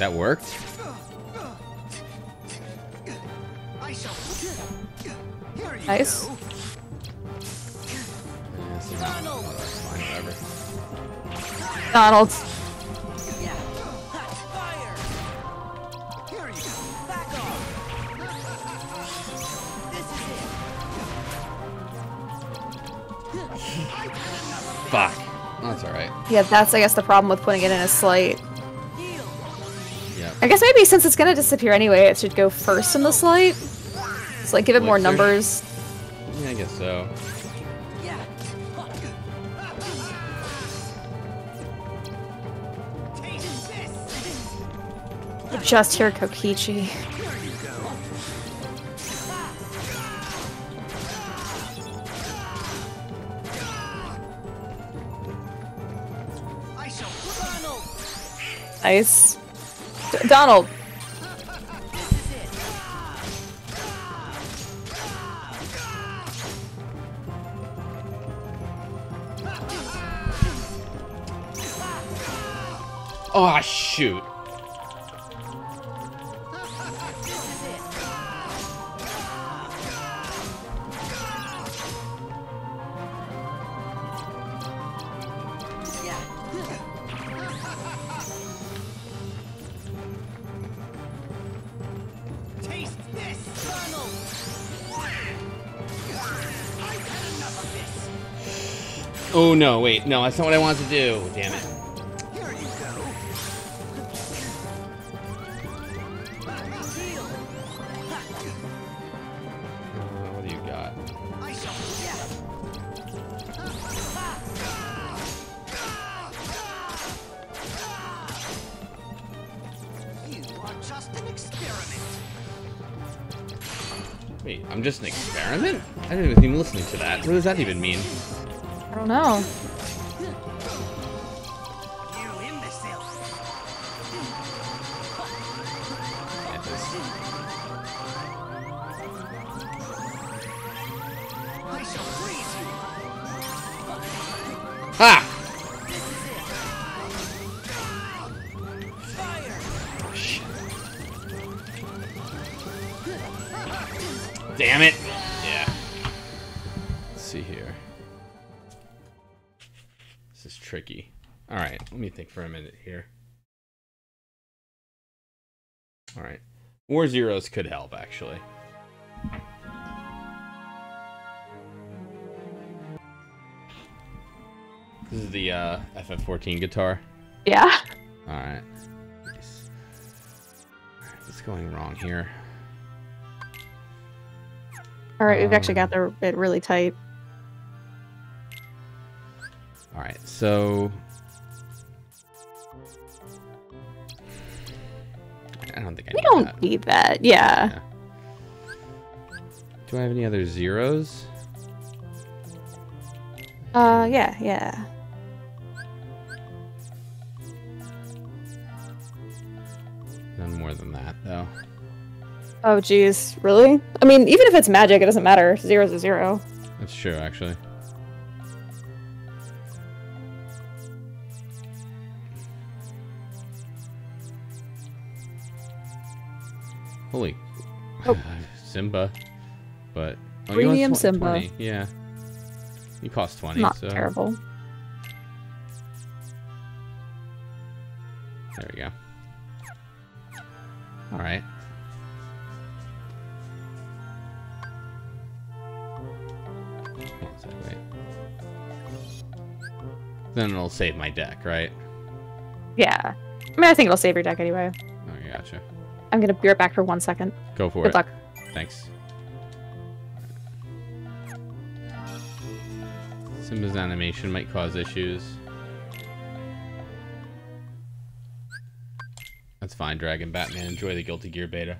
That worked? Nice. Yeah, so now- fine, whatever. Donald. Fuck. That's alright. Yeah, that's I guess the problem with putting it in a sleight. I guess maybe since it's gonna disappear anyway, it should go first in the sleight. So like give it more numbers. Yeah, I guess so. Just hear Kokichi. Nice. Donald. Oh, shoot. No, wait. No, that's not what I wanted to do. Damn it. Uh. Wait, I'm just an experiment? I didn't even listening to that. What does that even mean? Don't know. Think for a minute here. All right. More zeros could help, actually. This is the uh, FF14 guitar. Yeah. All right. Nice. All right, What's going wrong here? All right, we've actually Um, got the bit really tight. All right, so I don't think I We don't that. need that. Yeah. Do I have any other zeros? Uh, yeah, yeah. None more than that, though. Oh, geez, really? I mean, even if it's magic, it doesn't matter. Zero's a zero. That's true, actually. Holy. Oh. Simba. But. oh, Premium Simba. 20, Yeah. He costs 20, Not so. terrible. There we go. Sec, wait. Then it'll save my deck, right? Yeah. I mean, I think it'll save your deck anyway. Okay, gotcha. I'm gonna be right back for one second. Go for Good it. luck. Thanks. Simba's animation might cause issues. That's fine, Dragon Batman. Enjoy the Guilty Gear beta.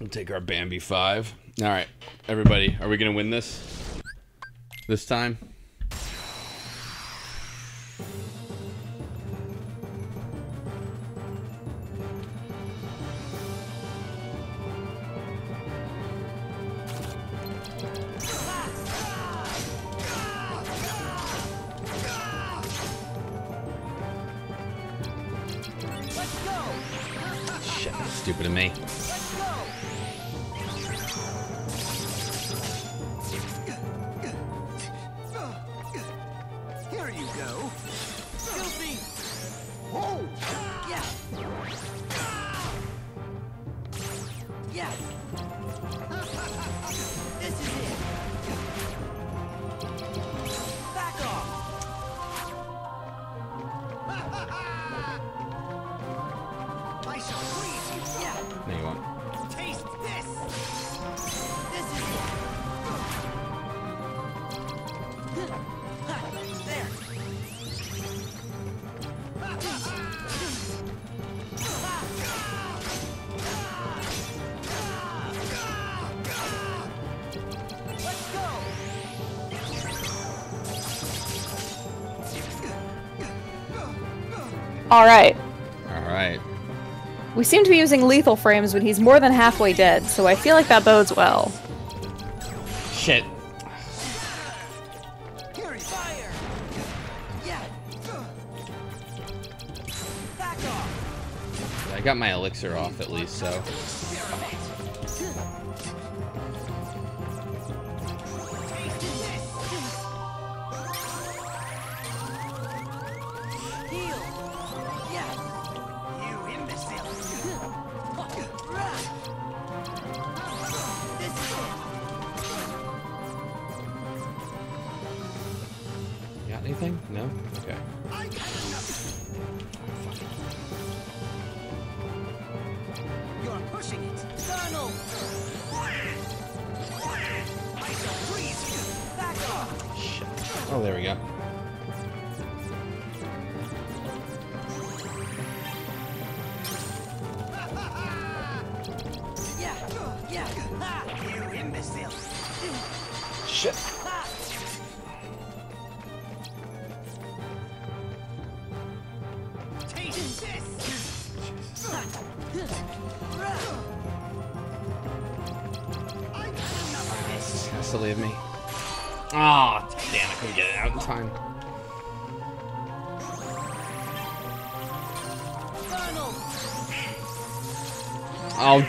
We'll take our Bambi 5. Alright, everybody, are we going to win this? This time? We seem to be using lethal frames when he's more than halfway dead, so I feel like that bodes well. Shit. I got my elixir off at least, so.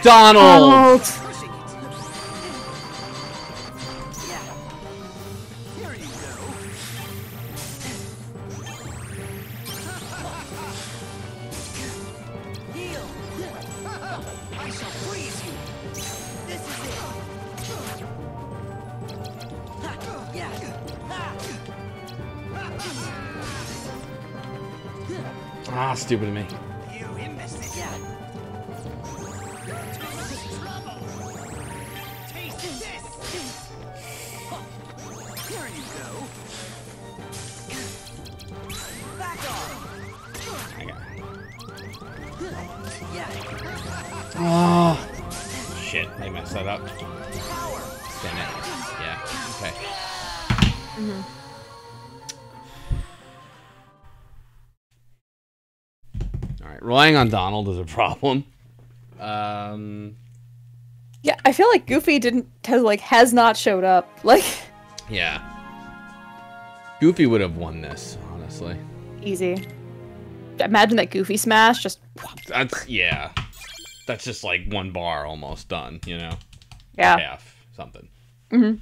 Oh, Oh. Shit, I messed that up. Damn it. Yeah, okay. Mm-hmm. Alright, relying on Donald is a problem. Um, Yeah, I feel like Goofy didn't has like has not showed up. Like yeah. Goofy would have won this, honestly. easy. Imagine that Goofy smash just That's, yeah. That's just like one bar almost done, you know? Yeah. Half, something. Mhm.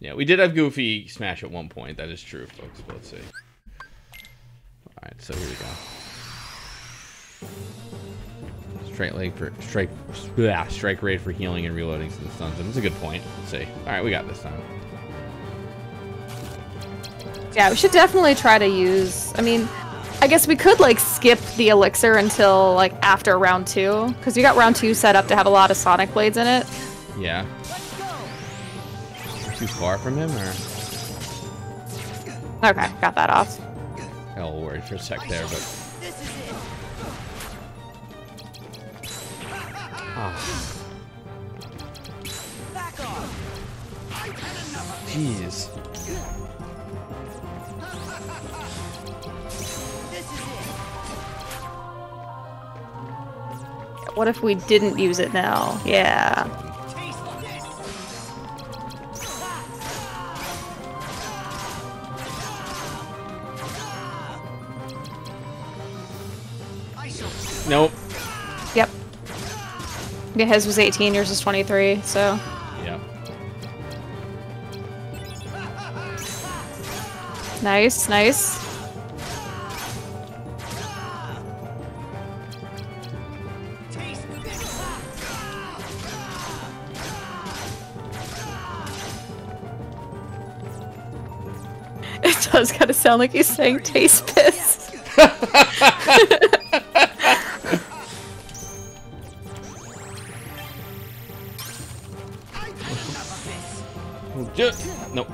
Yeah, we did have Goofy smash at one point. That is true, folks. But let's see. Alright, so here we go. Straight leg for strike yeah, strike raid for healing and reloading since stuns. That's a good point. Let's see. Alright, we got this time. Yeah, we should definitely try to use. I mean, I guess we could like skip the elixir until like after round two, because we got round two set up to have a lot of Sonic Blades in it. Yeah. Too far from him or Okay, got that off. got a little worried for a sec there, but Ah. Jeez. What if we didn't use it now? Yeah. Nope. Yep. Yeah, his was 18, yours was 23, so. Yeah. Nice, nice. Does kind of sound like he's saying taste piss. Just, nope.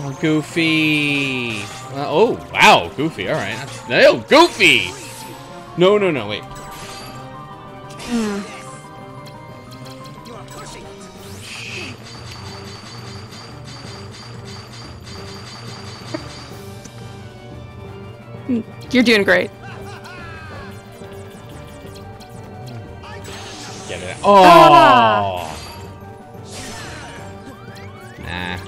Oh, Goofy. Uh, oh, wow, Goofy. All right. No, Goofy. No, no, no. Wait. You're doing great. Get it. Oh. Ah. Nah.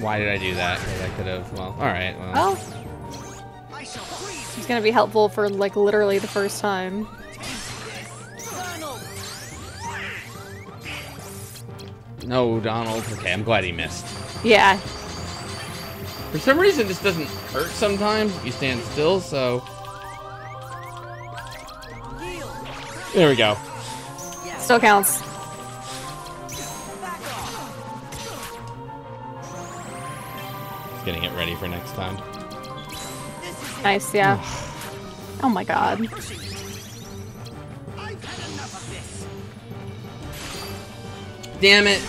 Why did I do that? 'Cause I could have. Well, all right. Well. Well, it's gonna be helpful for like literally the first time. No, Donald. Okay, I'm glad he missed. Yeah. For some reason, this doesn't hurt sometimes if you stand still, so... There we go. Still counts. Just getting it ready for next time. Nice, yeah. oh my god. Damn it!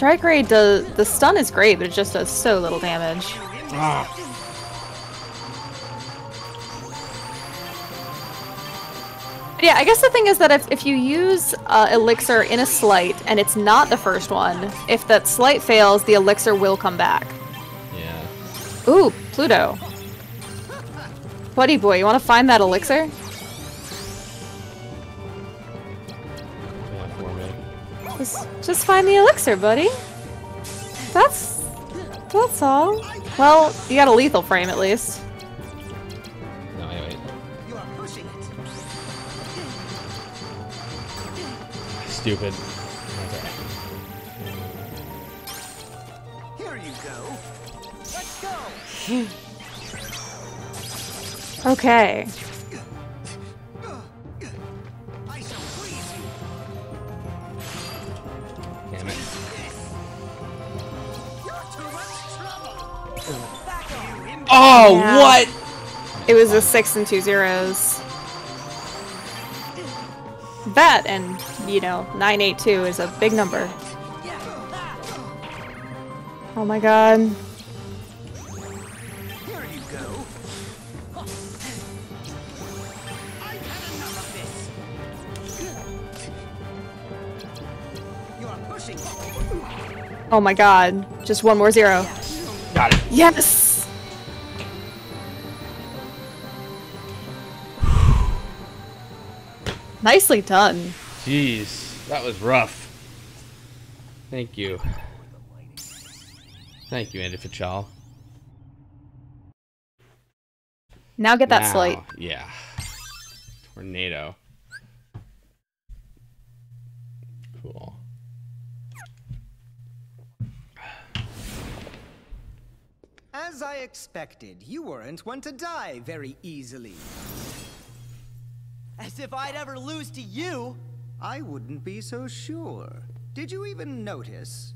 Strike raid does the stun is great, but it just does so little damage. Ah. Yeah, I guess the thing is that if, if you use uh, elixir in a sleight and it's not the first one, if that sleight fails, the elixir will come back. Yeah. Ooh, Pluto. Buddy boy, you want to find that elixir? Yeah, for me. Just find the elixir, buddy. That's, that's all. Well, you got a lethal frame at least. No, wait, wait. You are pushing it. Stupid. Here you go. Let's go. Okay. Oh, Yeah. what? It was a six and two zeros. That and, you know, 982 is a big number. Oh my god. Here you go. I've had enough of this. You are pushing. Oh my god. Just one more zero. Got it. Yes! Nicely done. Jeez, that was rough. Thank you. Thank you, Andy Fachal. Now get that Now, sleight. Yeah. Tornado. Cool. As I expected, you weren't one to die very easily. As if I'd ever lose to you. I wouldn't be so sure. Did you even notice?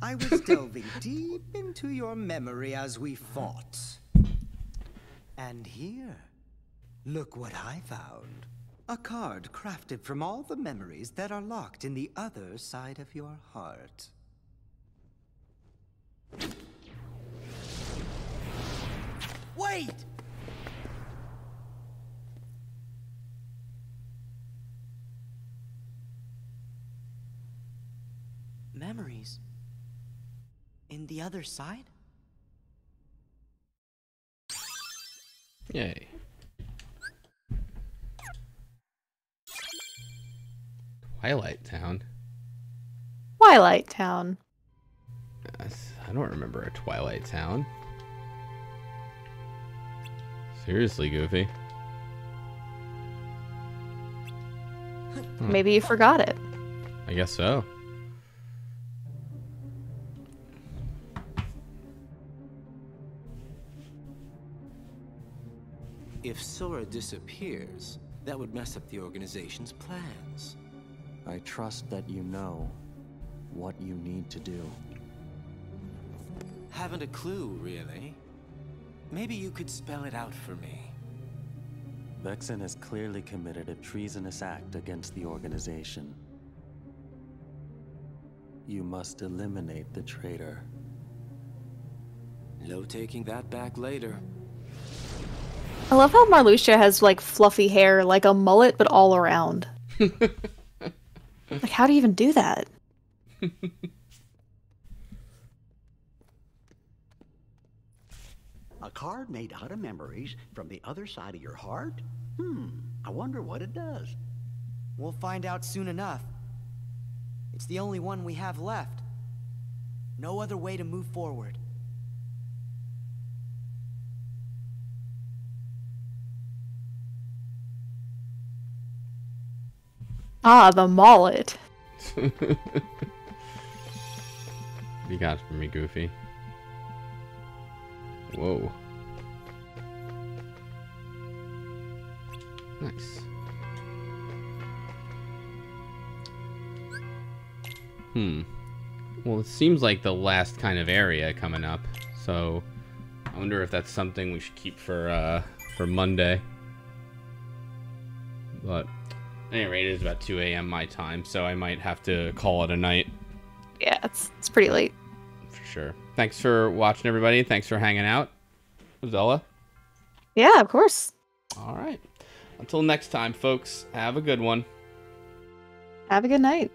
I was delving deep into your memory as we fought. And here, look what I found. A card crafted from all the memories that are locked in the other side of your heart. Wait! Memories. In the other side? Yay. Twilight Town. Twilight Town. I don't remember a Twilight Town. Seriously, Goofy. Maybe you forgot it. I guess so. If Sora disappears, that would mess up the organization's plans. I trust that you know what you need to do. Haven't a clue, really. Maybe you could spell it out for me. Vexen has clearly committed a treasonous act against the organization. You must eliminate the traitor. No taking that back later. I love how Marluxia has like fluffy hair, like a mullet, but all around. like, how do you even do that? A card made out of memories from the other side of your heart? Hmm, I wonder what it does. We'll find out soon enough. It's the only one we have left. No other way to move forward. Ah, the mullet. You got for me, Goofy? Whoa. Nice. Hmm. Well, it seems like the last kind of area coming up, so I wonder if that's something we should keep for uh for Monday. But at any rate, it is about 2 a.m. my time, so I might have to call it a night Yeah, it's it's pretty late. for sure. Thanks for watching, everybody. Thanks for hanging out. Zella. Yeah, of course. All right. until next time, folks, have a good one. Have a good night.